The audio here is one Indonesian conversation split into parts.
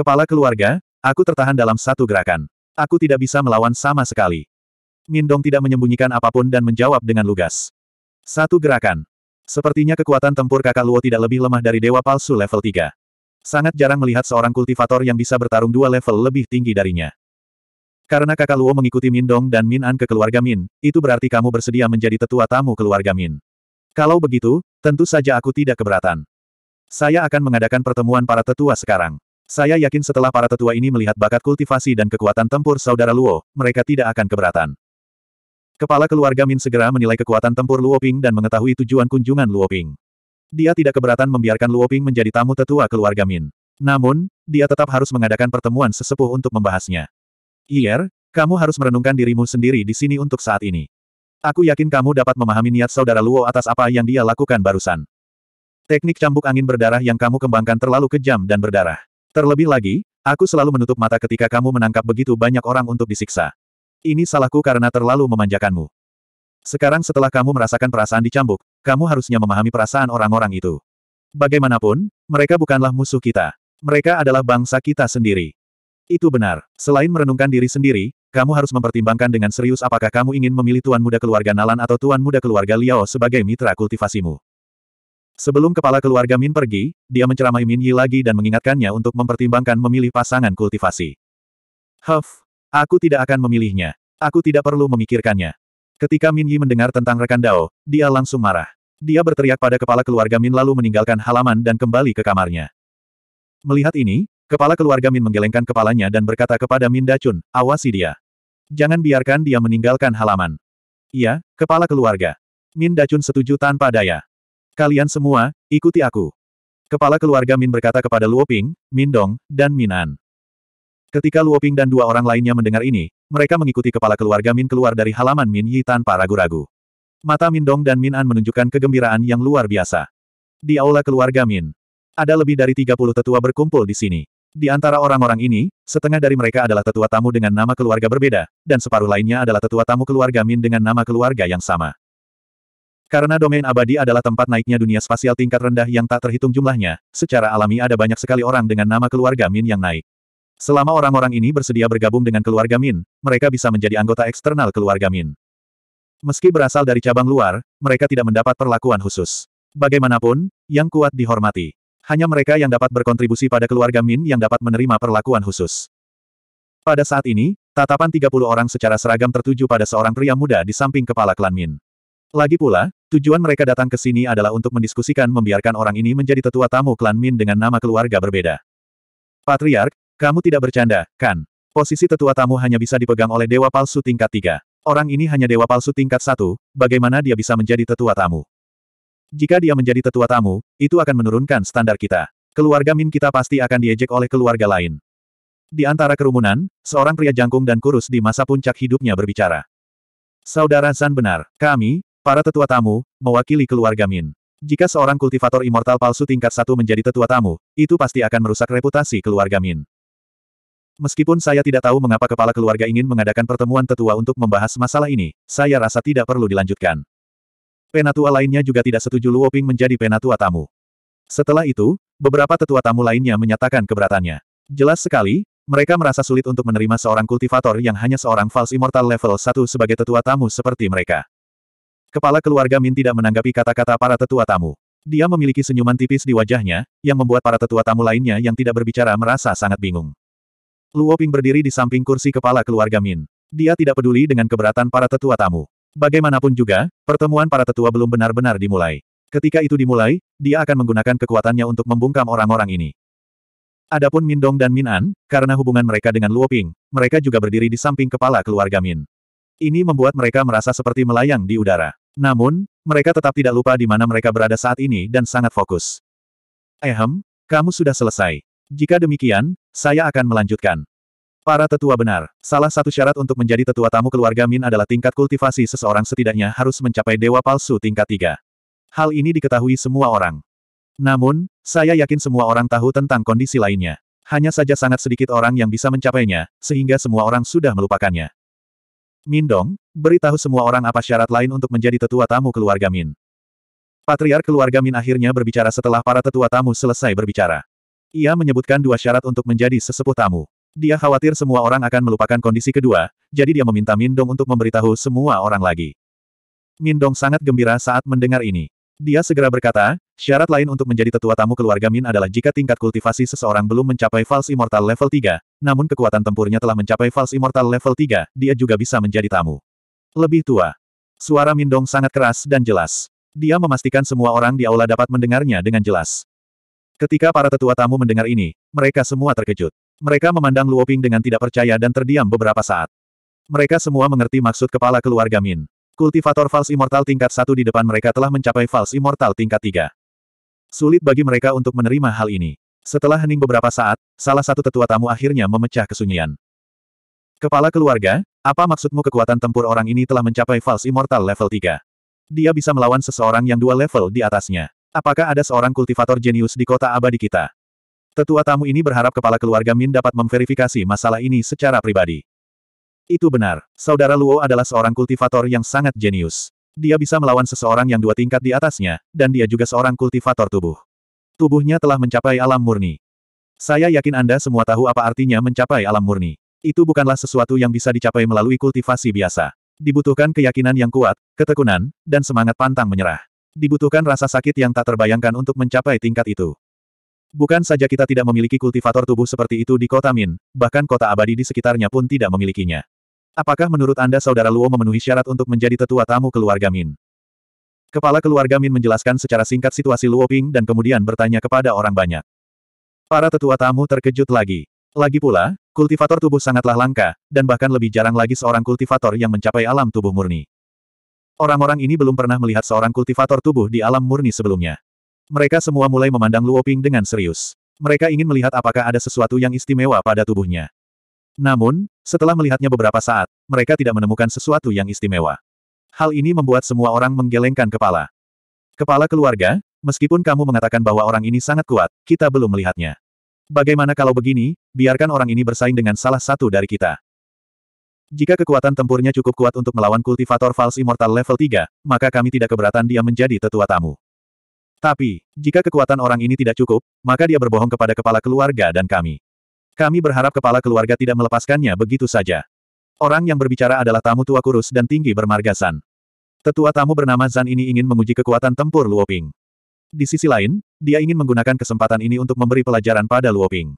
Kepala keluarga, aku tertahan dalam satu gerakan. Aku tidak bisa melawan sama sekali. Mindong tidak menyembunyikan apa pun dan menjawab dengan lugas. Satu gerakan. Sepertinya kekuatan tempur kakak Luo tidak lebih lemah dari dewa palsu level 3. Sangat jarang melihat seorang kultivator yang bisa bertarung dua level lebih tinggi darinya. Karena kakak Luo mengikuti Mindong dan Min An ke keluarga Min, itu berarti kamu bersedia menjadi tetua tamu keluarga Min. Kalau begitu, tentu saja aku tidak keberatan. Saya akan mengadakan pertemuan para tetua sekarang. Saya yakin setelah para tetua ini melihat bakat kultivasi dan kekuatan tempur saudara Luo, mereka tidak akan keberatan. Kepala keluarga Min segera menilai kekuatan tempur Luo Ping dan mengetahui tujuan kunjungan Luo Ping. Dia tidak keberatan membiarkan Luo Ping menjadi tamu tetua keluarga Min. Namun, dia tetap harus mengadakan pertemuan sesepuh untuk membahasnya. Iyer, kamu harus merenungkan dirimu sendiri di sini untuk saat ini. Aku yakin kamu dapat memahami niat saudara Luo atas apa yang dia lakukan barusan. Teknik cambuk angin berdarah yang kamu kembangkan terlalu kejam dan berdarah. Terlebih lagi, aku selalu menutup mata ketika kamu menangkap begitu banyak orang untuk disiksa. Ini salahku karena terlalu memanjakanmu. Sekarang setelah kamu merasakan perasaan dicambuk, kamu harusnya memahami perasaan orang-orang itu. Bagaimanapun, mereka bukanlah musuh kita. Mereka adalah bangsa kita sendiri. Itu benar. Selain merenungkan diri sendiri, kamu harus mempertimbangkan dengan serius apakah kamu ingin memilih tuan muda keluarga Nalan atau tuan muda keluarga Liao sebagai mitra kultivasimu. Sebelum kepala keluarga Min pergi, dia menceramai Min Yi lagi dan mengingatkannya untuk mempertimbangkan memilih pasangan kultivasi. Huff, aku tidak akan memilihnya. Aku tidak perlu memikirkannya. Ketika Min Yi mendengar tentang rekan Dao, dia langsung marah. Dia berteriak pada kepala keluarga Min lalu meninggalkan halaman dan kembali ke kamarnya. Melihat ini, Kepala keluarga Min menggelengkan kepalanya dan berkata kepada Min Dacun, awasi dia. Jangan biarkan dia meninggalkan halaman. Iya, kepala keluarga. Min Dacun setuju tanpa daya. Kalian semua, ikuti aku. Kepala keluarga Min berkata kepada Luo Ping, Min Dong, dan Min An. Ketika Luo Ping dan dua orang lainnya mendengar ini, mereka mengikuti kepala keluarga Min keluar dari halaman Min Yi tanpa ragu-ragu. Mata Min Dong dan Min An menunjukkan kegembiraan yang luar biasa. Di aula keluarga Min. Ada lebih dari 30 tetua berkumpul di sini. Di antara orang-orang ini, setengah dari mereka adalah tetua tamu dengan nama keluarga berbeda, dan separuh lainnya adalah tetua tamu keluarga Min dengan nama keluarga yang sama. Karena domain abadi adalah tempat naiknya dunia spasial tingkat rendah yang tak terhitung jumlahnya, secara alami ada banyak sekali orang dengan nama keluarga Min yang naik. Selama orang-orang ini bersedia bergabung dengan keluarga Min, mereka bisa menjadi anggota eksternal keluarga Min. Meski berasal dari cabang luar, mereka tidak mendapat perlakuan khusus. Bagaimanapun, yang kuat dihormati. Hanya mereka yang dapat berkontribusi pada keluarga Min yang dapat menerima perlakuan khusus. Pada saat ini, tatapan 30 orang secara seragam tertuju pada seorang pria muda di samping kepala klan Min. Lagi pula, tujuan mereka datang ke sini adalah untuk mendiskusikan membiarkan orang ini menjadi tetua tamu klan Min dengan nama keluarga berbeda. Patriark, kamu tidak bercanda, kan? Posisi tetua tamu hanya bisa dipegang oleh dewa palsu tingkat tiga. Orang ini hanya dewa palsu tingkat satu, bagaimana dia bisa menjadi tetua tamu? Jika dia menjadi tetua tamu, itu akan menurunkan standar kita. Keluarga Min kita pasti akan diejek oleh keluarga lain. Di antara kerumunan, seorang pria jangkung dan kurus di masa puncak hidupnya berbicara. Saudara Zan benar, kami, para tetua tamu, mewakili keluarga Min. Jika seorang kultivator immortal palsu tingkat satu menjadi tetua tamu, itu pasti akan merusak reputasi keluarga Min. Meskipun saya tidak tahu mengapa kepala keluarga ingin mengadakan pertemuan tetua untuk membahas masalah ini, saya rasa tidak perlu dilanjutkan. Penatua lainnya juga tidak setuju Luo Ping menjadi penatua tamu. Setelah itu, beberapa tetua tamu lainnya menyatakan keberatannya. Jelas sekali, mereka merasa sulit untuk menerima seorang kultivator yang hanya seorang false immortal level 1 sebagai tetua tamu seperti mereka. Kepala keluarga Min tidak menanggapi kata-kata para tetua tamu. Dia memiliki senyuman tipis di wajahnya, yang membuat para tetua tamu lainnya yang tidak berbicara merasa sangat bingung. Luo Ping berdiri di samping kursi kepala keluarga Min. Dia tidak peduli dengan keberatan para tetua tamu. Bagaimanapun juga, pertemuan para tetua belum benar-benar dimulai. Ketika itu dimulai, dia akan menggunakan kekuatannya untuk membungkam orang-orang ini. Adapun Min Dong dan Min An, karena hubungan mereka dengan Luo Ping, mereka juga berdiri di samping kepala keluarga Min. Ini membuat mereka merasa seperti melayang di udara. Namun, mereka tetap tidak lupa di mana mereka berada saat ini dan sangat fokus. Ehem, kamu sudah selesai. Jika demikian, saya akan melanjutkan. Para tetua benar. Salah satu syarat untuk menjadi tetua tamu keluarga Min adalah tingkat kultivasi seseorang setidaknya harus mencapai dewa palsu tingkat tiga. Hal ini diketahui semua orang. Namun, saya yakin semua orang tahu tentang kondisi lainnya. Hanya saja sangat sedikit orang yang bisa mencapainya, sehingga semua orang sudah melupakannya. Min Dong, beritahu semua orang apa syarat lain untuk menjadi tetua tamu keluarga Min. Patriark keluarga Min akhirnya berbicara setelah para tetua tamu selesai berbicara. Ia menyebutkan dua syarat untuk menjadi sesepuh tamu. Dia khawatir semua orang akan melupakan kondisi kedua, jadi dia meminta Mindong untuk memberitahu semua orang lagi. Mindong sangat gembira saat mendengar ini. Dia segera berkata, syarat lain untuk menjadi tetua tamu keluarga Min adalah jika tingkat kultivasi seseorang belum mencapai False Immortal level 3, namun kekuatan tempurnya telah mencapai False Immortal level 3, dia juga bisa menjadi tamu. Lebih tua. Suara Mindong sangat keras dan jelas. Dia memastikan semua orang di aula dapat mendengarnya dengan jelas. Ketika para tetua tamu mendengar ini, mereka semua terkejut. Mereka memandang Luoping dengan tidak percaya dan terdiam beberapa saat. Mereka semua mengerti maksud kepala keluarga Min. Kultivator False Immortal tingkat satu di depan mereka telah mencapai False Immortal tingkat tiga. Sulit bagi mereka untuk menerima hal ini. Setelah hening beberapa saat, salah satu tetua tamu akhirnya memecah kesunyian. Kepala keluarga, apa maksudmu kekuatan tempur orang ini telah mencapai False Immortal level 3? Dia bisa melawan seseorang yang dua level di atasnya. Apakah ada seorang kultivator jenius di kota abadi kita? Tetua tamu ini berharap kepala keluarga Min dapat memverifikasi masalah ini secara pribadi. Itu benar, saudara Luo adalah seorang kultivator yang sangat jenius. Dia bisa melawan seseorang yang dua tingkat di atasnya, dan dia juga seorang kultivator tubuh. Tubuhnya telah mencapai alam murni. Saya yakin Anda semua tahu apa artinya mencapai alam murni. Itu bukanlah sesuatu yang bisa dicapai melalui kultivasi biasa. Dibutuhkan keyakinan yang kuat, ketekunan, dan semangat pantang menyerah. Dibutuhkan rasa sakit yang tak terbayangkan untuk mencapai tingkat itu. Bukan saja kita tidak memiliki kultivator tubuh seperti itu di kota Min, bahkan kota abadi di sekitarnya pun tidak memilikinya. Apakah menurut Anda saudara Luo memenuhi syarat untuk menjadi tetua tamu keluarga Min? Kepala keluarga Min menjelaskan secara singkat situasi Luo Ping dan kemudian bertanya kepada orang banyak. Para tetua tamu terkejut lagi. Lagi pula, kultivator tubuh sangatlah langka, dan bahkan lebih jarang lagi seorang kultivator yang mencapai alam tubuh murni. Orang-orang ini belum pernah melihat seorang kultivator tubuh di alam murni sebelumnya. Mereka semua mulai memandang Luo Ping dengan serius. Mereka ingin melihat apakah ada sesuatu yang istimewa pada tubuhnya. Namun, setelah melihatnya beberapa saat, mereka tidak menemukan sesuatu yang istimewa. Hal ini membuat semua orang menggelengkan kepala. Kepala keluarga, meskipun kamu mengatakan bahwa orang ini sangat kuat, kita belum melihatnya. Bagaimana kalau begini, biarkan orang ini bersaing dengan salah satu dari kita. Jika kekuatan tempurnya cukup kuat untuk melawan kultivator False Immortal level 3, maka kami tidak keberatan dia menjadi tetua tamu. Tapi, jika kekuatan orang ini tidak cukup, maka dia berbohong kepada kepala keluarga dan kami. Kami berharap kepala keluarga tidak melepaskannya begitu saja. Orang yang berbicara adalah tamu tua kurus dan tinggi bermargasan. Tetua tamu bernama Zan ini ingin menguji kekuatan tempur Luoping. Di sisi lain, dia ingin menggunakan kesempatan ini untuk memberi pelajaran pada Luoping.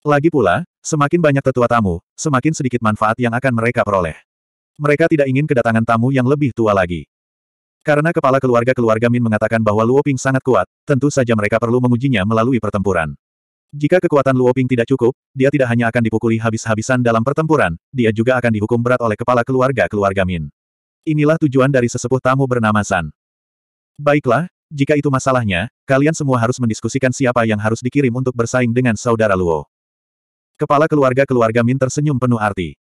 Lagi pula, semakin banyak tetua tamu, semakin sedikit manfaat yang akan mereka peroleh. Mereka tidak ingin kedatangan tamu yang lebih tua lagi. Karena kepala keluarga-keluarga Min mengatakan bahwa Luoping sangat kuat, tentu saja mereka perlu mengujinya melalui pertempuran. Jika kekuatan Luoping tidak cukup, dia tidak hanya akan dipukuli habis-habisan dalam pertempuran, dia juga akan dihukum berat oleh kepala keluarga-keluarga Min. Inilah tujuan dari sesepuh tamu bernama San. Baiklah, jika itu masalahnya, kalian semua harus mendiskusikan siapa yang harus dikirim untuk bersaing dengan saudara Luo. Kepala keluarga-keluarga Min tersenyum penuh arti.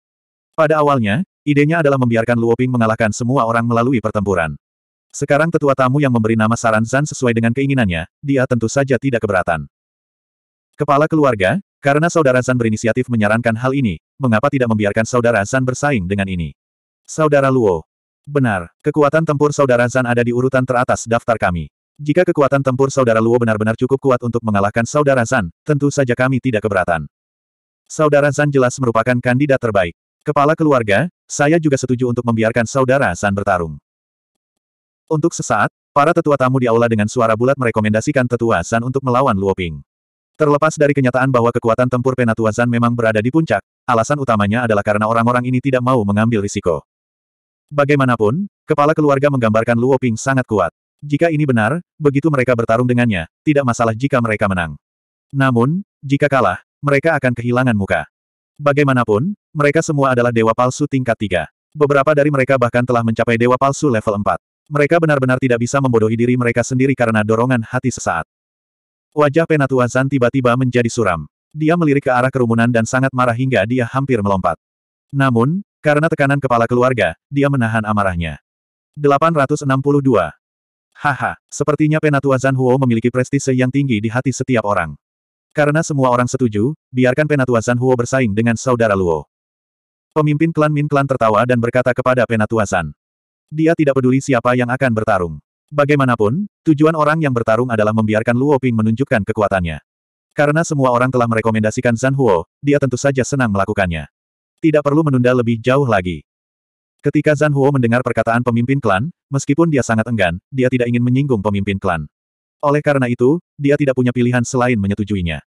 Pada awalnya, idenya adalah membiarkan Luoping mengalahkan semua orang melalui pertempuran. Sekarang tetua tamu yang memberi nama saran Zan sesuai dengan keinginannya, dia tentu saja tidak keberatan. Kepala keluarga, karena saudara Zan berinisiatif menyarankan hal ini, mengapa tidak membiarkan saudara Zan bersaing dengan ini? Saudara Luo. Benar, kekuatan tempur saudara Zan ada di urutan teratas daftar kami. Jika kekuatan tempur saudara Luo benar-benar cukup kuat untuk mengalahkan saudara Zan, tentu saja kami tidak keberatan. Saudara Zan jelas merupakan kandidat terbaik. Kepala keluarga, saya juga setuju untuk membiarkan saudara Zan bertarung. Untuk sesaat, para tetua tamu di aula dengan suara bulat merekomendasikan tetua Zan untuk melawan Luo Ping. Terlepas dari kenyataan bahwa kekuatan tempur Penatua Zan memang berada di puncak, alasan utamanya adalah karena orang-orang ini tidak mau mengambil risiko. Bagaimanapun, kepala keluarga menggambarkan Luo Ping sangat kuat. Jika ini benar, begitu mereka bertarung dengannya, tidak masalah jika mereka menang. Namun, jika kalah, mereka akan kehilangan muka. Bagaimanapun, mereka semua adalah dewa palsu tingkat tiga. Beberapa dari mereka bahkan telah mencapai dewa palsu level 4. Mereka benar-benar tidak bisa membodohi diri mereka sendiri karena dorongan hati sesaat. Wajah Penatua Zan tiba-tiba menjadi suram. Dia melirik ke arah kerumunan dan sangat marah hingga dia hampir melompat. Namun, karena tekanan kepala keluarga, dia menahan amarahnya. 862. Haha, sepertinya Penatua Zan Huo memiliki prestise yang tinggi di hati setiap orang. Karena semua orang setuju, biarkan Penatua Zan Huo bersaing dengan saudara Luo. Pemimpin klan Min Klan tertawa dan berkata kepada Penatua Zan. Dia tidak peduli siapa yang akan bertarung. Bagaimanapun, tujuan orang yang bertarung adalah membiarkan Luo Ping menunjukkan kekuatannya. Karena semua orang telah merekomendasikan Zhan Huo, dia tentu saja senang melakukannya. Tidak perlu menunda lebih jauh lagi. Ketika Zhan Huo mendengar perkataan pemimpin klan, meskipun dia sangat enggan, dia tidak ingin menyinggung pemimpin klan. Oleh karena itu, dia tidak punya pilihan selain menyetujuinya.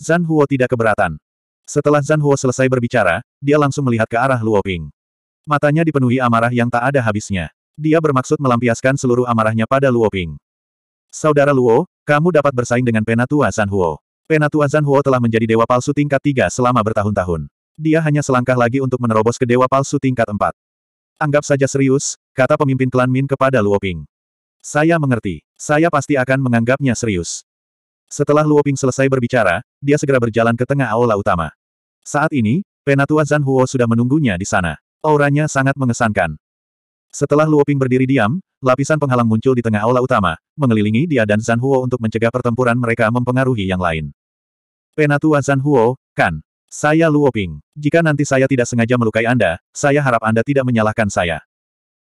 Zhan Huo tidak keberatan. Setelah Zhan Huo selesai berbicara, dia langsung melihat ke arah Luo Ping. Matanya dipenuhi amarah yang tak ada habisnya. Dia bermaksud melampiaskan seluruh amarahnya pada Luo Ping. Saudara Luo, kamu dapat bersaing dengan penatua Zhan Huo. Penatua Zhan Huo telah menjadi dewa palsu tingkat tiga selama bertahun-tahun. Dia hanya selangkah lagi untuk menerobos ke dewa palsu tingkat empat. Anggap saja serius, kata pemimpin klan Min kepada Luo Ping. Saya mengerti. Saya pasti akan menganggapnya serius. Setelah Luo Ping selesai berbicara, dia segera berjalan ke tengah aula utama. Saat ini, Penatua Zhan Huo sudah menunggunya di sana. Auranya sangat mengesankan. Setelah Luo Ping berdiri diam, lapisan penghalang muncul di tengah aula utama, mengelilingi dia dan Zhan Huo untuk mencegah pertempuran mereka mempengaruhi yang lain. Penatua Zhan Huo, kan? Saya Luo Ping. Jika nanti saya tidak sengaja melukai Anda, saya harap Anda tidak menyalahkan saya.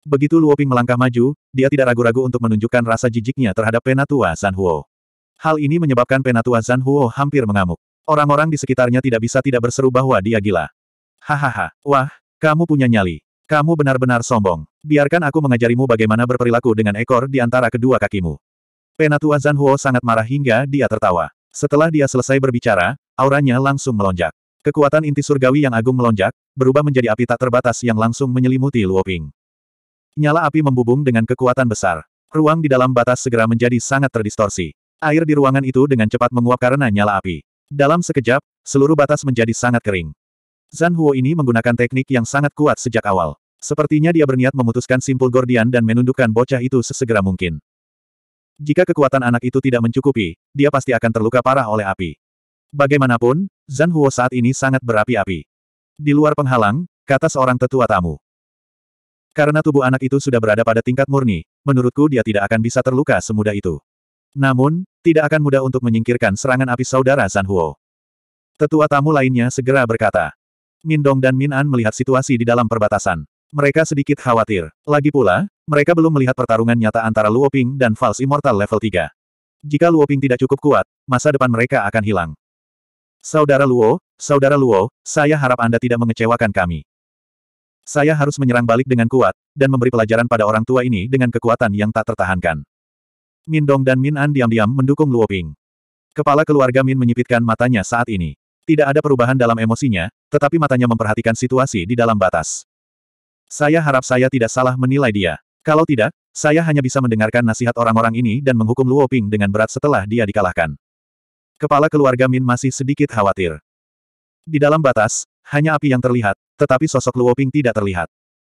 Begitu Luo Ping melangkah maju, dia tidak ragu-ragu untuk menunjukkan rasa jijiknya terhadap Penatua Zhan Huo. Hal ini menyebabkan Penatua Zhan Huo hampir mengamuk. Orang-orang di sekitarnya tidak bisa tidak berseru bahwa dia gila. Hahaha, wah, kamu punya nyali. Kamu benar-benar sombong. Biarkan aku mengajarimu bagaimana berperilaku dengan ekor di antara kedua kakimu. Penatua Zhan Huo sangat marah hingga dia tertawa. Setelah dia selesai berbicara, auranya langsung melonjak. Kekuatan inti surgawi yang agung melonjak, berubah menjadi api tak terbatas yang langsung menyelimuti Luo Ping. Nyala api membubung dengan kekuatan besar. Ruang di dalam batas segera menjadi sangat terdistorsi. Air di ruangan itu dengan cepat menguap karena nyala api. Dalam sekejap, seluruh batas menjadi sangat kering. Zhan Huo ini menggunakan teknik yang sangat kuat sejak awal. Sepertinya dia berniat memutuskan simpul Gordian dan menundukkan bocah itu sesegera mungkin. Jika kekuatan anak itu tidak mencukupi, dia pasti akan terluka parah oleh api. Bagaimanapun, Zhan Huo saat ini sangat berapi-api. Di luar penghalang, kata seorang tetua tamu. Karena tubuh anak itu sudah berada pada tingkat murni, menurutku dia tidak akan bisa terluka semudah itu. Namun, tidak akan mudah untuk menyingkirkan serangan api saudara Zhan Huo. Tetua tamu lainnya segera berkata. Min Dong dan Min An melihat situasi di dalam perbatasan. Mereka sedikit khawatir. Lagi pula, mereka belum melihat pertarungan nyata antara Luo Ping dan False Immortal level 3. Jika Luo Ping tidak cukup kuat, masa depan mereka akan hilang. Saudara Luo, Saudara Luo, saya harap Anda tidak mengecewakan kami. Saya harus menyerang balik dengan kuat, dan memberi pelajaran pada orang tua ini dengan kekuatan yang tak tertahankan. Min Dong dan Min An diam-diam mendukung Luo Ping. Kepala keluarga Min menyipitkan matanya saat ini. Tidak ada perubahan dalam emosinya, tetapi matanya memperhatikan situasi di dalam batas. Saya harap saya tidak salah menilai dia. Kalau tidak, saya hanya bisa mendengarkan nasihat orang-orang ini dan menghukum Luo Ping dengan berat setelah dia dikalahkan. Kepala keluarga Min masih sedikit khawatir. Di dalam batas, hanya api yang terlihat, tetapi sosok Luo Ping tidak terlihat.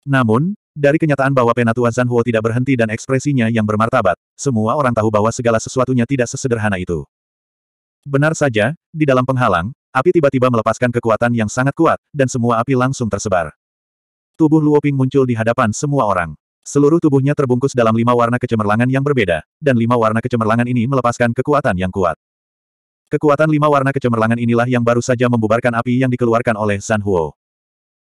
Namun, dari kenyataan bahwa Penatua Zhan Huo tidak berhenti dan ekspresinya yang bermartabat, semua orang tahu bahwa segala sesuatunya tidak sesederhana itu. Benar saja, di dalam penghalang, api tiba-tiba melepaskan kekuatan yang sangat kuat, dan semua api langsung tersebar. Tubuh Luo Ping muncul di hadapan semua orang. Seluruh tubuhnya terbungkus dalam lima warna kecemerlangan yang berbeda, dan lima warna kecemerlangan ini melepaskan kekuatan yang kuat. Kekuatan lima warna kecemerlangan inilah yang baru saja membubarkan api yang dikeluarkan oleh Zhan Huo.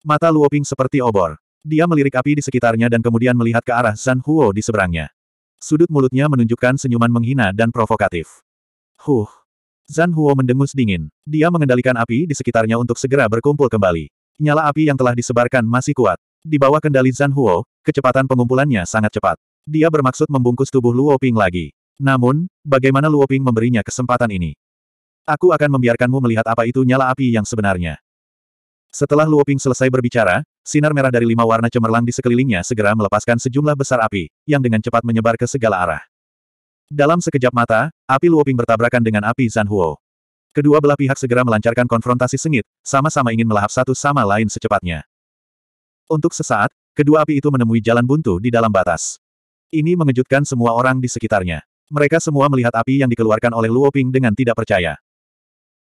Mata Luo Ping seperti obor. Dia melirik api di sekitarnya dan kemudian melihat ke arah Zhan Huo di seberangnya. Sudut mulutnya menunjukkan senyuman menghina dan provokatif. Huh. Zhan Huo mendengus dingin. Dia mengendalikan api di sekitarnya untuk segera berkumpul kembali. Nyala api yang telah disebarkan masih kuat. Di bawah kendali Zhan Huo, kecepatan pengumpulannya sangat cepat. Dia bermaksud membungkus tubuh Luo Ping lagi. Namun, bagaimana Luo Ping memberinya kesempatan ini? Aku akan membiarkanmu melihat apa itu nyala api yang sebenarnya. Setelah Luo Ping selesai berbicara, sinar merah dari lima warna cemerlang di sekelilingnya segera melepaskan sejumlah besar api, yang dengan cepat menyebar ke segala arah. Dalam sekejap mata, api Luo Ping bertabrakan dengan api Zhan Huo. Kedua belah pihak segera melancarkan konfrontasi sengit, sama-sama ingin melahap satu sama lain secepatnya. Untuk sesaat, kedua api itu menemui jalan buntu di dalam batas. Ini mengejutkan semua orang di sekitarnya. Mereka semua melihat api yang dikeluarkan oleh Luo Ping dengan tidak percaya.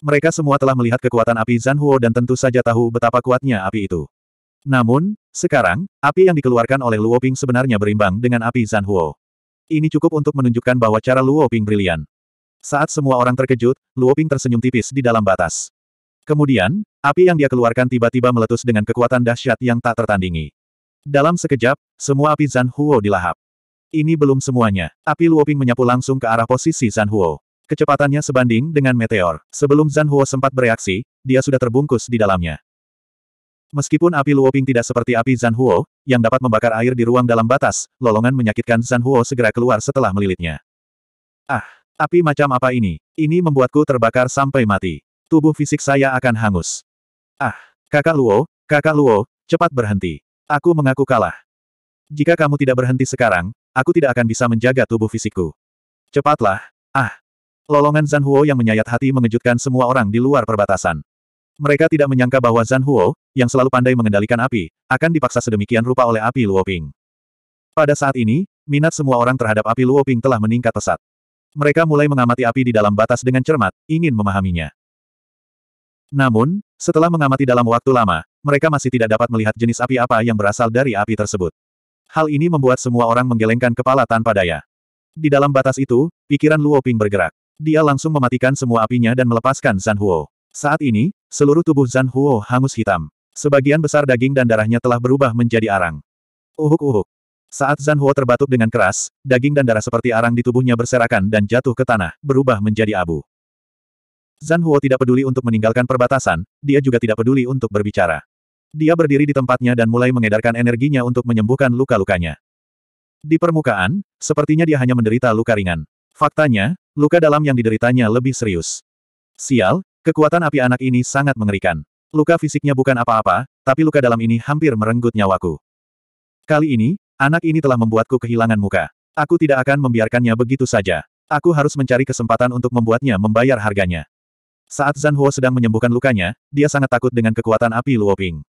Mereka semua telah melihat kekuatan api Zhan Huo dan tentu saja tahu betapa kuatnya api itu. Namun, sekarang, api yang dikeluarkan oleh Luo Ping sebenarnya berimbang dengan api Zhan Huo. Ini cukup untuk menunjukkan bahwa cara Luo Ping brilian. Saat semua orang terkejut, Luo Ping tersenyum tipis di dalam batas. Kemudian, api yang dia keluarkan tiba-tiba meletus dengan kekuatan dahsyat yang tak tertandingi. Dalam sekejap, semua api Zhan Huo dilahap. Ini belum semuanya. Api Luoping menyapu langsung ke arah posisi Zhan Huo. Kecepatannya sebanding dengan meteor. Sebelum Zhan Huo sempat bereaksi, dia sudah terbungkus di dalamnya. Meskipun api Luoping tidak seperti api Zhan Huo, yang dapat membakar air di ruang dalam batas, lolongan menyakitkan Zhan Huo segera keluar setelah melilitnya. Ah, api macam apa ini? Ini membuatku terbakar sampai mati. Tubuh fisik saya akan hangus. Ah, kakak Luo, kakak Luo, cepat berhenti. Aku mengaku kalah. Jika kamu tidak berhenti sekarang, aku tidak akan bisa menjaga tubuh fisikku. Cepatlah, ah. Lolongan Zhan Huo yang menyayat hati mengejutkan semua orang di luar perbatasan. Mereka tidak menyangka bahwa Zhan Huo, yang selalu pandai mengendalikan api, akan dipaksa sedemikian rupa oleh api Luoping. Pada saat ini, minat semua orang terhadap api Luoping telah meningkat pesat. Mereka mulai mengamati api di dalam batas dengan cermat, ingin memahaminya. Namun, setelah mengamati dalam waktu lama, mereka masih tidak dapat melihat jenis api apa yang berasal dari api tersebut. Hal ini membuat semua orang menggelengkan kepala tanpa daya. Di dalam batas itu, pikiran Luoping bergerak. Dia langsung mematikan semua apinya dan melepaskan Zhan Huo. Saat ini, seluruh tubuh Zhan Huo hangus hitam. Sebagian besar daging dan darahnya telah berubah menjadi arang. Uhuk-uhuk. Saat Zhan Huo terbatuk dengan keras, daging dan darah seperti arang di tubuhnya berserakan dan jatuh ke tanah, berubah menjadi abu. Zhan Huo tidak peduli untuk meninggalkan perbatasan, dia juga tidak peduli untuk berbicara. Dia berdiri di tempatnya dan mulai mengedarkan energinya untuk menyembuhkan luka-lukanya. Di permukaan, sepertinya dia hanya menderita luka ringan. Faktanya, luka dalam yang dideritanya lebih serius. Sial, Kekuatan api anak ini sangat mengerikan. Luka fisiknya bukan apa-apa, tapi luka dalam ini hampir merenggut nyawaku. Kali ini, anak ini telah membuatku kehilangan muka. Aku tidak akan membiarkannya begitu saja. Aku harus mencari kesempatan untuk membuatnya membayar harganya. Saat Zhan Huo sedang menyembuhkan lukanya, dia sangat takut dengan kekuatan api Luoping.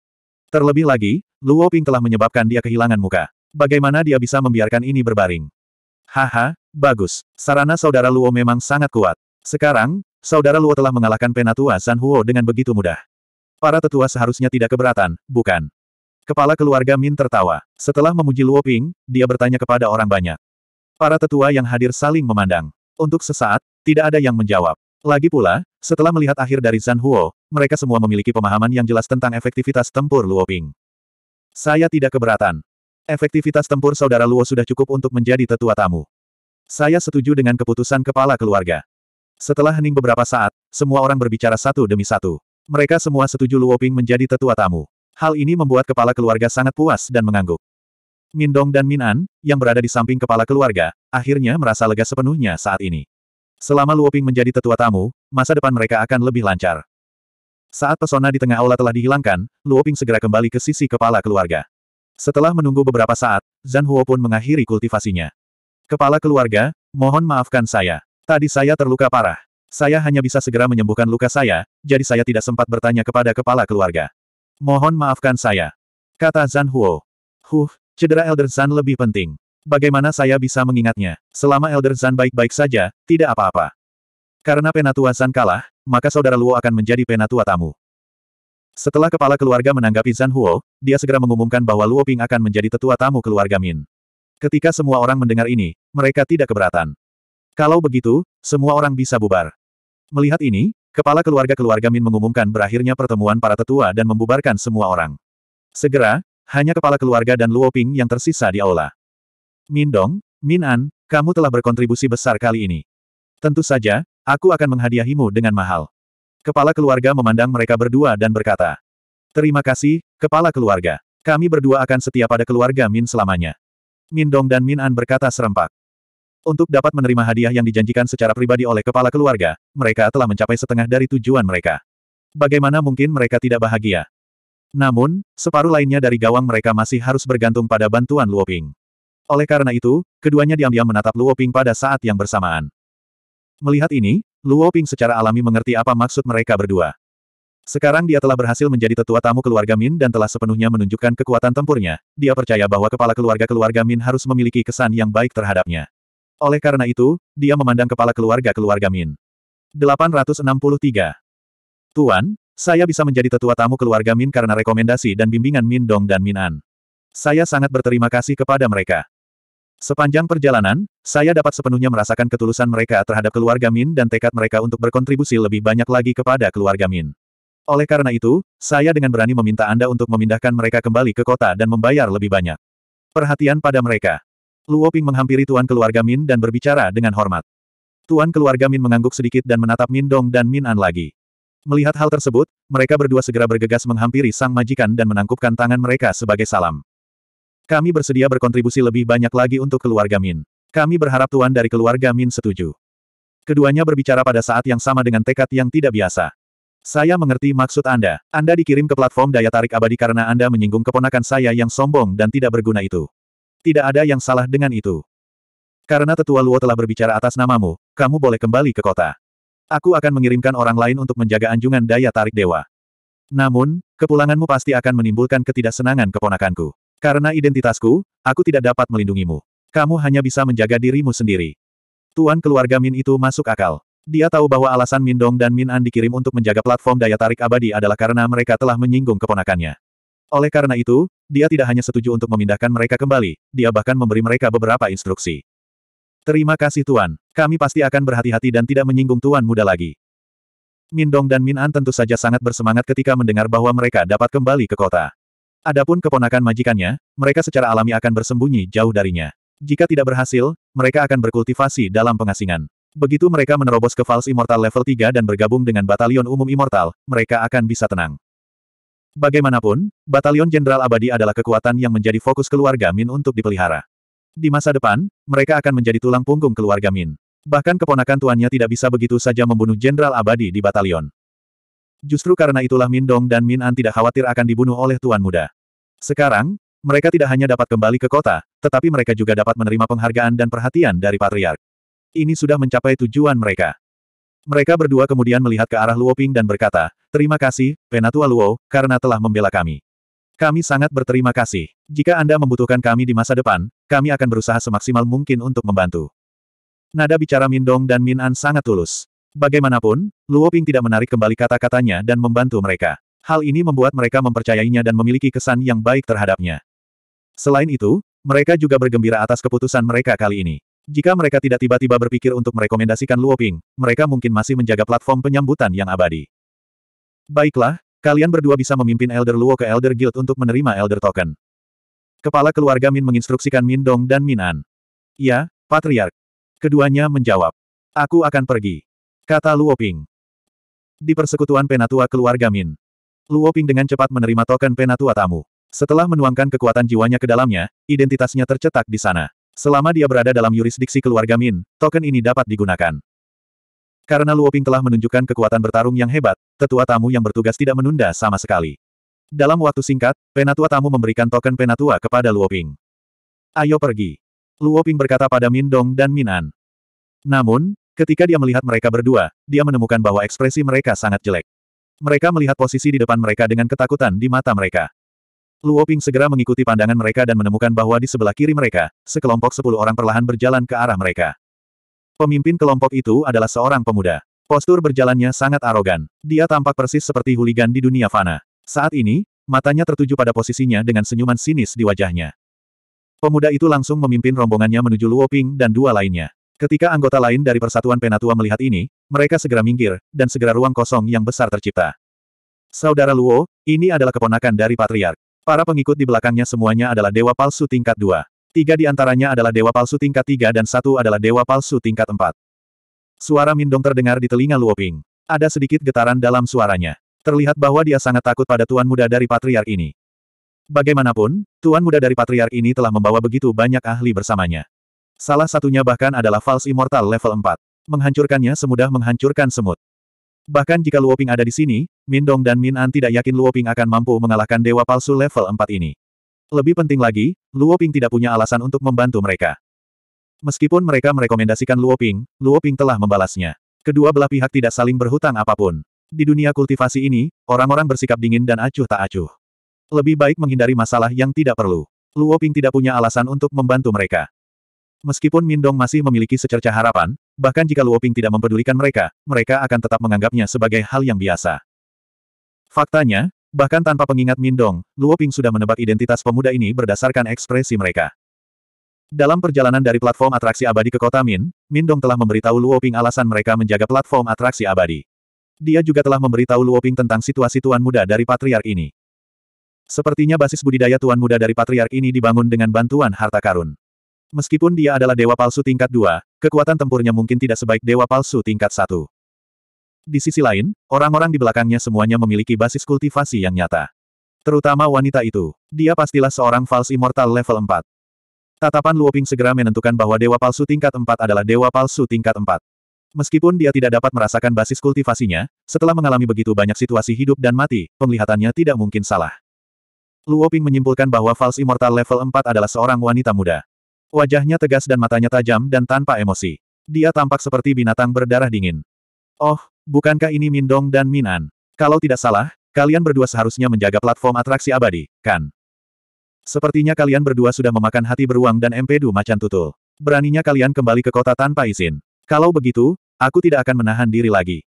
Terlebih lagi, Luoping telah menyebabkan dia kehilangan muka. Bagaimana dia bisa membiarkan ini berbaring? Haha, bagus. Sarana saudara Luo memang sangat kuat. Sekarang, Saudara Luo telah mengalahkan penatua San Huo dengan begitu mudah. Para tetua seharusnya tidak keberatan, bukan? Kepala keluarga Min tertawa. Setelah memuji Luo Ping, dia bertanya kepada orang banyak. Para tetua yang hadir saling memandang. Untuk sesaat, tidak ada yang menjawab. Lagi pula, setelah melihat akhir dari Zhan Huo, mereka semua memiliki pemahaman yang jelas tentang efektivitas tempur Luo Ping. Saya tidak keberatan. Efektivitas tempur saudara Luo sudah cukup untuk menjadi tetua tamu. Saya setuju dengan keputusan kepala keluarga. Setelah hening beberapa saat, semua orang berbicara satu demi satu. Mereka semua setuju Luo Ping menjadi tetua tamu. Hal ini membuat kepala keluarga sangat puas dan mengangguk. Min Dong dan Min An, yang berada di samping kepala keluarga, akhirnya merasa lega sepenuhnya saat ini. Selama Luo Ping menjadi tetua tamu, masa depan mereka akan lebih lancar. Saat pesona di tengah aula telah dihilangkan, Luo Ping segera kembali ke sisi kepala keluarga. Setelah menunggu beberapa saat, Zhan Huo pun mengakhiri kultivasinya. Kepala keluarga, mohon maafkan saya. Tadi saya terluka parah. Saya hanya bisa segera menyembuhkan luka saya, jadi saya tidak sempat bertanya kepada kepala keluarga. Mohon maafkan saya. Kata Zhan Huo. Huh, cedera Elder Zhan lebih penting. Bagaimana saya bisa mengingatnya? Selama Elder Zhan baik-baik saja, tidak apa-apa. Karena penatua Zhan kalah, maka saudara Luo akan menjadi penatua tamu. Setelah kepala keluarga menanggapi Zhan Huo, dia segera mengumumkan bahwa Luo Ping akan menjadi tetua tamu keluarga Min. Ketika semua orang mendengar ini, mereka tidak keberatan. Kalau begitu, semua orang bisa bubar. Melihat ini, kepala keluarga-keluarga Min mengumumkan berakhirnya pertemuan para tetua dan membubarkan semua orang. Segera, hanya kepala keluarga dan Luo Ping yang tersisa di aula. Min Dong, Min An, kamu telah berkontribusi besar kali ini. Tentu saja, aku akan menghadiahimu dengan mahal. Kepala keluarga memandang mereka berdua dan berkata, Terima kasih, kepala keluarga. Kami berdua akan setia pada keluarga Min selamanya. Min Dong dan Min An berkata serempak. Untuk dapat menerima hadiah yang dijanjikan secara pribadi oleh kepala keluarga, mereka telah mencapai setengah dari tujuan mereka. Bagaimana mungkin mereka tidak bahagia? Namun, separuh lainnya dari gawang mereka masih harus bergantung pada bantuan Luoping. Oleh karena itu, keduanya diam-diam menatap Luoping pada saat yang bersamaan. Melihat ini, Luoping secara alami mengerti apa maksud mereka berdua. Sekarang dia telah berhasil menjadi tetua tamu keluarga Min dan telah sepenuhnya menunjukkan kekuatan tempurnya, dia percaya bahwa kepala keluarga keluarga Min harus memiliki kesan yang baik terhadapnya. Oleh karena itu, dia memandang kepala keluarga-keluarga Min. 863. Tuan, saya bisa menjadi tetua tamu keluarga Min karena rekomendasi dan bimbingan Min Dong dan Min An. Saya sangat berterima kasih kepada mereka. Sepanjang perjalanan, saya dapat sepenuhnya merasakan ketulusan mereka terhadap keluarga Min dan tekad mereka untuk berkontribusi lebih banyak lagi kepada keluarga Min. Oleh karena itu, saya dengan berani meminta Anda untuk memindahkan mereka kembali ke kota dan membayar lebih banyak. Perhatian pada mereka. Luo Ping menghampiri tuan keluarga Min dan berbicara dengan hormat. Tuan keluarga Min mengangguk sedikit dan menatap Min Dong dan Min An lagi. Melihat hal tersebut, mereka berdua segera bergegas menghampiri sang majikan dan menangkupkan tangan mereka sebagai salam. Kami bersedia berkontribusi lebih banyak lagi untuk keluarga Min. Kami berharap tuan dari keluarga Min setuju. Keduanya berbicara pada saat yang sama dengan tekad yang tidak biasa. Saya mengerti maksud Anda. Anda dikirim ke platform daya tarik abadi karena Anda menyinggung keponakan saya yang sombong dan tidak berguna itu. Tidak ada yang salah dengan itu. Karena tetua Luo telah berbicara atas namamu, kamu boleh kembali ke kota. Aku akan mengirimkan orang lain untuk menjaga anjungan daya tarik dewa. Namun, kepulanganmu pasti akan menimbulkan ketidaksenangan keponakanku. Karena identitasku, aku tidak dapat melindungimu. Kamu hanya bisa menjaga dirimu sendiri. Tuan keluarga Min itu masuk akal. Dia tahu bahwa alasan Min Dong dan Min An dikirim untuk menjaga platform daya tarik abadi adalah karena mereka telah menyinggung keponakannya. Oleh karena itu, dia tidak hanya setuju untuk memindahkan mereka kembali, dia bahkan memberi mereka beberapa instruksi. Terima kasih Tuan. Kami pasti akan berhati-hati dan tidak menyinggung Tuan muda lagi. Min Dong dan Min An tentu saja sangat bersemangat ketika mendengar bahwa mereka dapat kembali ke kota. Adapun keponakan majikannya, mereka secara alami akan bersembunyi jauh darinya. Jika tidak berhasil, mereka akan berkultivasi dalam pengasingan. Begitu mereka menerobos ke Fals Immortal level 3 dan bergabung dengan Batalion Umum Immortal, mereka akan bisa tenang. Bagaimanapun, Batalion Jenderal Abadi adalah kekuatan yang menjadi fokus keluarga Min untuk dipelihara. Di masa depan, mereka akan menjadi tulang punggung keluarga Min. Bahkan keponakan tuannya tidak bisa begitu saja membunuh Jenderal Abadi di batalion. Justru karena itulah Min Dong dan Min An tidak khawatir akan dibunuh oleh tuan muda. Sekarang, mereka tidak hanya dapat kembali ke kota, tetapi mereka juga dapat menerima penghargaan dan perhatian dari Patriark. Ini sudah mencapai tujuan mereka. Mereka berdua kemudian melihat ke arah Luo Ping dan berkata, Terima kasih, Penatua Luo, karena telah membela kami. Kami sangat berterima kasih. Jika Anda membutuhkan kami di masa depan, kami akan berusaha semaksimal mungkin untuk membantu. Nada bicara Min Dong dan Min An sangat tulus. Bagaimanapun, Luo Ping tidak menarik kembali kata-katanya dan membantu mereka. Hal ini membuat mereka mempercayainya dan memiliki kesan yang baik terhadapnya. Selain itu, mereka juga bergembira atas keputusan mereka kali ini. Jika mereka tidak tiba-tiba berpikir untuk merekomendasikan Luo Ping, mereka mungkin masih menjaga platform penyambutan yang abadi. Baiklah, Kalian berdua bisa memimpin Elder Luo ke Elder Guild untuk menerima Elder Token. Kepala keluarga Min menginstruksikan Min Dong dan Min An. Ya, Patriark. Keduanya menjawab. Aku akan pergi. Kata Luo Ping. Di persekutuan penatua keluarga Min. Luo Ping dengan cepat menerima token penatua tamu. Setelah menuangkan kekuatan jiwanya ke dalamnya, identitasnya tercetak di sana. Selama dia berada dalam yurisdiksi keluarga Min, token ini dapat digunakan. Karena Luoping telah menunjukkan kekuatan bertarung yang hebat, tetua tamu yang bertugas tidak menunda sama sekali. Dalam waktu singkat, penatua tamu memberikan token penatua kepada Luoping. Ayo pergi. Luoping berkata pada Min Dong dan Min An. Namun, ketika dia melihat mereka berdua, dia menemukan bahwa ekspresi mereka sangat jelek. Mereka melihat posisi di depan mereka dengan ketakutan di mata mereka. Luoping segera mengikuti pandangan mereka dan menemukan bahwa di sebelah kiri mereka, sekelompok sepuluh orang perlahan berjalan ke arah mereka. Pemimpin kelompok itu adalah seorang pemuda. Postur berjalannya sangat arogan. Dia tampak persis seperti huligan di dunia fana. Saat ini, matanya tertuju pada posisinya dengan senyuman sinis di wajahnya. Pemuda itu langsung memimpin rombongannya menuju Luo Ping dan dua lainnya. Ketika anggota lain dari Persatuan Penatua melihat ini, mereka segera minggir, dan segera ruang kosong yang besar tercipta. Saudara Luo, ini adalah keponakan dari Patriark. Para pengikut di belakangnya semuanya adalah dewa palsu tingkat dua. Tiga di antaranya adalah dewa palsu tingkat tiga dan satu adalah dewa palsu tingkat empat. Suara Mindong terdengar di telinga Luoping. Ada sedikit getaran dalam suaranya. Terlihat bahwa dia sangat takut pada tuan muda dari patriark ini. Bagaimanapun, tuan muda dari patriark ini telah membawa begitu banyak ahli bersamanya. Salah satunya bahkan adalah False Immortal level 4. Menghancurkannya semudah menghancurkan semut. Bahkan jika Luoping ada di sini, Mindong dan Min An tidak yakin Luoping akan mampu mengalahkan dewa palsu level 4 ini. Lebih penting lagi, Luo Ping tidak punya alasan untuk membantu mereka. Meskipun mereka merekomendasikan Luo Ping, Luo Ping telah membalasnya. Kedua belah pihak tidak saling berhutang apa pun. Di dunia kultivasi ini, orang-orang bersikap dingin dan acuh tak acuh. Lebih baik menghindari masalah yang tidak perlu. Luo Ping tidak punya alasan untuk membantu mereka. Meskipun Mindong masih memiliki secerca harapan, bahkan jika Luo Ping tidak mempedulikan mereka, mereka akan tetap menganggapnya sebagai hal yang biasa. Faktanya, Bahkan tanpa pengingat Mindong, Luo Ping sudah menebak identitas pemuda ini berdasarkan ekspresi mereka. Dalam perjalanan dari platform atraksi abadi ke kota Min, Mindong telah memberitahu Luo Ping alasan mereka menjaga platform atraksi abadi. Dia juga telah memberitahu Luo Ping tentang situasi tuan muda dari patriark ini. Sepertinya basis budidaya tuan muda dari patriark ini dibangun dengan bantuan harta karun. Meskipun dia adalah dewa palsu tingkat dua, kekuatan tempurnya mungkin tidak sebaik dewa palsu tingkat satu. Di sisi lain, orang-orang di belakangnya semuanya memiliki basis kultivasi yang nyata. Terutama wanita itu. Dia pastilah seorang false immortal level 4. Tatapan Luoping segera menentukan bahwa dewa palsu tingkat 4 adalah dewa palsu tingkat 4. Meskipun dia tidak dapat merasakan basis kultivasinya, setelah mengalami begitu banyak situasi hidup dan mati, penglihatannya tidak mungkin salah. Luoping menyimpulkan bahwa false immortal level 4 adalah seorang wanita muda. Wajahnya tegas dan matanya tajam dan tanpa emosi. Dia tampak seperti binatang berdarah dingin. Oh, bukankah ini Mindong dan Minan? Kalau tidak salah, kalian berdua seharusnya menjaga platform atraksi abadi, kan? Sepertinya kalian berdua sudah memakan hati beruang dan empedu macan tutul. Beraninya kalian kembali ke kota tanpa izin. Kalau begitu, aku tidak akan menahan diri lagi.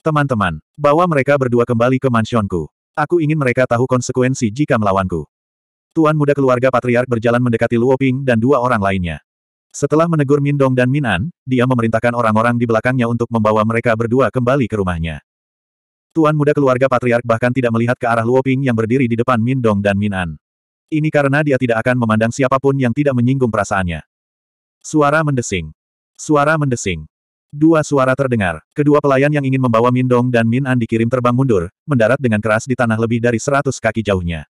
Teman-teman, bawa mereka berdua kembali ke mansionku. Aku ingin mereka tahu konsekuensi jika melawanku. Tuan muda keluarga patriark berjalan mendekati Luoping dan dua orang lainnya. Setelah menegur Mindong dan Minan, dia memerintahkan orang-orang di belakangnya untuk membawa mereka berdua kembali ke rumahnya. Tuan muda keluarga patriark bahkan tidak melihat ke arah Luoping yang berdiri di depan Mindong dan Minan. Ini karena dia tidak akan memandang siapa pun yang tidak menyinggung perasaannya. Suara mendesing. Suara mendesing. Dua suara terdengar. Kedua pelayan yang ingin membawa Mindong dan Minan dikirim terbang mundur, mendarat dengan keras di tanah lebih dari seratus kaki jauhnya.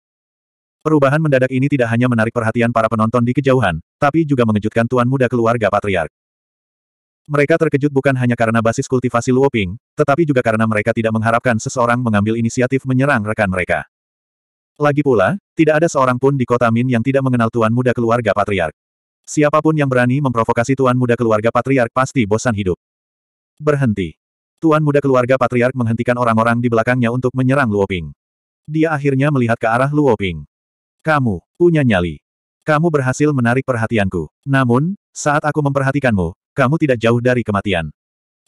Perubahan mendadak ini tidak hanya menarik perhatian para penonton di kejauhan, tapi juga mengejutkan tuan muda keluarga patriark. Mereka terkejut bukan hanya karena basis kultivasi Luoping, tetapi juga karena mereka tidak mengharapkan seseorang mengambil inisiatif menyerang rekan mereka. Lagi pula, tidak ada seorang pun di kota Min yang tidak mengenal tuan muda keluarga patriark. Siapa pun yang berani memprovokasi tuan muda keluarga patriark pasti bosan hidup. Berhenti. Tuan muda keluarga patriark menghentikan orang-orang di belakangnya untuk menyerang Luoping. Dia akhirnya melihat ke arah Luoping. Kamu, punya nyali. Kamu berhasil menarik perhatianku. Namun, saat aku memperhatikanmu, kamu tidak jauh dari kematian.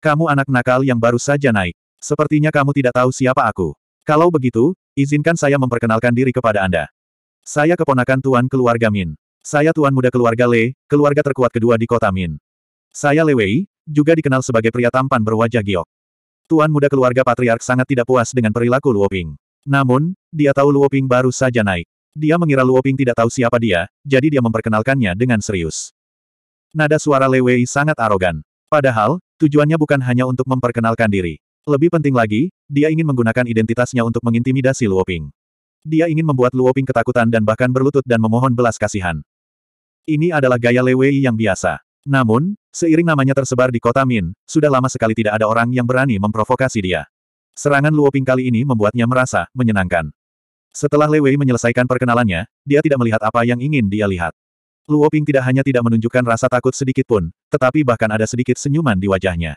Kamu anak nakal yang baru saja naik. Sepertinya kamu tidak tahu siapa aku. Kalau begitu, izinkan saya memperkenalkan diri kepada Anda. Saya keponakan Tuan Keluarga Min. Saya Tuan Muda Keluarga Le, keluarga terkuat kedua di kota Min. Saya Le Wei, juga dikenal sebagai pria tampan berwajah giok. Tuan Muda Keluarga Patriark sangat tidak puas dengan perilaku Luoping. Namun, dia tahu Luoping baru saja naik. Dia mengira Luoping tidak tahu siapa dia, jadi dia memperkenalkannya dengan serius. Nada suara Lei Wei sangat arogan. Padahal, tujuannya bukan hanya untuk memperkenalkan diri. Lebih penting lagi, dia ingin menggunakan identitasnya untuk mengintimidasi Luoping. Dia ingin membuat Luoping ketakutan dan bahkan berlutut dan memohon belas kasihan. Ini adalah gaya Lei Wei yang biasa. Namun, seiring namanya tersebar di kota Min, sudah lama sekali tidak ada orang yang berani memprovokasi dia. Serangan Luoping kali ini membuatnya merasa menyenangkan. Setelah Lei Wei menyelesaikan perkenalannya, dia tidak melihat apa yang ingin dia lihat. Luo Ping tidak hanya tidak menunjukkan rasa takut sedikit pun, tetapi bahkan ada sedikit senyuman di wajahnya.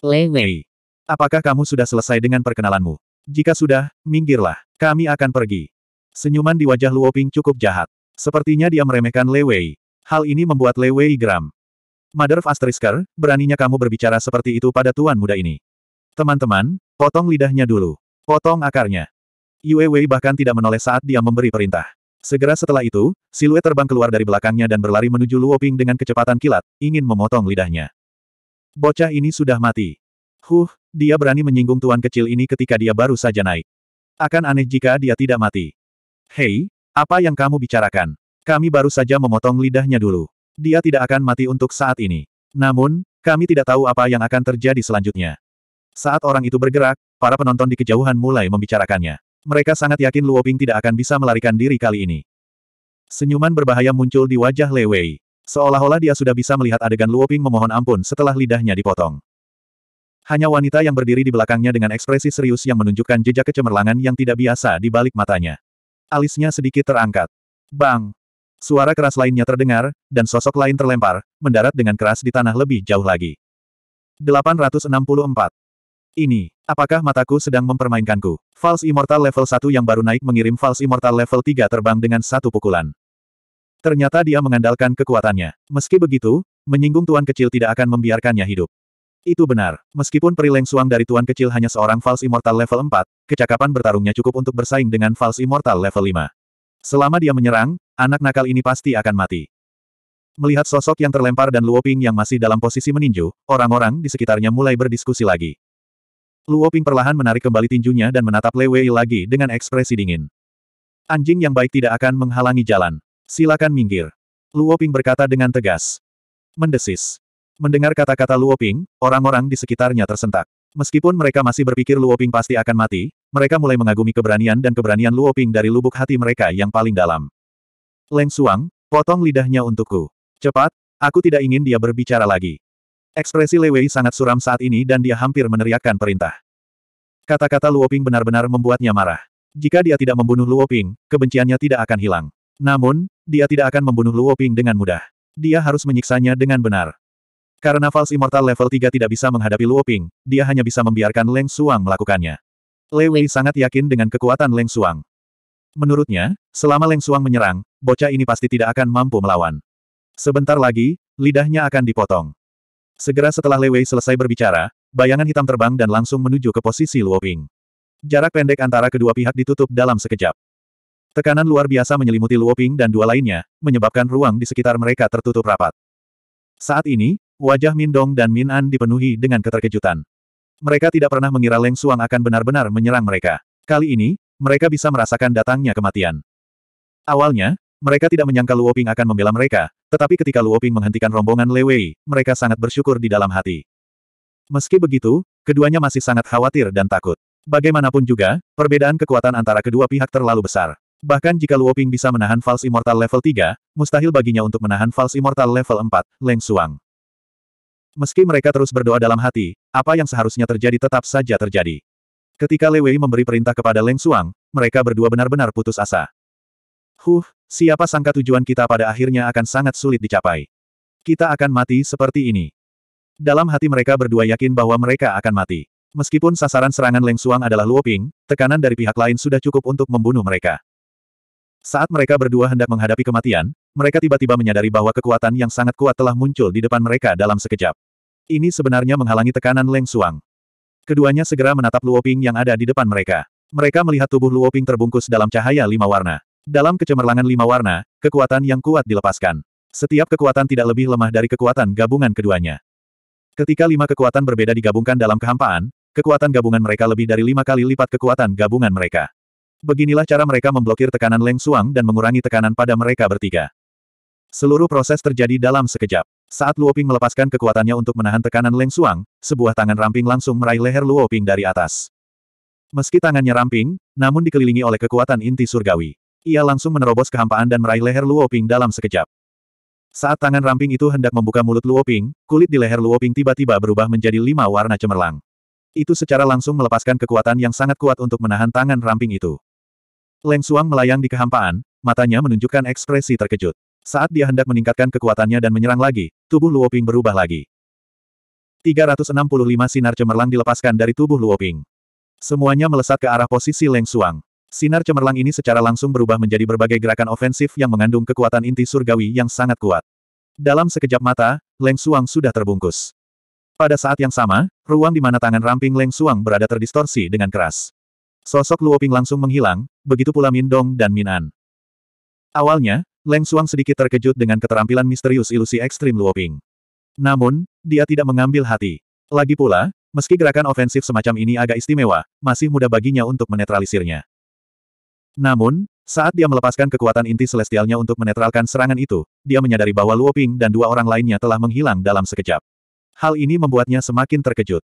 Lei Wei, apakah kamu sudah selesai dengan perkenalanmu? Jika sudah, minggirlah. Kami akan pergi. Senyuman di wajah Luo Ping cukup jahat. Sepertinya dia meremehkan Lei Wei. Hal ini membuat Lei Wei geram. Mother of Asterisker, beraninya kamu berbicara seperti itu pada tuan muda ini. Teman-teman, potong lidahnya dulu. Potong akarnya. Yue Wei bahkan tidak menoleh saat dia memberi perintah. Segera setelah itu, siluet terbang keluar dari belakangnya dan berlari menuju Luo Ping dengan kecepatan kilat, ingin memotong lidahnya. Bocah ini sudah mati. Huh, dia berani menyinggung tuan kecil ini ketika dia baru saja naik. Akan aneh jika dia tidak mati. Hei, apa yang kamu bicarakan? Kami baru saja memotong lidahnya dulu. Dia tidak akan mati untuk saat ini. Namun, kami tidak tahu apa yang akan terjadi selanjutnya. Saat orang itu bergerak, para penonton di kejauhan mulai membicarakannya. Mereka sangat yakin Luoping tidak akan bisa melarikan diri kali ini. Senyuman berbahaya muncul di wajah Lei Wei. Seolah-olah dia sudah bisa melihat adegan Luoping memohon ampun setelah lidahnya dipotong. Hanya wanita yang berdiri di belakangnya dengan ekspresi serius yang menunjukkan jejak kecemerlangan yang tidak biasa di balik matanya. Alisnya sedikit terangkat. Bang! Suara keras lainnya terdengar, dan sosok lain terlempar, mendarat dengan keras di tanah lebih jauh lagi. 864. Ini, apakah mataku sedang mempermainkanku? False Immortal level 1 yang baru naik mengirim False Immortal level 3 terbang dengan satu pukulan. Ternyata dia mengandalkan kekuatannya. Meski begitu, menyinggung tuan kecil tidak akan membiarkannya hidup. Itu benar. Meskipun Leng Suang dari tuan kecil hanya seorang False Immortal level 4, kecakapan bertarungnya cukup untuk bersaing dengan False Immortal level 5. Selama dia menyerang, anak nakal ini pasti akan mati. Melihat sosok yang terlempar dan Luoping yang masih dalam posisi meninju, orang-orang di sekitarnya mulai berdiskusi lagi. Luo Ping perlahan menarik kembali tinjunya dan menatap Lei Wei lagi dengan ekspresi dingin. Anjing yang baik tidak akan menghalangi jalan. Silakan minggir. Luo Ping berkata dengan tegas. Mendesis. Mendengar kata-kata Luo Ping, orang-orang di sekitarnya tersentak. Meskipun mereka masih berpikir Luo Ping pasti akan mati, mereka mulai mengagumi keberanian dan keberanian Luo Ping dari lubuk hati mereka yang paling dalam. Leng Suang, potong lidahnya untukku. Cepat, aku tidak ingin dia berbicara lagi. Ekspresi Lei Wei sangat suram saat ini dan dia hampir meneriakkan perintah. Kata-kata Luo Ping benar-benar membuatnya marah. Jika dia tidak membunuh Luo Ping, kebenciannya tidak akan hilang. Namun, dia tidak akan membunuh Luo Ping dengan mudah. Dia harus menyiksanya dengan benar. Karena False Immortal level 3 tidak bisa menghadapi Luo Ping, dia hanya bisa membiarkan Leng Suang melakukannya. Lei Wei sangat yakin dengan kekuatan Leng Suang. Menurutnya, selama Leng Suang menyerang, bocah ini pasti tidak akan mampu melawan. Sebentar lagi, lidahnya akan dipotong. Segera setelah Lei Wei selesai berbicara, bayangan hitam terbang dan langsung menuju ke posisi Luo Ping. Jarak pendek antara kedua pihak ditutup dalam sekejap. Tekanan luar biasa menyelimuti Luo Ping dan dua lainnya, menyebabkan ruang di sekitar mereka tertutup rapat. Saat ini, Wajah Min Dong dan Min An dipenuhi dengan keterkejutan. Mereka tidak pernah mengira Leng Suang akan benar-benar menyerang mereka. Kali ini, mereka bisa merasakan datangnya kematian. Awalnya, mereka tidak menyangka Luo Ping akan membela mereka, tetapi ketika Luo Ping menghentikan rombongan Lei Wei, mereka sangat bersyukur di dalam hati. Meski begitu, keduanya masih sangat khawatir dan takut. Bagaimanapun juga, perbedaan kekuatan antara kedua pihak terlalu besar. Bahkan jika Luo Ping bisa menahan False Immortal level 3, mustahil baginya untuk menahan False Immortal level 4, Leng Suang. Meski mereka terus berdoa dalam hati, apa yang seharusnya terjadi tetap saja terjadi. Ketika Lei Wei memberi perintah kepada Leng Suang, mereka berdua benar-benar putus asa. Huh, siapa sangka tujuan kita pada akhirnya akan sangat sulit dicapai. Kita akan mati seperti ini. Dalam hati mereka berdua yakin bahwa mereka akan mati. Meskipun sasaran serangan Leng Suang adalah Luo Ping, tekanan dari pihak lain sudah cukup untuk membunuh mereka. Saat mereka berdua hendak menghadapi kematian, mereka tiba-tiba menyadari bahwa kekuatan yang sangat kuat telah muncul di depan mereka dalam sekejap. Ini sebenarnya menghalangi tekanan Leng Suang. Keduanya segera menatap Luo Ping yang ada di depan mereka. Mereka melihat tubuh Luo Ping terbungkus dalam cahaya lima warna. Dalam kecemerlangan lima warna, kekuatan yang kuat dilepaskan. Setiap kekuatan tidak lebih lemah dari kekuatan gabungan keduanya. Ketika lima kekuatan berbeda digabungkan dalam kehampaan, kekuatan gabungan mereka lebih dari lima kali lipat kekuatan gabungan mereka. Beginilah cara mereka memblokir tekanan Leng Suang dan mengurangi tekanan pada mereka bertiga. Seluruh proses terjadi dalam sekejap. Saat Luo Ping melepaskan kekuatannya untuk menahan tekanan Leng Suang, sebuah tangan ramping langsung meraih leher Luo Ping dari atas. Meski tangannya ramping, namun dikelilingi oleh kekuatan inti surgawi. Ia langsung menerobos kehampaan dan meraih leher Luo Ping dalam sekejap. Saat tangan ramping itu hendak membuka mulut Luo Ping, kulit di leher Luo Ping tiba-tiba berubah menjadi lima warna cemerlang. Itu secara langsung melepaskan kekuatan yang sangat kuat untuk menahan tangan ramping itu. Leng Suang melayang di kehampaan, matanya menunjukkan ekspresi terkejut. Saat dia hendak meningkatkan kekuatannya dan menyerang lagi, tubuh Luo Ping berubah lagi. 365 sinar cemerlang dilepaskan dari tubuh Luo Ping. Semuanya melesat ke arah posisi Leng Suang. Sinar cemerlang ini secara langsung berubah menjadi berbagai gerakan ofensif yang mengandung kekuatan inti surgawi yang sangat kuat. Dalam sekejap mata, Leng Suang sudah terbungkus. Pada saat yang sama, ruang di mana tangan ramping Leng Suang berada terdistorsi dengan keras. Sosok Luo Ping langsung menghilang, begitu pula Min Dong dan Min An. Awalnya, Leng Suang sedikit terkejut dengan keterampilan misterius ilusi ekstrim Luoping. Namun, dia tidak mengambil hati. Lagi pula, meski gerakan ofensif semacam ini agak istimewa, masih mudah baginya untuk menetralisirnya. Namun, saat dia melepaskan kekuatan inti celestialnya untuk menetralkan serangan itu, dia menyadari bahwa Luoping dan dua orang lainnya telah menghilang dalam sekejap. Hal ini membuatnya semakin terkejut.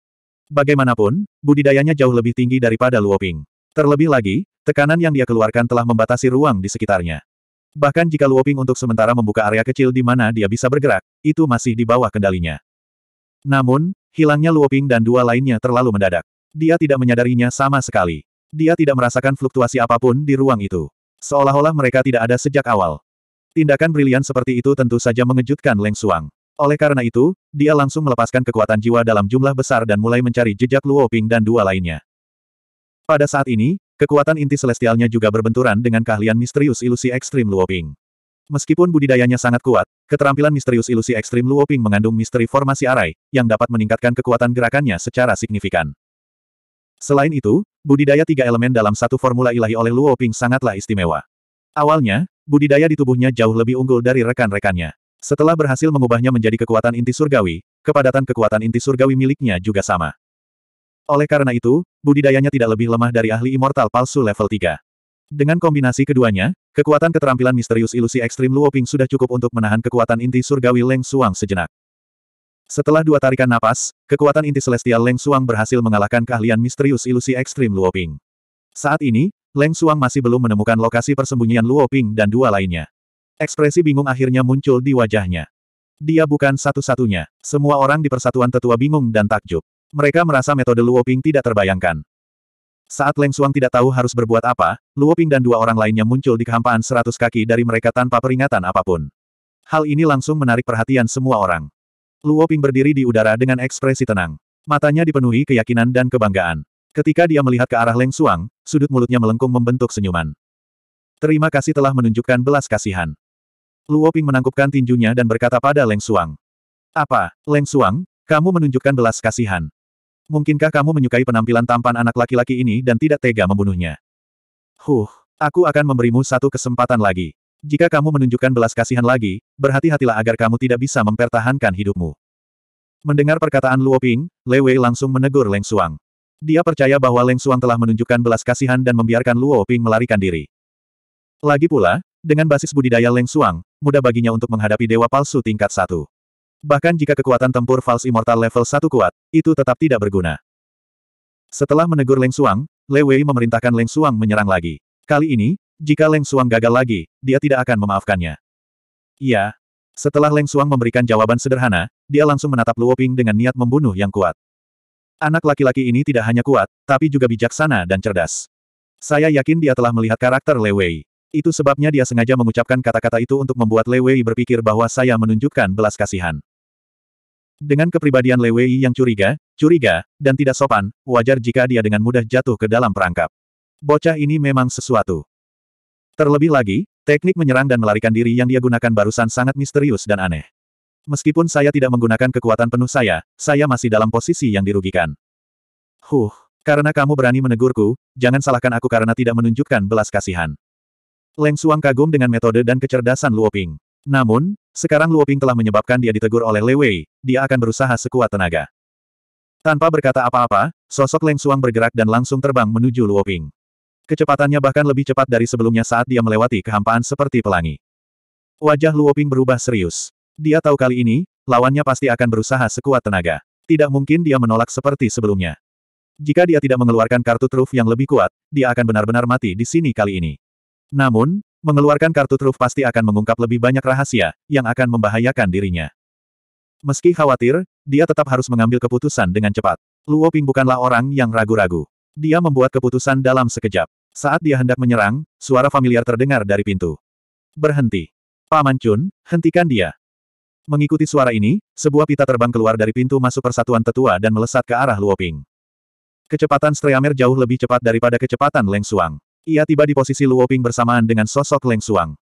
Bagaimanapun, budidayanya jauh lebih tinggi daripada Luoping. Terlebih lagi, tekanan yang dia keluarkan telah membatasi ruang di sekitarnya. Bahkan jika Luoping untuk sementara membuka area kecil di mana dia bisa bergerak, itu masih di bawah kendalinya. Namun, hilangnya Luoping dan dua lainnya terlalu mendadak. Dia tidak menyadarinya sama sekali. Dia tidak merasakan fluktuasi apa pun di ruang itu. Seolah-olah mereka tidak ada sejak awal. Tindakan brilian seperti itu tentu saja mengejutkan Leng Suang. Oleh karena itu, dia langsung melepaskan kekuatan jiwa dalam jumlah besar dan mulai mencari jejak Luoping dan dua lainnya. Pada saat ini, Kekuatan inti celestialnya juga berbenturan dengan keahlian misterius ilusi ekstrim Luoping. Meskipun budidayanya sangat kuat, keterampilan misterius ilusi ekstrim Luoping mengandung misteri formasi arai, yang dapat meningkatkan kekuatan gerakannya secara signifikan. Selain itu, budidaya tiga elemen dalam satu formula ilahi oleh Luoping sangatlah istimewa. Awalnya, budidaya di tubuhnya jauh lebih unggul dari rekan-rekannya. Setelah berhasil mengubahnya menjadi kekuatan inti surgawi, kepadatan kekuatan inti surgawi miliknya juga sama. Oleh karena itu, budidayanya tidak lebih lemah dari ahli immortal palsu level 3. Dengan kombinasi keduanya, kekuatan keterampilan misterius ilusi ekstrim Luoping sudah cukup untuk menahan kekuatan inti surgawi Leng Suang sejenak. Setelah dua tarikan napas, kekuatan inti celestial Leng Suang berhasil mengalahkan keahlian misterius ilusi ekstrim Luoping. Saat ini, Leng Suang masih belum menemukan lokasi persembunyian Luoping dan dua lainnya. Ekspresi bingung akhirnya muncul di wajahnya. Dia bukan satu-satunya. Semua orang di persatuan tetua bingung dan takjub. Mereka merasa metode Luoping tidak terbayangkan. Saat Leng Suang tidak tahu harus berbuat apa, Luo Ping dan dua orang lainnya muncul di kehampaan seratus kaki dari mereka tanpa peringatan apa pun. Hal ini langsung menarik perhatian semua orang. Luo Ping berdiri di udara dengan ekspresi tenang. Matanya dipenuhi keyakinan dan kebanggaan. Ketika dia melihat ke arah Leng Suang, sudut mulutnya melengkung membentuk senyuman. Terima kasih telah menunjukkan belas kasihan. Luo Ping menangkupkan tinjunya dan berkata pada Leng Suang. Apa, Leng Suang, kamu menunjukkan belas kasihan. Mungkinkah kamu menyukai penampilan tampan anak laki-laki ini dan tidak tega membunuhnya? Huh, aku akan memberimu satu kesempatan lagi. Jika kamu menunjukkan belas kasihan lagi, berhati-hatilah agar kamu tidak bisa mempertahankan hidupmu. Mendengar perkataan Luo Ping, Lei Wei langsung menegur Leng Suang. Dia percaya bahwa Leng Suang telah menunjukkan belas kasihan dan membiarkan Luo Ping melarikan diri. Lagi pula, dengan basis budidaya Leng Suang, mudah baginya untuk menghadapi dewa palsu tingkat satu. Bahkan jika kekuatan tempur False Immortal level 1 kuat, itu tetap tidak berguna. Setelah menegur Leng Suang, Lei Wei memerintahkan Leng Suang menyerang lagi. Kali ini, jika Leng Suang gagal lagi, dia tidak akan memaafkannya. Iya. Setelah Leng Suang memberikan jawaban sederhana, dia langsung menatap Luo Ping dengan niat membunuh yang kuat. Anak laki-laki ini tidak hanya kuat, tapi juga bijaksana dan cerdas. Saya yakin dia telah melihat karakter Lei Wei. Itu sebabnya dia sengaja mengucapkan kata-kata itu untuk membuat Lei Wei berpikir bahwa saya menunjukkan belas kasihan. Dengan kepribadian Lei Wei yang curiga, curiga, dan tidak sopan, wajar jika dia dengan mudah jatuh ke dalam perangkap. Bocah ini memang sesuatu. Terlebih lagi, teknik menyerang dan melarikan diri yang dia gunakan barusan sangat misterius dan aneh. Meskipun saya tidak menggunakan kekuatan penuh saya, saya masih dalam posisi yang dirugikan. Huh, karena kamu berani menegurku, jangan salahkan aku karena tidak menunjukkan belas kasihan. Leng Suang kagum dengan metode dan kecerdasan Luo Ping. Namun, sekarang Luo Ping telah menyebabkan dia ditegur oleh Lei Wei, dia akan berusaha sekuat tenaga. Tanpa berkata apa-apa, sosok Leng Suang bergerak dan langsung terbang menuju Luo Ping. Kecepatannya bahkan lebih cepat dari sebelumnya saat dia melewati kehampaan seperti pelangi. Wajah Luo Ping berubah serius. Dia tahu kali ini, lawannya pasti akan berusaha sekuat tenaga. Tidak mungkin dia menolak seperti sebelumnya. Jika dia tidak mengeluarkan kartu truf yang lebih kuat, dia akan benar-benar mati di sini kali ini. Namun, mengeluarkan kartu truf pasti akan mengungkap lebih banyak rahasia, yang akan membahayakan dirinya. Meski khawatir, dia tetap harus mengambil keputusan dengan cepat. Luo Ping bukanlah orang yang ragu-ragu. Dia membuat keputusan dalam sekejap. Saat dia hendak menyerang, suara familiar terdengar dari pintu. Berhenti. Paman Chun, hentikan dia. Mengikuti suara ini, sebuah pita terbang keluar dari pintu masuk persatuan tetua dan melesat ke arah Luo Ping. Kecepatan Streamer jauh lebih cepat daripada kecepatan Leng Suang. Ia tiba di posisi Luo Ping bersamaan dengan sosok Leng Suang.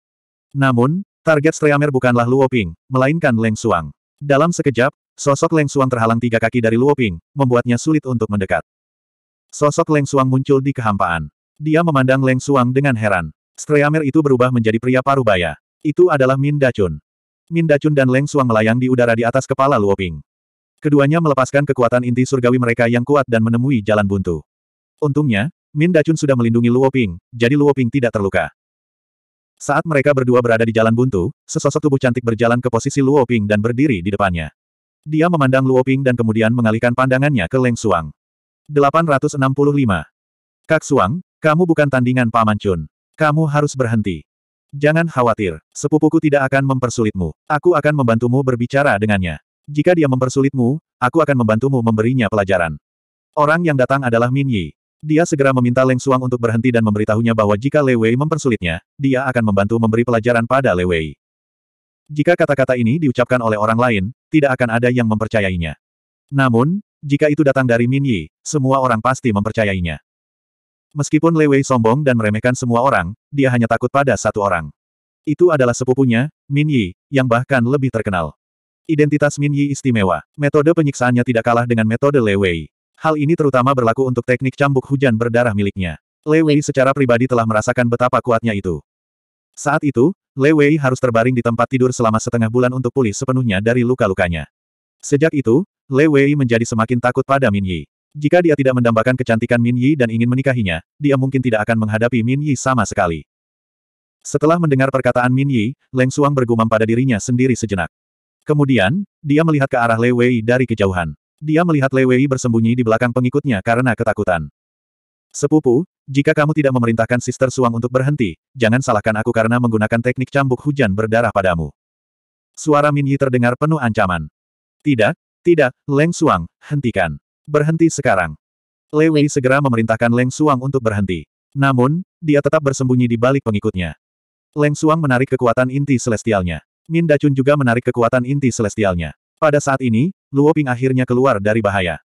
Namun, target Streamer bukanlah Luo Ping, melainkan Leng Suang. Dalam sekejap, sosok Leng Suang terhalang tiga kaki dari Luo Ping, membuatnya sulit untuk mendekat. Sosok Leng Suang muncul di kehampaan. Dia memandang Leng Suang dengan heran. Streamer itu berubah menjadi pria parubaya. Itu adalah Min Dachun. Min Dachun dan Leng Suang melayang di udara di atas kepala Luo Ping. Keduanya melepaskan kekuatan inti surgawi mereka yang kuat dan menemui jalan buntu. Untungnya, Min Dachun sudah melindungi Luo Ping, jadi Luo Ping tidak terluka. Saat mereka berdua berada di jalan buntu, sesosok tubuh cantik berjalan ke posisi Luo Ping dan berdiri di depannya. Dia memandang Luo Ping dan kemudian mengalihkan pandangannya ke Leng Suang. 865. Kak Suang, kamu bukan tandingan Paman Chun. Kamu harus berhenti. Jangan khawatir, sepupuku tidak akan mempersulitmu. Aku akan membantumu berbicara dengannya. Jika dia mempersulitmu, aku akan membantumu memberinya pelajaran. Orang yang datang adalah Min Yi. Dia segera meminta Leng Suang untuk berhenti dan memberitahunya bahwa jika Lei Wei mempersulitnya, dia akan membantu memberi pelajaran pada Lei Wei. Jika kata-kata ini diucapkan oleh orang lain, tidak akan ada yang mempercayainya. Namun, jika itu datang dari Min Yi, semua orang pasti mempercayainya. Meskipun Lei Wei sombong dan meremehkan semua orang, dia hanya takut pada satu orang. Itu adalah sepupunya, Min Yi, yang bahkan lebih terkenal. Identitas Min Yi istimewa. Metode penyiksaannya tidak kalah dengan metode Lei Wei. Hal ini terutama berlaku untuk teknik cambuk hujan berdarah miliknya. Lei Wei secara pribadi telah merasakan betapa kuatnya itu. Saat itu, Lei Wei harus terbaring di tempat tidur selama setengah bulan untuk pulih sepenuhnya dari luka-lukanya. Sejak itu, Lei Wei menjadi semakin takut pada Min Yi. Jika dia tidak mendambakan kecantikan Min Yi dan ingin menikahinya, dia mungkin tidak akan menghadapi Min Yi sama sekali. Setelah mendengar perkataan Min Yi, Leng Suang bergumam pada dirinya sendiri sejenak. Kemudian, dia melihat ke arah Lei Wei dari kejauhan. Dia melihat Lei Wei bersembunyi di belakang pengikutnya karena ketakutan. Sepupu, jika kamu tidak memerintahkan Sister Suang untuk berhenti, jangan salahkan aku karena menggunakan teknik cambuk hujan berdarah padamu. Suara Min Yi terdengar penuh ancaman. Tidak, tidak, Leng Suang, hentikan. Berhenti sekarang. Lei Wei segera memerintahkan Leng Suang untuk berhenti. Namun, dia tetap bersembunyi di balik pengikutnya. Leng Suang menarik kekuatan inti celestialnya. Min Dacun juga menarik kekuatan inti celestialnya. Pada saat ini, Luo Ping akhirnya keluar dari bahaya.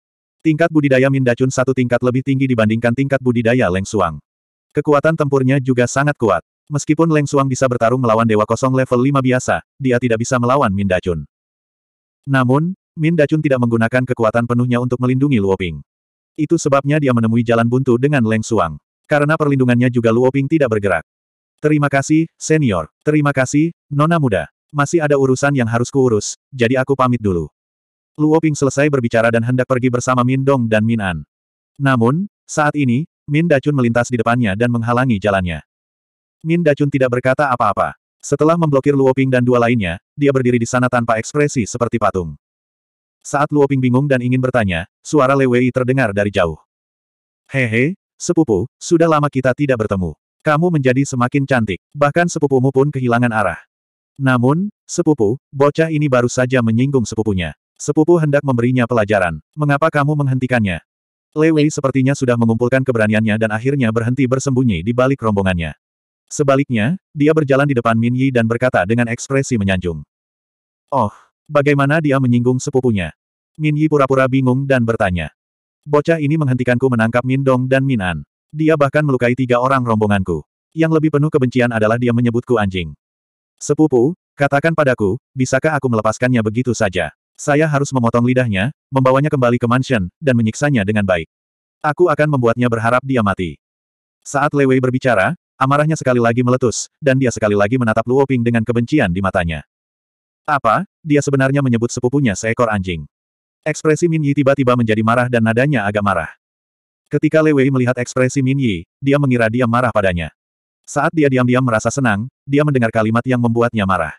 Tingkat budidaya Min Dacun satu tingkat lebih tinggi dibandingkan tingkat budidaya Leng Suang. Kekuatan tempurnya juga sangat kuat. Meskipun Leng Suang bisa bertarung melawan Dewa Kosong level 5 biasa, dia tidak bisa melawan Min Dacun. Namun, Min Dacun tidak menggunakan kekuatan penuhnya untuk melindungi Luo Ping. Itu sebabnya dia menemui jalan buntu dengan Leng Suang. Karena perlindungannya juga Luo Ping tidak bergerak. Terima kasih, senior. Terima kasih, nona muda. Masih ada urusan yang harus kuurus, jadi aku pamit dulu. Luo Ping selesai berbicara dan hendak pergi bersama Min Dong dan Min An. Namun, saat ini, Min Dacun melintas di depannya dan menghalangi jalannya. Min Dacun tidak berkata apa-apa. Setelah memblokir Luo Ping dan dua lainnya, dia berdiri di sana tanpa ekspresi seperti patung. Saat Luo Ping bingung dan ingin bertanya, suara Lei Wei terdengar dari jauh. Hehe, sepupu, sudah lama kita tidak bertemu. Kamu menjadi semakin cantik, bahkan sepupumu pun kehilangan arah. Namun, sepupu, bocah ini baru saja menyinggung sepupunya. Sepupu hendak memberinya pelajaran. Mengapa kamu menghentikannya? Lei Wei sepertinya sudah mengumpulkan keberaniannya dan akhirnya berhenti bersembunyi di balik rombongannya. Sebaliknya, dia berjalan di depan Min Yi dan berkata dengan ekspresi menyanjung. Oh, Bagaimana dia menyinggung sepupunya? Min Yi pura-pura bingung dan bertanya. Bocah ini menghentikanku menangkap Min Dong dan Min An. Dia bahkan melukai tiga orang rombonganku. Yang lebih penuh kebencian adalah dia menyebutku anjing. Sepupu, katakan padaku, bisakah aku melepaskannya begitu saja? Saya harus memotong lidahnya, membawanya kembali ke mansion, dan menyiksanya dengan baik. Aku akan membuatnya berharap dia mati. Saat Lei Wei berbicara, amarahnya sekali lagi meletus, dan dia sekali lagi menatap Luo Ping dengan kebencian di matanya. Apa, dia sebenarnya menyebut sepupunya seekor anjing. Ekspresi Min Yi tiba-tiba menjadi marah dan nadanya agak marah. Ketika Lei Wei melihat ekspresi Min Yi, dia mengira dia marah padanya. Saat dia diam-diam merasa senang, dia mendengar kalimat yang membuatnya marah.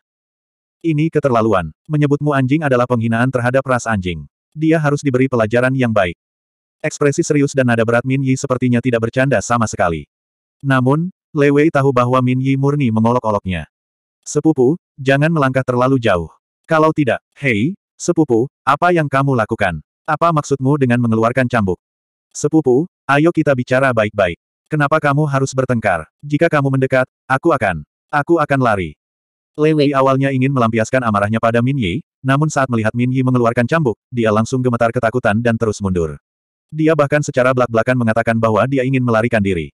Ini keterlaluan. Menyebutmu anjing adalah penghinaan terhadap ras anjing. Dia harus diberi pelajaran yang baik. Ekspresi serius dan nada berat Min Yi sepertinya tidak bercanda sama sekali. Namun, Lei Wei tahu bahwa Min Yi murni mengolok-oloknya. Sepupu, jangan melangkah terlalu jauh. Kalau tidak, hei, sepupu, apa yang kamu lakukan? Apa maksudmu dengan mengeluarkan cambuk? Sepupu, ayo kita bicara baik-baik. Kenapa kamu harus bertengkar? Jika kamu mendekat, aku akan. Aku akan lari. Lei Wei awalnya ingin melampiaskan amarahnya pada Min Yi, namun saat melihat Min Yi mengeluarkan cambuk, dia langsung gemetar ketakutan dan terus mundur. Dia bahkan secara belak-belakan mengatakan bahwa dia ingin melarikan diri.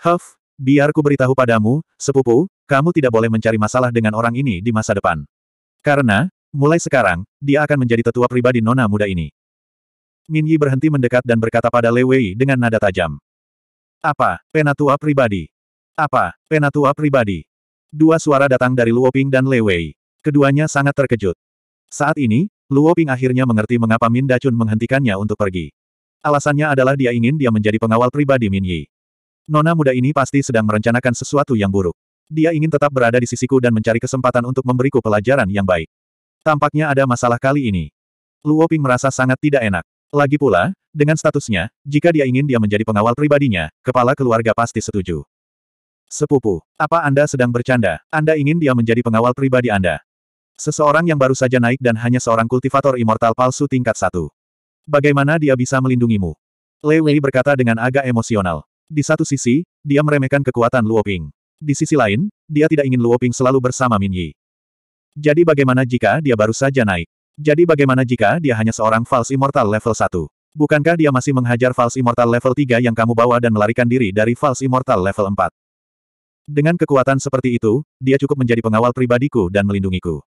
Huff, biar ku beritahu padamu, sepupu, kamu tidak boleh mencari masalah dengan orang ini di masa depan. Karena, mulai sekarang, dia akan menjadi tetua pribadi nona muda ini. Min Yi berhenti mendekat dan berkata pada Lei Wei dengan nada tajam. Apa, penatua pribadi? Apa, penatua pribadi? Dua suara datang dari Luo Ping dan Lei Wei. Keduanya sangat terkejut. Saat ini, Luo Ping akhirnya mengerti mengapa Min Dacun menghentikannya untuk pergi. Alasannya adalah dia ingin dia menjadi pengawal pribadi Min Yi. Nona muda ini pasti sedang merencanakan sesuatu yang buruk. Dia ingin tetap berada di sisiku dan mencari kesempatan untuk memberiku pelajaran yang baik. Tampaknya ada masalah kali ini. Luo Ping merasa sangat tidak enak. Lagi pula, dengan statusnya, jika dia ingin dia menjadi pengawal pribadinya, kepala keluarga pasti setuju. Sepupu, apa Anda sedang bercanda? Anda ingin dia menjadi pengawal pribadi Anda? Seseorang yang baru saja naik dan hanya seorang kultivator immortal palsu tingkat satu. Bagaimana dia bisa melindungimu? Lei Wei berkata dengan agak emosional. Di satu sisi, dia meremehkan kekuatan Luo Ping. Di sisi lain, dia tidak ingin Luo Ping selalu bersama Min Yi. Jadi bagaimana jika dia baru saja naik? Jadi bagaimana jika dia hanya seorang false immortal level 1? Bukankah dia masih menghajar false immortal level 3 yang kamu bawa dan melarikan diri dari false immortal level 4? Dengan kekuatan seperti itu, dia cukup menjadi pengawal pribadiku dan melindungiku.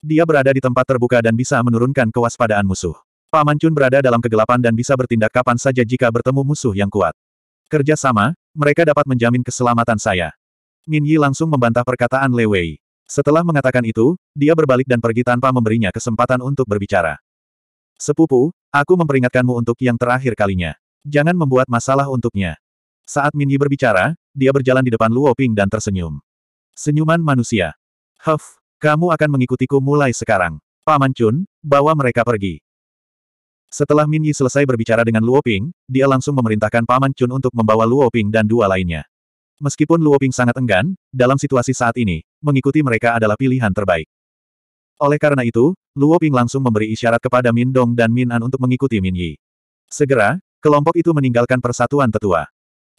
Dia berada di tempat terbuka dan bisa menurunkan kewaspadaan musuh. Paman Chun berada dalam kegelapan dan bisa bertindak kapan saja jika bertemu musuh yang kuat. Kerja sama, mereka dapat menjamin keselamatan saya. Min Yi langsung membantah perkataan Lei Wei. Setelah mengatakan itu, dia berbalik dan pergi tanpa memberinya kesempatan untuk berbicara. Sepupu, aku memperingatkanmu untuk yang terakhir kalinya. Jangan membuat masalah untuknya. Saat Min Yi berbicara, dia berjalan di depan Luo Ping dan tersenyum. Senyuman manusia. Huff, kamu akan mengikutiku mulai sekarang. Paman Chun, bawa mereka pergi. Setelah Min Yi selesai berbicara dengan Luo Ping, dia langsung memerintahkan Paman Chun untuk membawa Luo Ping dan dua lainnya. Meskipun Luo Ping sangat enggan, dalam situasi saat ini, mengikuti mereka adalah pilihan terbaik. Oleh karena itu, Luo Ping langsung memberi isyarat kepada Min Dong dan Min An untuk mengikuti Min Yi. Segera, kelompok itu meninggalkan persatuan tetua.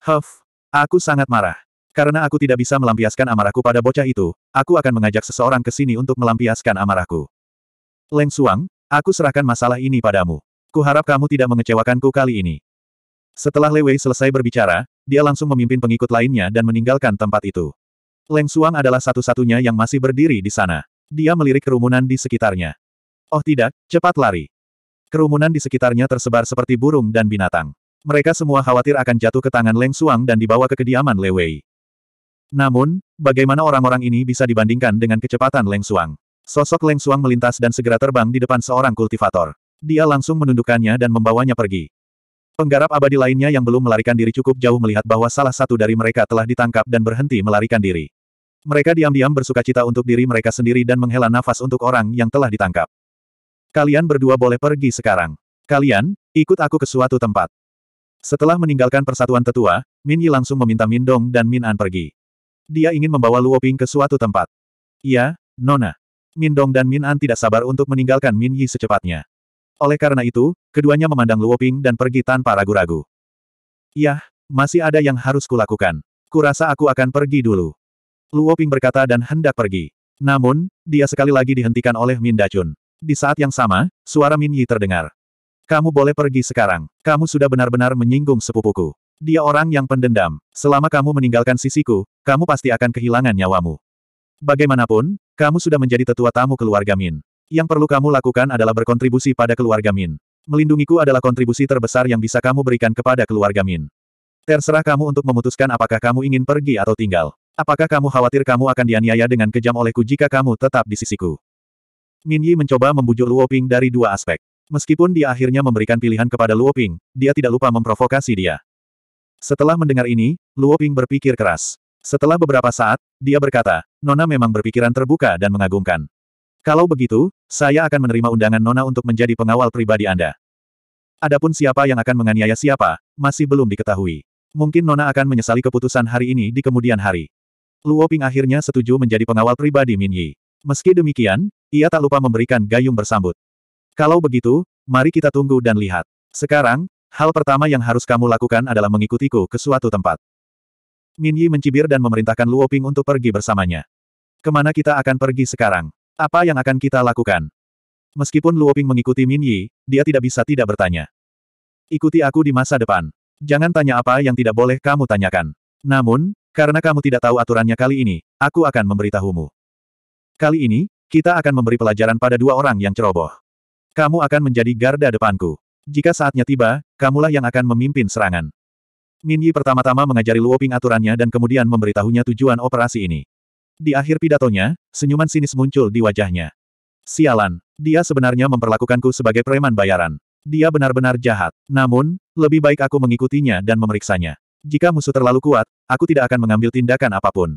Huff, aku sangat marah. Karena aku tidak bisa melampiaskan amarahku pada bocah itu, aku akan mengajak seseorang ke sini untuk melampiaskan amarahku. Leng Suang, aku serahkan masalah ini padamu. Kuharap kamu tidak mengecewakanku kali ini. Setelah Lei Wei selesai berbicara, dia langsung memimpin pengikut lainnya dan meninggalkan tempat itu. Leng Suang adalah satu-satunya yang masih berdiri di sana. Dia melirik kerumunan di sekitarnya. Oh tidak, cepat lari. Kerumunan di sekitarnya tersebar seperti burung dan binatang. Mereka semua khawatir akan jatuh ke tangan Leng Suang dan dibawa ke kediaman Lei Wei. Namun, bagaimana orang-orang ini bisa dibandingkan dengan kecepatan Leng Suang? Sosok Leng Suang melintas dan segera terbang di depan seorang kultivator. Dia langsung menundukkannya dan membawanya pergi. Penggarap abadi lainnya yang belum melarikan diri cukup jauh melihat bahwa salah satu dari mereka telah ditangkap dan berhenti melarikan diri. Mereka diam-diam bersuka cita untuk diri mereka sendiri dan menghela nafas untuk orang yang telah ditangkap. Kalian berdua boleh pergi sekarang. Kalian, ikut aku ke suatu tempat. Setelah meninggalkan persatuan tetua, Min Yi langsung meminta Min Dong dan Min An pergi. Dia ingin membawa Luo Ping ke suatu tempat. Iya, Nona. Min Dong dan Min An tidak sabar untuk meninggalkan Min Yi secepatnya. Oleh karena itu, keduanya memandang Luo Ping dan pergi tanpa ragu-ragu. Iya, masih ada yang harus kulakukan. Kurasa aku akan pergi dulu. Luo Ping berkata dan hendak pergi. Namun, dia sekali lagi dihentikan oleh Min Dachun. Di saat yang sama, suara Min Yi terdengar. Kamu boleh pergi sekarang. Kamu sudah benar-benar menyinggung sepupuku. Dia orang yang pendendam. Selama kamu meninggalkan sisiku, kamu pasti akan kehilangan nyawamu. Bagaimanapun, kamu sudah menjadi tetua tamu keluarga Min. Yang perlu kamu lakukan adalah berkontribusi pada keluarga Min. Melindungiku adalah kontribusi terbesar yang bisa kamu berikan kepada keluarga Min. Terserah kamu untuk memutuskan apakah kamu ingin pergi atau tinggal. Apakah kamu khawatir kamu akan dianiaya dengan kejam olehku jika kamu tetap di sisiku? Min Yi mencoba membujuk Luo Ping dari dua aspek. Meskipun dia akhirnya memberikan pilihan kepada Luo Ping, dia tidak lupa memprovokasi dia. Setelah mendengar ini, Luo Ping berpikir keras. Setelah beberapa saat, dia berkata, Nona memang berpikiran terbuka dan mengagumkan. Kalau begitu, saya akan menerima undangan Nona untuk menjadi pengawal pribadi Anda. Adapun siapa yang akan menganiaya siapa, masih belum diketahui. Mungkin Nona akan menyesali keputusan hari ini di kemudian hari. Luo Ping akhirnya setuju menjadi pengawal pribadi Min Yi. Meski demikian, ia tak lupa memberikan gayung bersambut. Kalau begitu, mari kita tunggu dan lihat. Sekarang, Hal pertama yang harus kamu lakukan adalah mengikutiku ke suatu tempat. Min Yi mencibir dan memerintahkan Luo Ping untuk pergi bersamanya. Ke mana kita akan pergi sekarang? Apa yang akan kita lakukan? Meskipun Luo Ping mengikuti Min Yi, dia tidak bisa tidak bertanya. Ikuti aku di masa depan. Jangan tanya apa yang tidak boleh kamu tanyakan. Namun, karena kamu tidak tahu aturannya kali ini, aku akan memberitahumu. Kali ini, kita akan memberi pelajaran pada dua orang yang ceroboh. Kamu akan menjadi garda depanku. Jika saatnya tiba, kamulah yang akan memimpin serangan. Min Yi pertama-tama mengajari Luo Ping aturannya dan kemudian memberitahunya tujuan operasi ini. Di akhir pidatonya, senyuman sinis muncul di wajahnya. Sialan, dia sebenarnya memperlakukanku sebagai preman bayaran. Dia benar-benar jahat. Namun, lebih baik aku mengikutinya dan memeriksanya. Jika musuh terlalu kuat, aku tidak akan mengambil tindakan apa pun.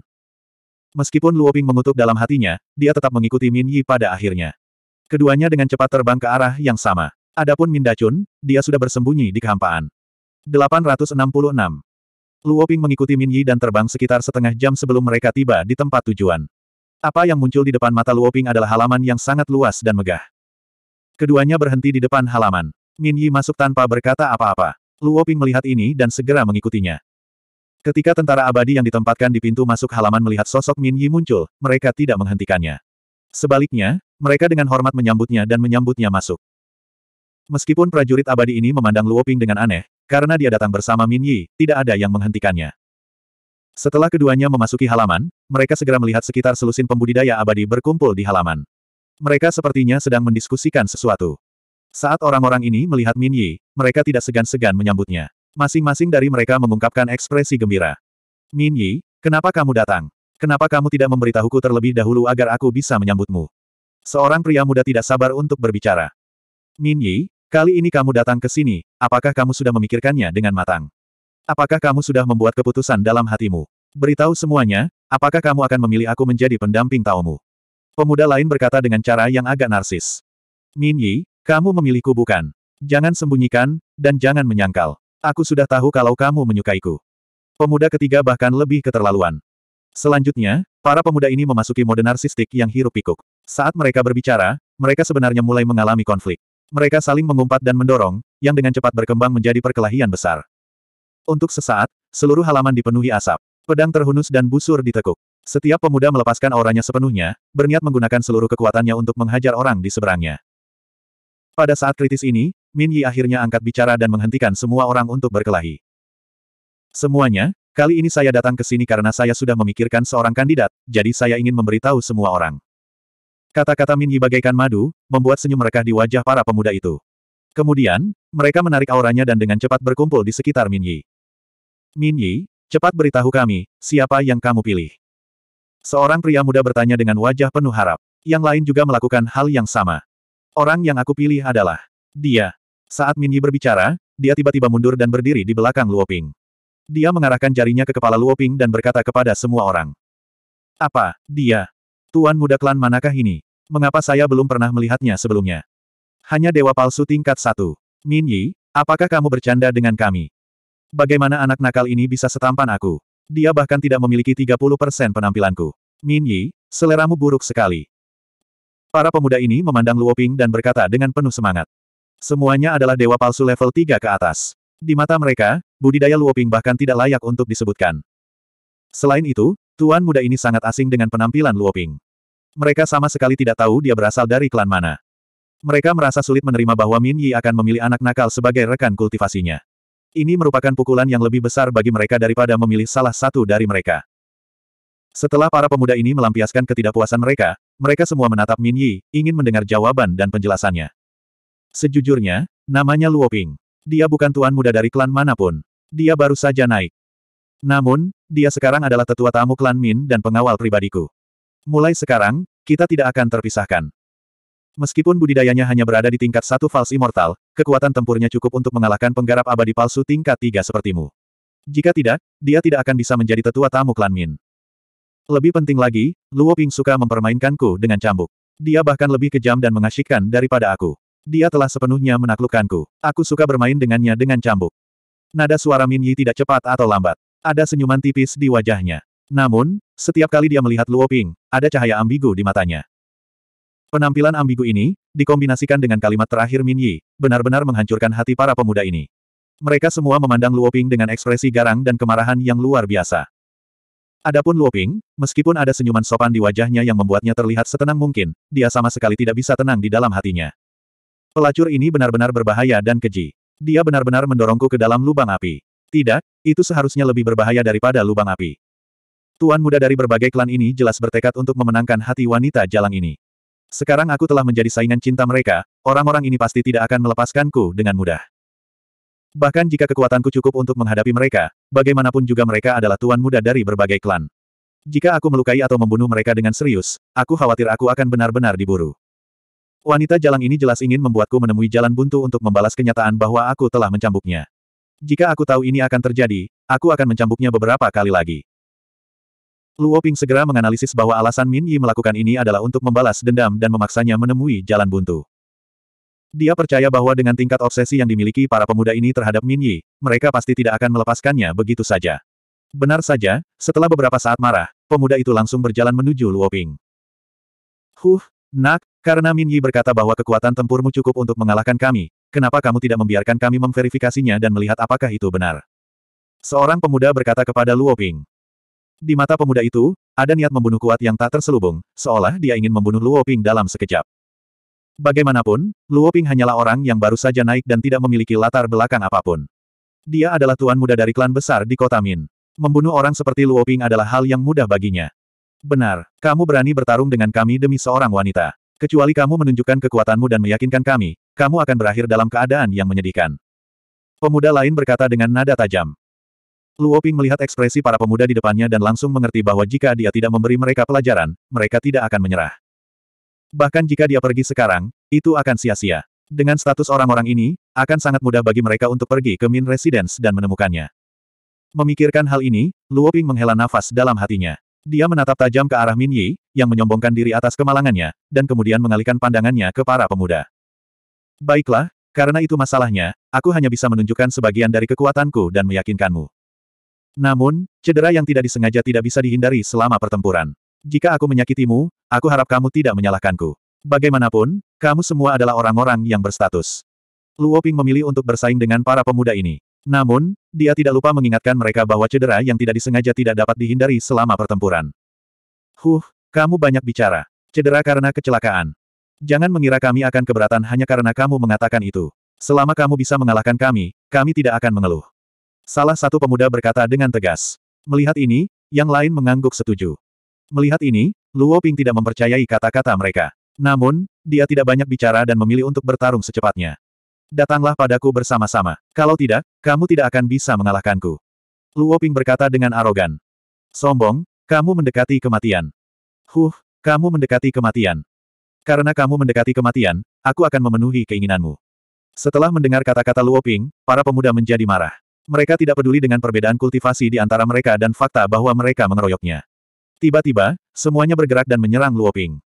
Meskipun Luo Ping mengutuk dalam hatinya, dia tetap mengikuti Min Yi pada akhirnya. Keduanya dengan cepat terbang ke arah yang sama. Adapun Mindacun, dia sudah bersembunyi di kehampaan. 866. Luo Ping mengikuti Min Yi dan terbang sekitar setengah jam sebelum mereka tiba di tempat tujuan. Apa yang muncul di depan mata Luo Ping adalah halaman yang sangat luas dan megah. Keduanya berhenti di depan halaman. Min Yi masuk tanpa berkata apa-apa. Luo Ping melihat ini dan segera mengikutinya. Ketika tentara abadi yang ditempatkan di pintu masuk halaman melihat sosok Min Yi muncul, mereka tidak menghentikannya. Sebaliknya, mereka dengan hormat menyambutnya dan menyambutnya masuk. Meskipun prajurit abadi ini memandang Luo Ping dengan aneh, karena dia datang bersama Min Yi, tidak ada yang menghentikannya. Setelah keduanya memasuki halaman, mereka segera melihat sekitar selusin pembudidaya abadi berkumpul di halaman. Mereka sepertinya sedang mendiskusikan sesuatu. Saat orang-orang ini melihat Min Yi, mereka tidak segan-segan menyambutnya. Masing-masing dari mereka mengungkapkan ekspresi gembira. Min Yi, kenapa kamu datang? Kenapa kamu tidak memberitahuku terlebih dahulu agar aku bisa menyambutmu? Seorang pria muda tidak sabar untuk berbicara. Min Yi, kali ini kamu datang ke sini, apakah kamu sudah memikirkannya dengan matang? Apakah kamu sudah membuat keputusan dalam hatimu? Beritahu semuanya, apakah kamu akan memilih aku menjadi pendamping Taomu? Pemuda lain berkata dengan cara yang agak narsis. Min Yi, kamu memilihku bukan? Jangan sembunyikan, dan jangan menyangkal. Aku sudah tahu kalau kamu menyukaiku. Pemuda ketiga bahkan lebih keterlaluan. Selanjutnya, para pemuda ini memasuki mode narsistik yang hiruk pikuk. Saat mereka berbicara, mereka sebenarnya mulai mengalami konflik. Mereka saling mengumpat dan mendorong, yang dengan cepat berkembang menjadi perkelahian besar. Untuk sesaat, seluruh halaman dipenuhi asap. Pedang terhunus dan busur ditekuk. Setiap pemuda melepaskan auranya sepenuhnya, berniat menggunakan seluruh kekuatannya untuk menghajar orang di seberangnya. Pada saat kritis ini, Min Yi akhirnya angkat bicara dan menghentikan semua orang untuk berkelahi. Semuanya, kali ini saya datang ke sini karena saya sudah memikirkan seorang kandidat, jadi saya ingin memberitahu semua orang. Kata-kata Min Yi bagaikan madu, membuat senyum merekah di wajah para pemuda itu. Kemudian, mereka menarik auranya dan dengan cepat berkumpul di sekitar Min Yi. Min Yi, cepat beritahu kami, siapa yang kamu pilih? Seorang pria muda bertanya dengan wajah penuh harap. Yang lain juga melakukan hal yang sama. Orang yang aku pilih adalah dia. Saat Min Yi berbicara, dia tiba-tiba mundur dan berdiri di belakang Luo Ping. Dia mengarahkan jarinya ke kepala Luo Ping dan berkata kepada semua orang. Apa, dia? Tuan muda klan manakah ini? Mengapa saya belum pernah melihatnya sebelumnya? Hanya dewa palsu tingkat satu. Min Yi, apakah kamu bercanda dengan kami? Bagaimana anak nakal ini bisa setampan aku? Dia bahkan tidak memiliki 30% penampilanku. Min Yi, seleramu buruk sekali. Para pemuda ini memandang Luo Ping dan berkata dengan penuh semangat. Semuanya adalah dewa palsu level 3 ke atas. Di mata mereka, budidaya Luo Ping bahkan tidak layak untuk disebutkan. Selain itu, tuan muda ini sangat asing dengan penampilan Luo Ping. Mereka sama sekali tidak tahu dia berasal dari klan mana. Mereka merasa sulit menerima bahwa Min Yi akan memilih anak nakal sebagai rekan kultivasinya. Ini merupakan pukulan yang lebih besar bagi mereka daripada memilih salah satu dari mereka. Setelah para pemuda ini melampiaskan ketidakpuasan mereka, mereka semua menatap Min Yi, ingin mendengar jawaban dan penjelasannya. Sejujurnya, namanya Luo Ping. Dia bukan tuan muda dari klan mana pun. Dia baru saja naik. Namun, dia sekarang adalah tetua tamu klan Min dan pengawal pribadiku. Mulai sekarang, kita tidak akan terpisahkan. Meskipun budidayanya hanya berada di tingkat satu false immortal, kekuatan tempurnya cukup untuk mengalahkan penggarap abadi palsu tingkat tiga sepertimu. Jika tidak, dia tidak akan bisa menjadi tetua tamu klan Min. Lebih penting lagi, Luo Ping suka mempermainkanku dengan cambuk. Dia bahkan lebih kejam dan mengasyikkan daripada aku. Dia telah sepenuhnya menaklukkanku. Aku suka bermain dengannya dengan cambuk. Nada suara Min Yi tidak cepat atau lambat. Ada senyuman tipis di wajahnya. Namun, setiap kali dia melihat Luo Ping, ada cahaya ambigu di matanya. Penampilan ambigu ini, dikombinasikan dengan kalimat terakhir Min Yi, benar-benar menghancurkan hati para pemuda ini. Mereka semua memandang Luo Ping dengan ekspresi garang dan kemarahan yang luar biasa. Adapun Luo Ping, meskipun ada senyuman sopan di wajahnya yang membuatnya terlihat setenang mungkin, dia sama sekali tidak bisa tenang di dalam hatinya. Pelacur ini benar-benar berbahaya dan keji. Dia benar-benar mendorongku ke dalam lubang api. Tidak, itu seharusnya lebih berbahaya daripada lubang api. Tuan muda dari berbagai klan ini jelas bertekad untuk memenangkan hati wanita jalang ini. Sekarang aku telah menjadi saingan cinta mereka, orang-orang ini pasti tidak akan melepaskanku dengan mudah. Bahkan jika kekuatanku cukup untuk menghadapi mereka, bagaimanapun juga mereka adalah tuan muda dari berbagai klan. Jika aku melukai atau membunuh mereka dengan serius, aku khawatir aku akan benar-benar diburu. Wanita jalang ini jelas ingin membuatku menemui jalan buntu untuk membalas kenyataan bahwa aku telah mencambuknya. Jika aku tahu ini akan terjadi, aku akan mencambuknya beberapa kali lagi. Luo Ping segera menganalisis bahwa alasan Min Yi melakukan ini adalah untuk membalas dendam dan memaksanya menemui jalan buntu. Dia percaya bahwa dengan tingkat obsesi yang dimiliki para pemuda ini terhadap Min Yi, mereka pasti tidak akan melepaskannya begitu saja. Benar saja, setelah beberapa saat marah, pemuda itu langsung berjalan menuju Luo Ping. Huh, nak, karena Min Yi berkata bahwa kekuatan tempurmu cukup untuk mengalahkan kami, kenapa kamu tidak membiarkan kami memverifikasinya dan melihat apakah itu benar? Seorang pemuda berkata kepada Luo Ping. Di mata pemuda itu, ada niat membunuh kuat yang tak terselubung, seolah dia ingin membunuh Luo Ping dalam sekejap. Bagaimanapun, Luo Ping hanyalah orang yang baru saja naik dan tidak memiliki latar belakang apa pun. Dia adalah tuan muda dari klan besar di kota Min. Membunuh orang seperti Luo Ping adalah hal yang mudah baginya. Benar, kamu berani bertarung dengan kami demi seorang wanita. Kecuali kamu menunjukkan kekuatanmu dan meyakinkan kami, kamu akan berakhir dalam keadaan yang menyedihkan. Pemuda lain berkata dengan nada tajam. Luo Ping melihat ekspresi para pemuda di depannya dan langsung mengerti bahwa jika dia tidak memberi mereka pelajaran, mereka tidak akan menyerah. Bahkan jika dia pergi sekarang, itu akan sia-sia. Dengan status orang-orang ini, akan sangat mudah bagi mereka untuk pergi ke Min Residence dan menemukannya. Memikirkan hal ini, Luo Ping menghela nafas dalam hatinya. Dia menatap tajam ke arah Min Yi, yang menyombongkan diri atas kemalangannya, dan kemudian mengalihkan pandangannya ke para pemuda. Baiklah, karena itu masalahnya, aku hanya bisa menunjukkan sebagian dari kekuatanku dan meyakinkanmu. Namun, cedera yang tidak disengaja tidak bisa dihindari selama pertempuran. Jika aku menyakitimu, aku harap kamu tidak menyalahkanku. Bagaimanapun, kamu semua adalah orang-orang yang berstatus. Luo Ping memilih untuk bersaing dengan para pemuda ini. Namun, dia tidak lupa mengingatkan mereka bahwa cedera yang tidak disengaja tidak dapat dihindari selama pertempuran. Huh, kamu banyak bicara. Cedera karena kecelakaan. Jangan mengira kami akan keberatan hanya karena kamu mengatakan itu. Selama kamu bisa mengalahkan kami, kami tidak akan mengeluh. Salah satu pemuda berkata dengan tegas. Melihat ini, yang lain mengangguk setuju. Melihat ini, Luo Ping tidak mempercayai kata-kata mereka. Namun, dia tidak banyak bicara dan memilih untuk bertarung secepatnya. Datanglah padaku bersama-sama. Kalau tidak, kamu tidak akan bisa mengalahkanku. Luo Ping berkata dengan arogan. Sombong, kamu mendekati kematian. Huh, kamu mendekati kematian. Karena kamu mendekati kematian, aku akan memenuhi keinginanmu. Setelah mendengar kata-kata Luo Ping, para pemuda menjadi marah. Mereka tidak peduli dengan perbedaan kultivasi di antara mereka dan fakta bahwa mereka mengeroyoknya. Tiba-tiba, semuanya bergerak dan menyerang Luoping.